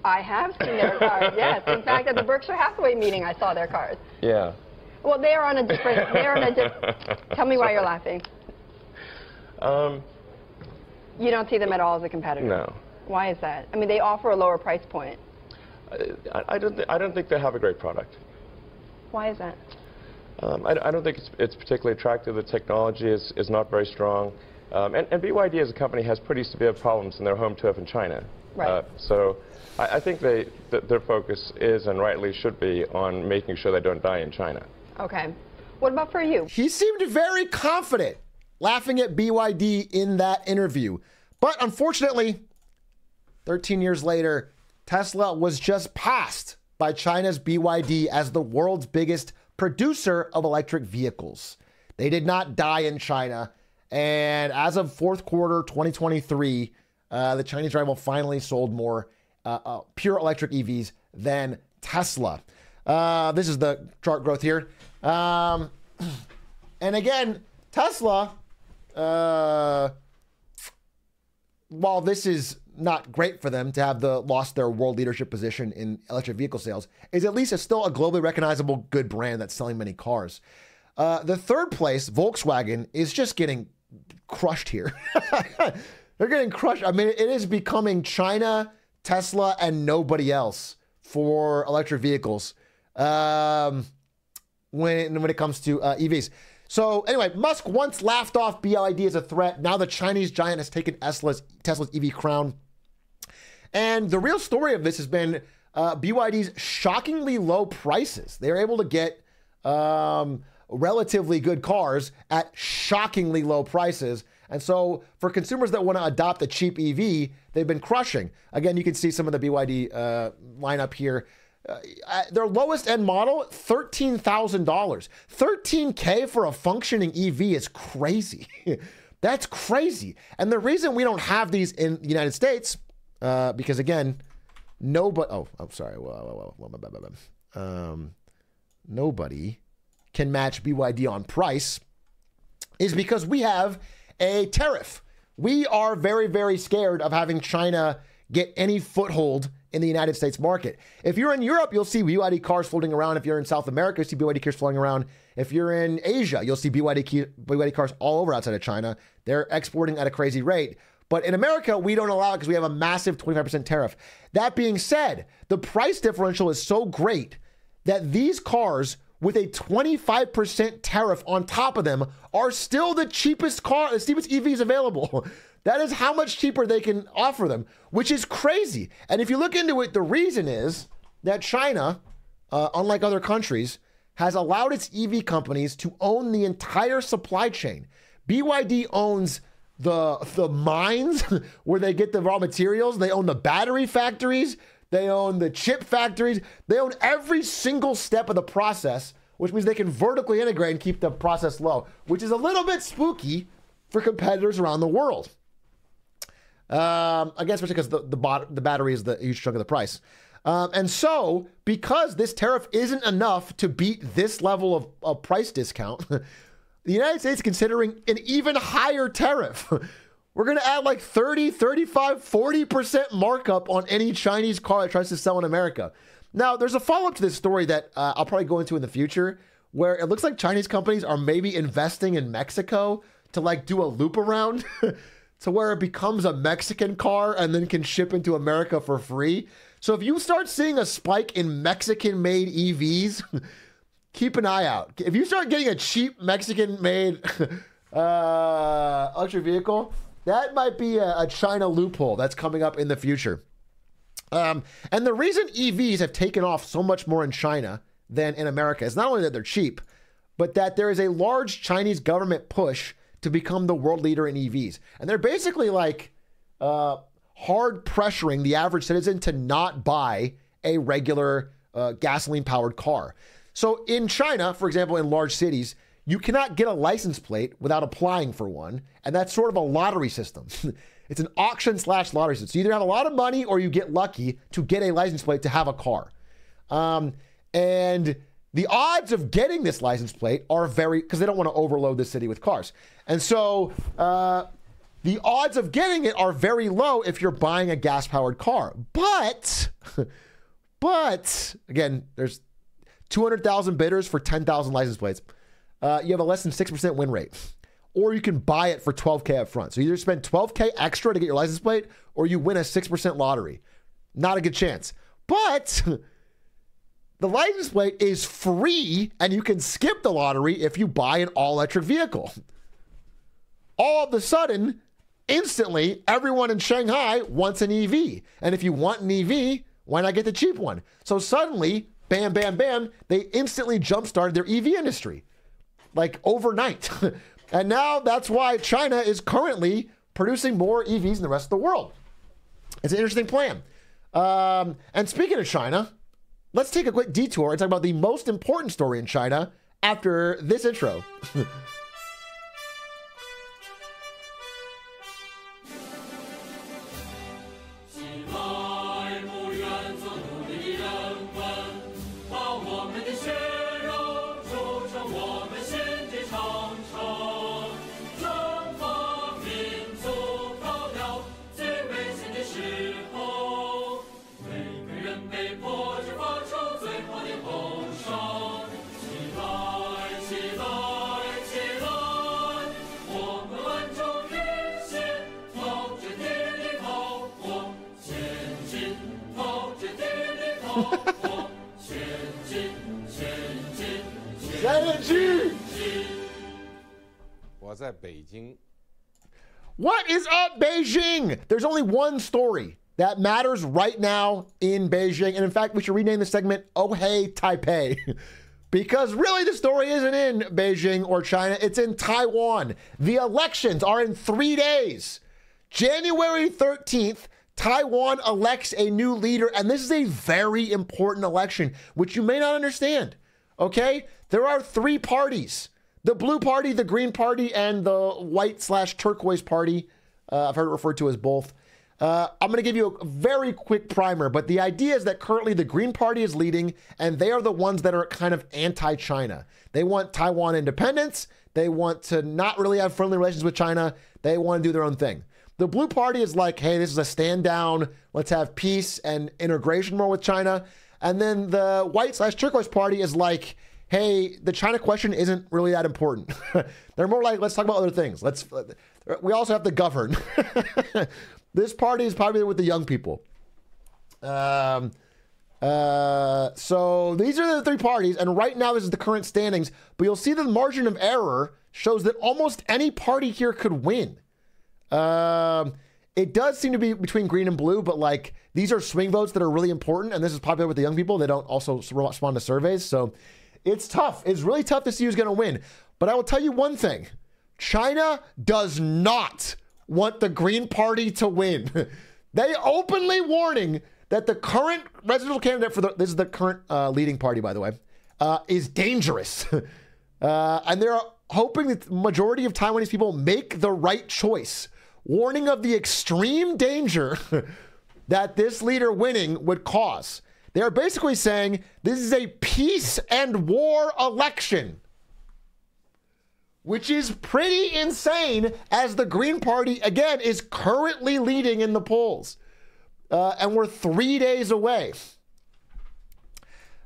I have seen their cars. Yes, in fact, at the Berkshire Hathaway meeting, I saw their cars. Yeah. Well, they are on a different. They're on a different. Tell me why you're laughing. Um, You don't see them at all as a competitor. no. Why is that? I mean, they offer a lower price point. I, I don't. Th- I don't think they have a great product. Why is that? Um, I, I don't think it's, it's particularly attractive. The technology is, is not very strong. Um, and, and BYD as a company has pretty severe problems in their home turf in China. Right. Uh, so I, I think they, th- their focus is and rightly should be on making sure they don't die in China. Okay. What about for you? He seemed very confident laughing at BYD in that interview. But unfortunately, 13 years later, Tesla was just passed by China's BYD as the world's biggest producer of electric vehicles. They did not die in China. And as of fourth quarter 2023, uh, the Chinese rival finally sold more uh, uh, pure electric EVs than Tesla. Uh, this is the chart growth here. Um, and again, Tesla, uh, while this is not great for them to have the lost their world leadership position in electric vehicle sales, is at least it's still a globally recognizable good brand that's selling many cars. Uh, the third place, Volkswagen, is just getting crushed here. They're getting crushed. I mean, it is becoming China, Tesla, and nobody else for electric vehicles um, when when it comes to uh, EVs. So anyway, Musk once laughed off BYD as a threat. Now the Chinese giant has taken Tesla's Tesla's EV crown. And the real story of this has been uh, BYD's shockingly low prices. They're able to get um, relatively good cars at shockingly low prices. And so, for consumers that want to adopt a cheap EV, they've been crushing. Again, you can see some of the BYD uh, lineup here. Uh, their lowest end model, $13,000. 13K for a functioning EV is crazy. That's crazy. And the reason we don't have these in the United States, uh, because again, nobody, oh, I'm sorry. Whoa, whoa, whoa, whoa, whoa. Um, nobody can match BYD on price is because we have a tariff. We are very, very scared of having China get any foothold in the United States market. If you're in Europe, you'll see BYD cars floating around. If you're in South America, you see BYD cars floating around. If you're in Asia, you'll see BYD, BYD cars all over outside of China. They're exporting at a crazy rate. But in America, we don't allow it because we have a massive 25% tariff. That being said, the price differential is so great that these cars with a 25% tariff on top of them are still the cheapest car, the cheapest EVs available. That is how much cheaper they can offer them, which is crazy. And if you look into it, the reason is that China, uh, unlike other countries, has allowed its EV companies to own the entire supply chain. BYD owns the the mines where they get the raw materials. They own the battery factories. They own the chip factories. They own every single step of the process, which means they can vertically integrate and keep the process low, which is a little bit spooky for competitors around the world. Um, again, especially because the the, bot- the battery is the huge chunk of the price. Um, and so, because this tariff isn't enough to beat this level of, of price discount, the United States considering an even higher tariff. We're going to add like 30, 35, 40% markup on any Chinese car that tries to sell in America. Now, there's a follow up to this story that uh, I'll probably go into in the future where it looks like Chinese companies are maybe investing in Mexico to like do a loop around to where it becomes a Mexican car and then can ship into America for free. So if you start seeing a spike in Mexican made EVs, keep an eye out. If you start getting a cheap Mexican made uh, electric vehicle, that might be a, a China loophole that's coming up in the future. Um, and the reason EVs have taken off so much more in China than in America is not only that they're cheap, but that there is a large Chinese government push to become the world leader in EVs. And they're basically like uh, hard pressuring the average citizen to not buy a regular uh, gasoline powered car. So in China, for example, in large cities, you cannot get a license plate without applying for one. And that's sort of a lottery system. it's an auction slash lottery system. So you either have a lot of money or you get lucky to get a license plate to have a car. Um, and the odds of getting this license plate are very, because they don't want to overload the city with cars. And so uh, the odds of getting it are very low if you're buying a gas powered car. But, but again, there's 200,000 bidders for 10,000 license plates. Uh, you have a less than 6% win rate. Or you can buy it for 12K up front. So either spend 12K extra to get your license plate or you win a 6% lottery. Not a good chance. But the license plate is free and you can skip the lottery if you buy an all electric vehicle. All of a sudden, instantly, everyone in Shanghai wants an EV. And if you want an EV, why not get the cheap one? So suddenly, bam, bam, bam, they instantly jump started their EV industry like overnight. and now that's why China is currently producing more EVs than the rest of the world. It's an interesting plan. Um, and speaking of China, let's take a quick detour and talk about the most important story in China after this intro. What is up, Beijing? There's only one story that matters right now in Beijing. And in fact, we should rename the segment Oh Hey Taipei. because really the story isn't in Beijing or China, it's in Taiwan. The elections are in three days. January 13th, Taiwan elects a new leader, and this is a very important election, which you may not understand. Okay? There are three parties the blue party, the green party, and the white slash turquoise party. Uh, I've heard it referred to as both. Uh, I'm going to give you a very quick primer, but the idea is that currently the Green Party is leading, and they are the ones that are kind of anti China. They want Taiwan independence. They want to not really have friendly relations with China. They want to do their own thing. The Blue Party is like, hey, this is a stand down. Let's have peace and integration more with China. And then the white slash turquoise party is like, hey, the China question isn't really that important. They're more like, let's talk about other things. Let's. We also have to govern. this party is popular with the young people. Um. Uh, so these are the three parties, and right now this is the current standings. But you'll see the margin of error shows that almost any party here could win. Um, it does seem to be between green and blue, but like these are swing votes that are really important, and this is popular with the young people. They don't also respond to surveys, so it's tough. It's really tough to see who's going to win. But I will tell you one thing China does not want the Green Party to win. they openly warning that the current presidential candidate for the, this is the current uh, leading party, by the way, uh, is dangerous. uh, and they're hoping that the majority of Taiwanese people make the right choice, warning of the extreme danger that this leader winning would cause. They are basically saying this is a peace and war election, which is pretty insane as the Green Party, again, is currently leading in the polls. Uh, and we're three days away.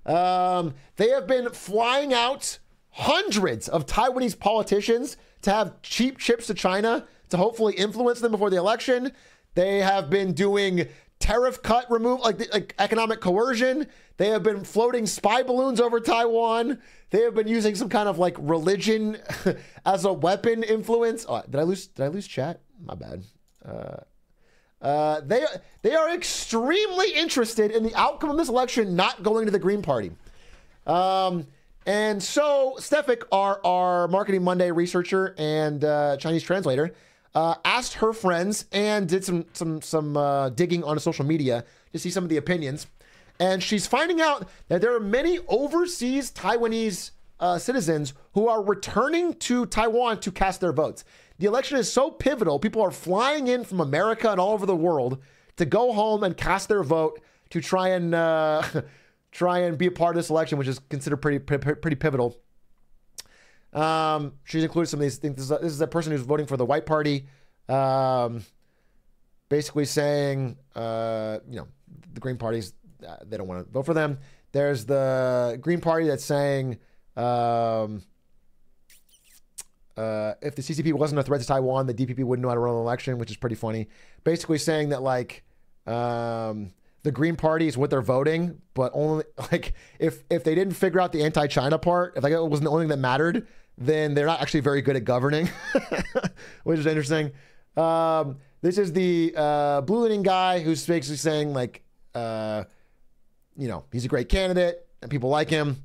Um, they have been flying out hundreds of Taiwanese politicians to have cheap chips to China to hopefully influence them before the election. They have been doing tariff cut remove like like economic coercion. They have been floating spy balloons over Taiwan. They have been using some kind of like religion as a weapon influence. Oh, did I lose? Did I lose chat? My bad. Uh, uh, they they are extremely interested in the outcome of this election not going to the Green Party. Um, And so Stefik, our, our Marketing Monday researcher and uh, Chinese translator, uh, asked her friends and did some some some uh, digging on social media to see some of the opinions. And she's finding out that there are many overseas Taiwanese uh, citizens who are returning to Taiwan to cast their votes. The election is so pivotal; people are flying in from America and all over the world to go home and cast their vote to try and uh, try and be a part of this election, which is considered pretty pretty, pretty pivotal. Um, she's included some of these things. This is, a, this is a person who's voting for the White Party, um, basically saying, uh, you know, the Green Party's uh, they don't want to vote for them. There's the Green Party that's saying, um, uh, if the CCP wasn't a threat to Taiwan, the DPP wouldn't know how to run an election, which is pretty funny. Basically saying that like um, the Green Party is what they're voting, but only like if if they didn't figure out the anti-China part, if like it wasn't the only thing that mattered, then they're not actually very good at governing, which is interesting. Um, this is the uh, blue leaning guy who's basically saying like, uh, you know, he's a great candidate and people like him.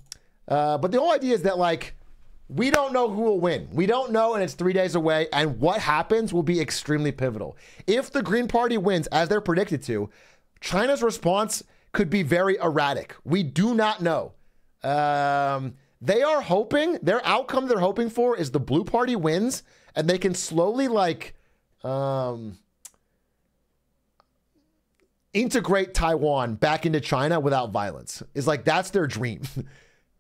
Uh, but the whole idea is that like we don't know who will win. We don't know, and it's three days away. And what happens will be extremely pivotal. If the Green Party wins, as they're predicted to, China's response could be very erratic. We do not know. Um, they are hoping their outcome they're hoping for is the Blue Party wins, and they can slowly like um, integrate Taiwan back into China without violence. Is like that's their dream.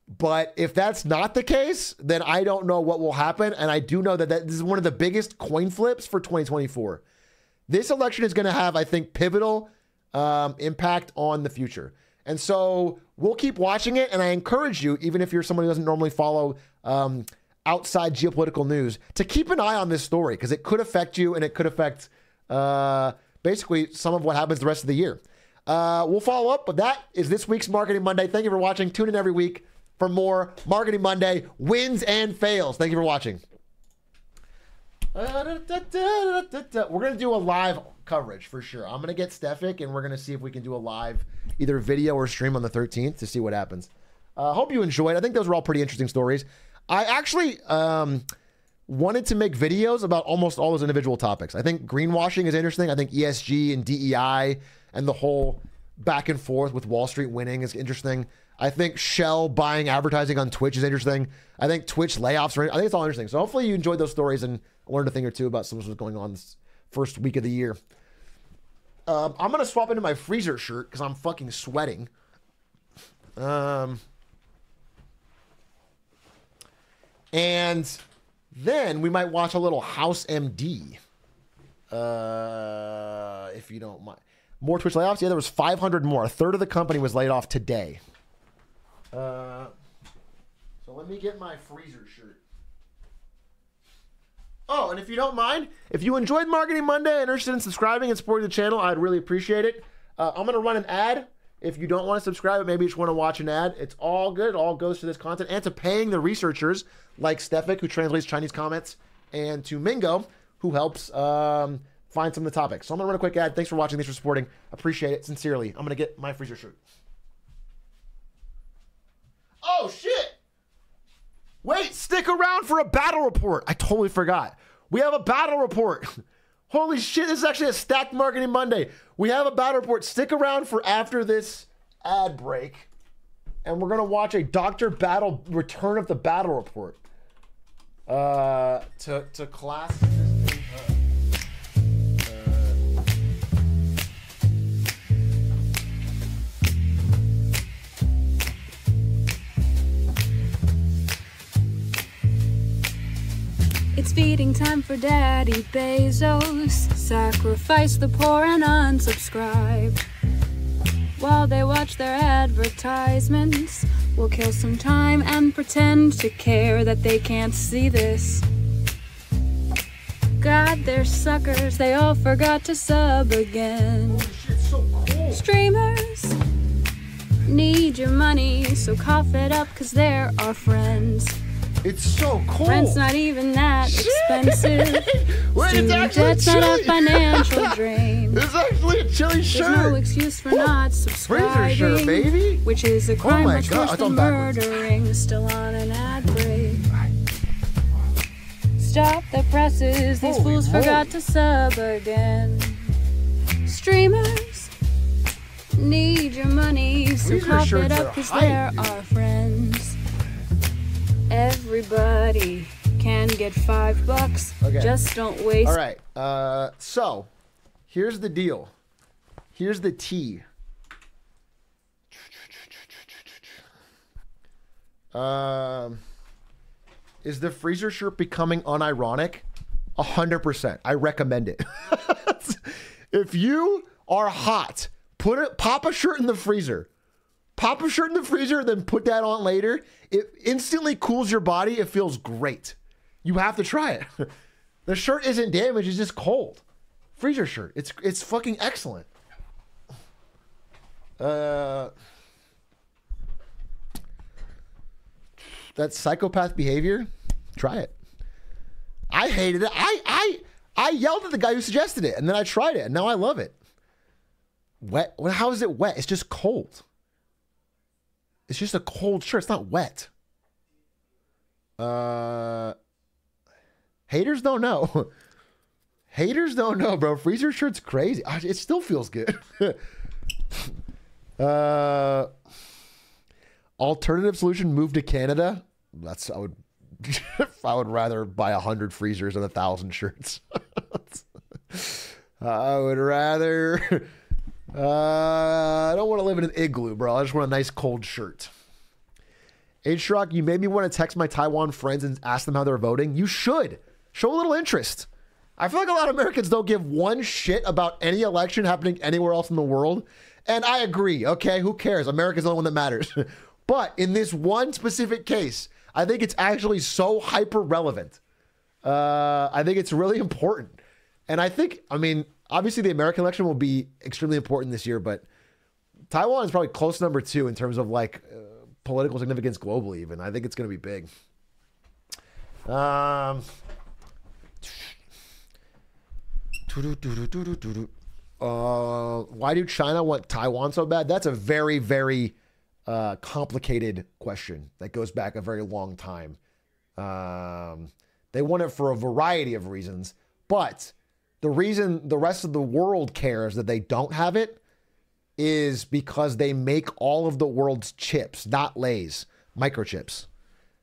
But if that's not the case, then I don't know what will happen. And I do know that, that this is one of the biggest coin flips for 2024. This election is going to have, I think, pivotal um, impact on the future. And so we'll keep watching it. And I encourage you, even if you're someone who doesn't normally follow um, outside geopolitical news, to keep an eye on this story because it could affect you and it could affect uh, basically some of what happens the rest of the year. Uh, we'll follow up, but that is this week's Marketing Monday. Thank you for watching. Tune in every week for more Marketing Monday wins and fails. Thank you for watching. We're to do a live coverage for sure. I'm to get Stefik and we're to see if we can do a live either video or stream on the 13th to see what happens. I uh, hope you enjoyed. I think those were all pretty interesting stories. I actually um, wanted to make videos about almost all those individual topics. I think greenwashing is interesting. I think ESG and DEI and the whole back and forth with Wall Street winning is interesting. I think Shell buying advertising on Twitch is interesting. I think Twitch layoffs are. I think it's all interesting. So hopefully you enjoyed those stories and learned a thing or two about some of what's going on this first week of the year. Um, I'm gonna swap into my freezer shirt because I'm fucking sweating. Um, and then we might watch a little House MD. Uh, if you don't mind. More Twitch layoffs? Yeah, there was 500 more. A third of the company was laid off today. Uh, so let me get my freezer shirt. Oh, and if you don't mind, if you enjoyed Marketing Monday interested in subscribing and supporting the channel, I'd really appreciate it. Uh, I'm going to run an ad. If you don't want to subscribe, maybe you just want to watch an ad. It's all good. It all goes to this content and to paying the researchers like Stefik, who translates Chinese comments, and to Mingo, who helps um, find some of the topics. So I'm going to run a quick ad. Thanks for watching. Thanks for supporting. Appreciate it sincerely. I'm going to get my freezer shirt. Oh, shit. Wait, stick around for a battle report. I totally forgot. We have a battle report. Holy shit, this is actually a stacked marketing Monday. We have a battle report. Stick around for after this ad break. And we're to watch a Dr. Battle Return of the Battle Report. Uh, to, to class. It's feeding time for Daddy Bezos. Sacrifice the poor and unsubscribe. While they watch their advertisements, we'll kill some time and pretend to care that they can't see this. God, they're suckers, they all forgot to sub again. Oh, Streamers need your money, so cough it up, cause they're our friends. It's so cold. Rent's not even that expensive. Wait, it's Student actually debt's not a chilly. financial drain. It's actually a chilly There's shirt. no excuse for not subscribing. shirt, baby. Which is a oh crime my much God, worse I than backwards. murdering. Still on an ad break. Stop the presses. These Holy fools moly. forgot to sub again. Streamers need your money, so cough it up because they're our friends. Everybody can get five bucks. Okay. Just don't waste All right. Uh, so here's the deal. Here's the tea. Um, is the freezer shirt becoming unironic? A hundred percent. I recommend it. if you are hot, put it, pop a shirt in the freezer. Pop a shirt in the freezer, and then put that on later. It instantly cools your body. It feels great. You have to try it. the shirt isn't damaged; it's just cold. Freezer shirt. It's it's fucking excellent. Uh, that psychopath behavior. Try it. I hated it. I I I yelled at the guy who suggested it, and then I tried it, and now I love it. Wet? How is it wet? It's just cold. It's just a cold shirt. It's not wet. Uh, haters don't know. haters don't know, bro. Freezer shirt's crazy. It still feels good. uh, alternative solution: move to Canada. That's I would. I would rather buy a hundred freezers than a thousand shirts. I would rather. Uh, I don't want to live in an igloo, bro. I just want a nice cold shirt. H Rock, you made me want to text my Taiwan friends and ask them how they're voting. You should show a little interest. I feel like a lot of Americans don't give one shit about any election happening anywhere else in the world. And I agree, okay? Who cares? America's the only one that matters. but in this one specific case, I think it's actually so hyper relevant. Uh, I think it's really important. And I think, I mean, obviously the American election will be extremely important this year, but Taiwan is probably close number two in terms of like uh, political significance globally, even. I think it's going to be big. Um, uh, why do China want Taiwan so bad? That's a very, very uh, complicated question that goes back a very long time. Um, they want it for a variety of reasons, but the reason the rest of the world cares that they don't have it is because they make all of the world's chips, not Lay's, microchips.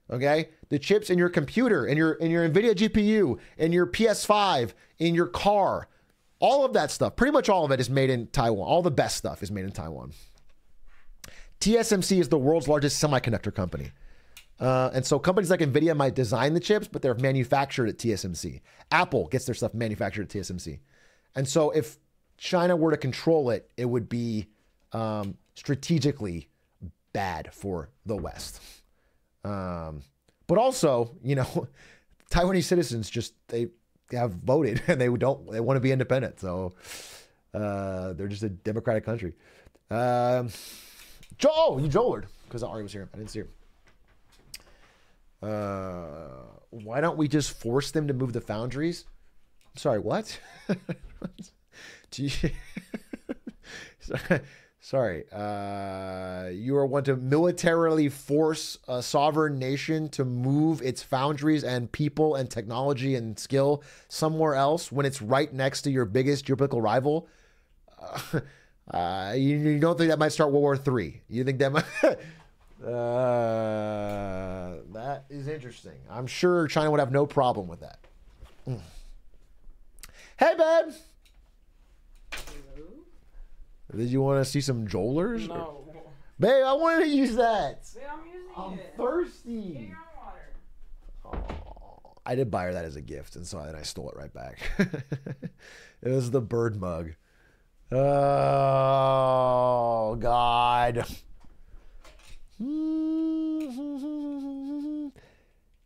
Okay? The chips in your computer, in your in your Nvidia GPU, in your PS5, in your car, all of that stuff, pretty much all of it is made in Taiwan. All the best stuff is made in Taiwan. TSMC is the world's largest semiconductor company. Uh, and so companies like Nvidia might design the chips, but they're manufactured at TSMC. Apple gets their stuff manufactured at TSMC. And so if China were to control it, it would be um, strategically bad for the West. Um, but also, you know, Taiwanese citizens just they have voted and they don't they want to be independent. So uh, they're just a democratic country. Um, Joe, oh, you Joelard because Ari was here. I didn't see her. Uh, why don't we just force them to move the foundries? I'm Sorry, what? You... Sorry, uh, you are want to militarily force a sovereign nation to move its foundries and people and technology and skill somewhere else when it's right next to your biggest geopolitical rival. Uh, you, you don't think that might start World War Three? You think that might? Uh, that is interesting. I'm sure China would have no problem with that. Mm. Hey, babe. Did you want to see some Joelers? No. Babe, I wanted to use that. I'm using I'm it. thirsty. I did buy her that as a gift, and so then I stole it right back. it was the bird mug. Oh God.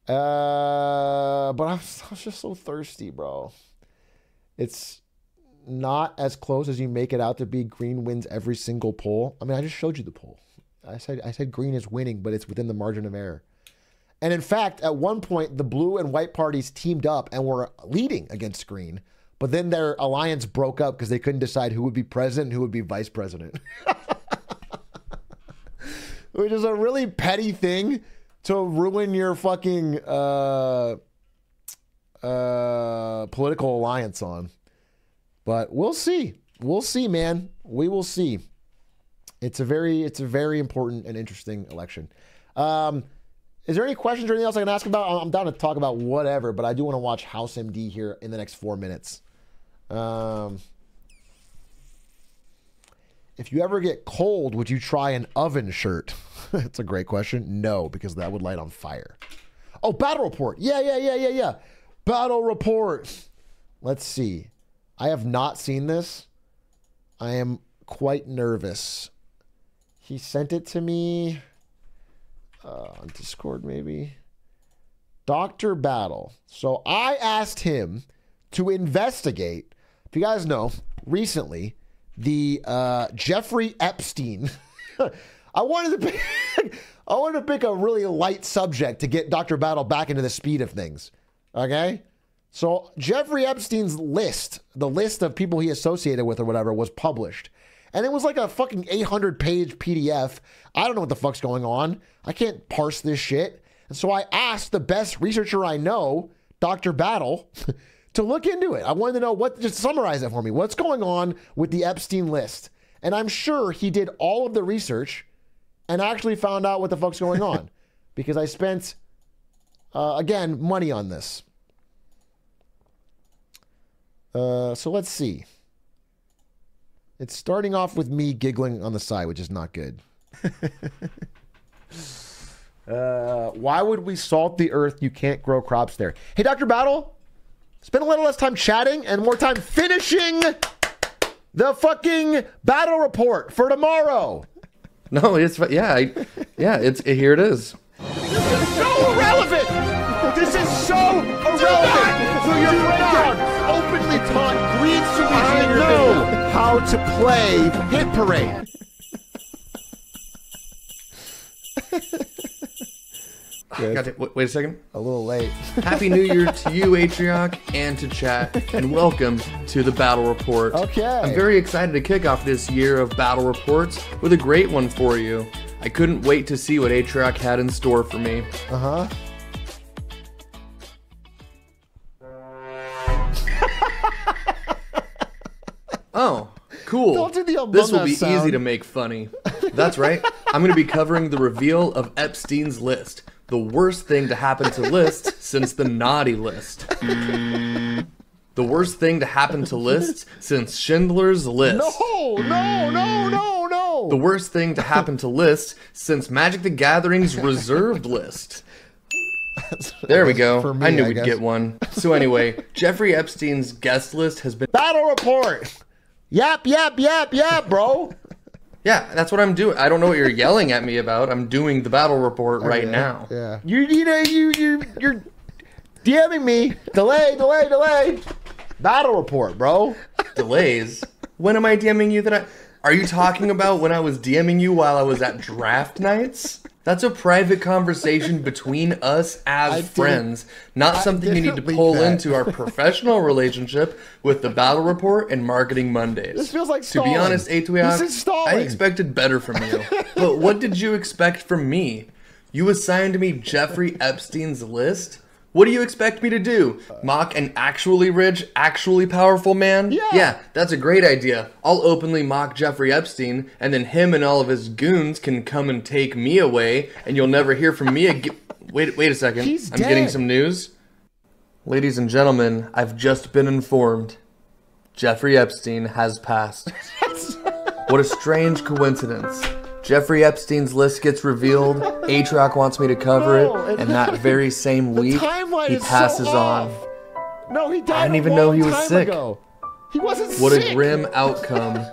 Uh, but I was, I'm just so thirsty, bro. It's not as close as you make it out to be. Green wins every single poll. I mean, I just showed you the poll. I said I said green is winning, but it's within the margin of error. And in fact, at one point, the blue and white parties teamed up and were leading against Green. But then their alliance broke up because they couldn't decide who would be president who would be vice president. Which is a really petty thing to ruin your fucking uh, uh, political alliance on. But we'll see. We'll see, man. We will see. It's a very, it's a very important and interesting election. Um, is there any questions or anything else I can ask about? I'm down to talk about whatever, but I do want to watch House MD here in the next four minutes. Um, if you ever get cold, would you try an oven shirt? That's a great question. No, because that would light on fire. Oh, battle report. Yeah, yeah, yeah, yeah, yeah. Battle report. Let's see. I have not seen this. I am quite nervous. He sent it to me uh, on Discord, maybe. Dr. Battle. So I asked him to investigate. If you guys know, recently, the uh, Jeffrey Epstein. I wanted to pick, I wanted to pick a really light subject to get Dr. Battle back into the speed of things. Okay? So Jeffrey Epstein's list, the list of people he associated with or whatever, was published. And it was like a fucking 800 page PDF. I don't know what the fuck's going on. I can't parse this shit. And so I asked the best researcher I know, Dr. Battle, to look into it. I wanted to know what, just summarize it for me. What's going on with the Epstein list? And I'm sure he did all of the research and actually found out what the fuck's going on because I spent, uh, again, money on this. Uh, so let's see. It's starting off with me giggling on the side, which is not good. uh, why would we salt the earth? You can't grow crops there. Hey, Dr. Battle, spend a little less time chatting and more time finishing the fucking battle report for tomorrow. No, it's yeah, I, yeah. It's here. It is. so irrelevant. This is so irrelevant. So your breakdown openly taught green solution. I know how to play hit parade. God, wait, wait a second. A little late. Happy New Year to you, Atrioc, and to chat, and welcome to the Battle Report. Okay. I'm very excited to kick off this year of Battle Reports with a great one for you. I couldn't wait to see what Atrioc had in store for me. Uh huh. Oh, cool. Don't do the this will be sound. easy to make funny. That's right. I'm going to be covering the reveal of Epstein's list. The worst thing to happen to list since the naughty list. The worst thing to happen to lists since Schindler's List. No, no, no, no, no. The worst thing to happen to lists since Magic the Gathering's reserved list. There we go. Me, I knew I we'd guess. get one. So anyway, Jeffrey Epstein's guest list has been Battle report. Yap, yap, yap, yap, bro. Yeah, that's what I'm doing. I don't know what you're yelling at me about. I'm doing the battle report oh, right Okay, now. Yeah. You, you know, you, you, you're DMing me. Delay, delay, delay. Battle report, bro. Delays. When am I DMing you that I Are you talking about when I was DMing you while I was at draft nights? That's a private conversation between us as I friends, not I something you need to pull that. into our professional relationship with the battle report and marketing Mondays. This feels like To be honest, Atrioc, stalling. I expected better from you. but what did you expect from me? You assigned me Jeffrey Epstein's list? What do you expect me to do? Mock an actually rich, actually powerful man? Yeah. Yeah, that's a great idea. I'll openly mock Jeffrey Epstein, and then him and all of his goons can come and take me away, and you'll never hear from me again. Wait, wait a second. He's I'm getting some news. Ladies and gentlemen, I've just been informed. Jeffrey Epstein has passed. what a strange coincidence. Jeffrey Epstein's list gets revealed. Atrioc wants me to cover No, it, and that very same week, he is so passes on. No, he died. I didn't even know he was sick. Ago. He wasn't What sick. a grim outcome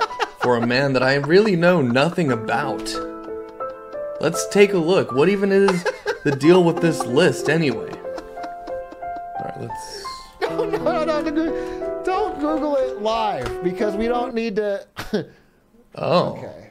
for a man that I really know nothing about. Let's take a look. What even is the deal with this list anyway? Alright, let's. No, no, no, no, no. Don't Google it live because we don't need to. Oh. Okay.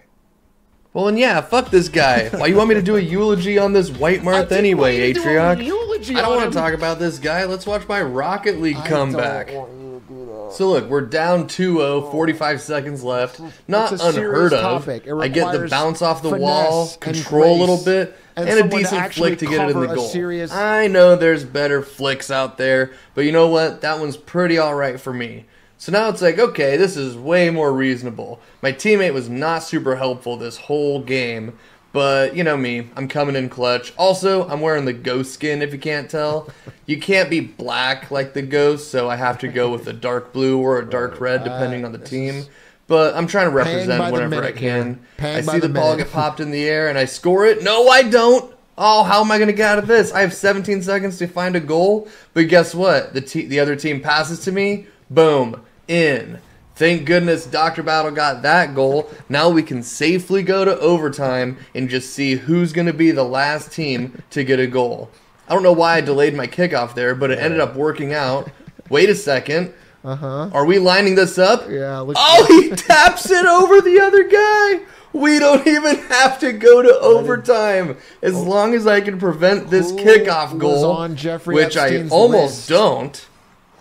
Well, and yeah, fuck this guy. Why you want me to do a eulogy on this White Marth anyway, you to do a Atrioc? I don't want to talk about this guy. Let's watch my Rocket League I comeback. don't want you to do that. So look, we're down 2-0, 45 seconds left. Not unheard of. I get the bounce off the wall, control a little bit, and and, a someone to decent flick to get it in the goal. serious- I know there's better flicks out there, but you know what? That one's pretty alright for me. So now it's like, okay, this is way more reasonable. My teammate was not super helpful this whole game, but you know me, I'm coming in clutch. Also, I'm wearing the ghost skin if you can't tell. You can't be black like the ghost, so I have to go with a dark blue or a dark red depending on the team. But I'm trying to represent whenever I can. I see the the ball get popped in the air and I score it. No, I don't. Oh, how am I going to get out of this? I have 17 seconds to find a goal, but guess what? The te- the other team passes to me. Boom, in. Thank goodness Dr. Battle got that goal. Now we can safely go to overtime and just see who's going to be the last team to get a goal. I don't know why I delayed my kickoff there, but it ended up working out. Wait a second. Uh huh. Are we lining this up? Yeah. Oh, he taps it over the other guy. We don't even have to go to overtime as long as I can prevent this kickoff goal, on Jeffrey which Epstein's I almost list? don't.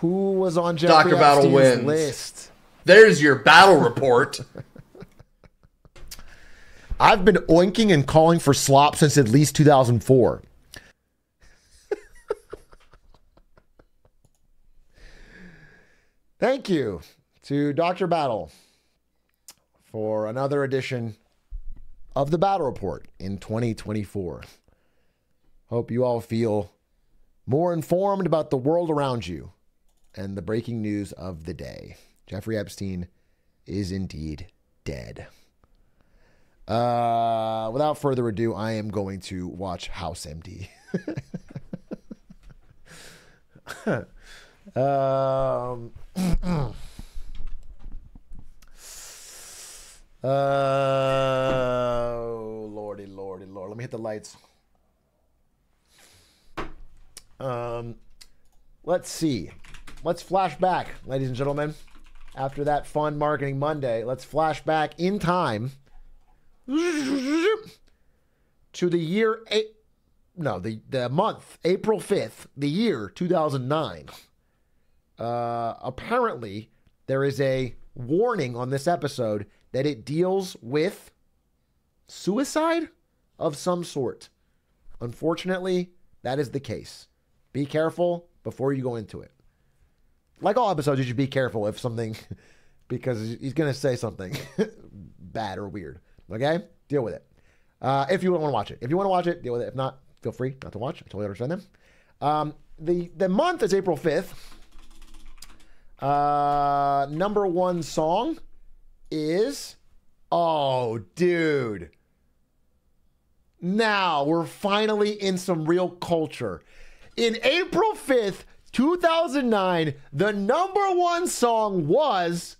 Who was on Jeffrey Dr. Battle Epstein's wins. list? There's your battle report. I've been oinking and calling for slop since at least 2004. Thank you to Dr. Battle for another edition of the Battle Report in 2024. Hope you all feel more informed about the world around you and the breaking news of the day. Jeffrey Epstein is indeed dead. Uh, without further ado, I am going to watch House MD. um, oh, lordy, lordy, lord. Let me hit the lights. Um, let's see. Let's flash back, ladies and gentlemen. After that fun marketing Monday, let's flash back in time to the year eight, no, the, the month, April 5th, the year 2009. Uh, apparently, there is a warning on this episode that it deals with suicide of some sort. Unfortunately, that is the case. Be careful before you go into it. Like all episodes, you should be careful if something, because he's going to say something bad or weird. Okay? Deal with it. Uh, if you want to watch it. If you want to watch it, deal with it. If not, feel free not to watch. I totally understand them. Um, the, the month is April 5th. Uh, number one song is. Oh, dude. Now we're finally in some real culture. In April 5th, 2009, the number one song was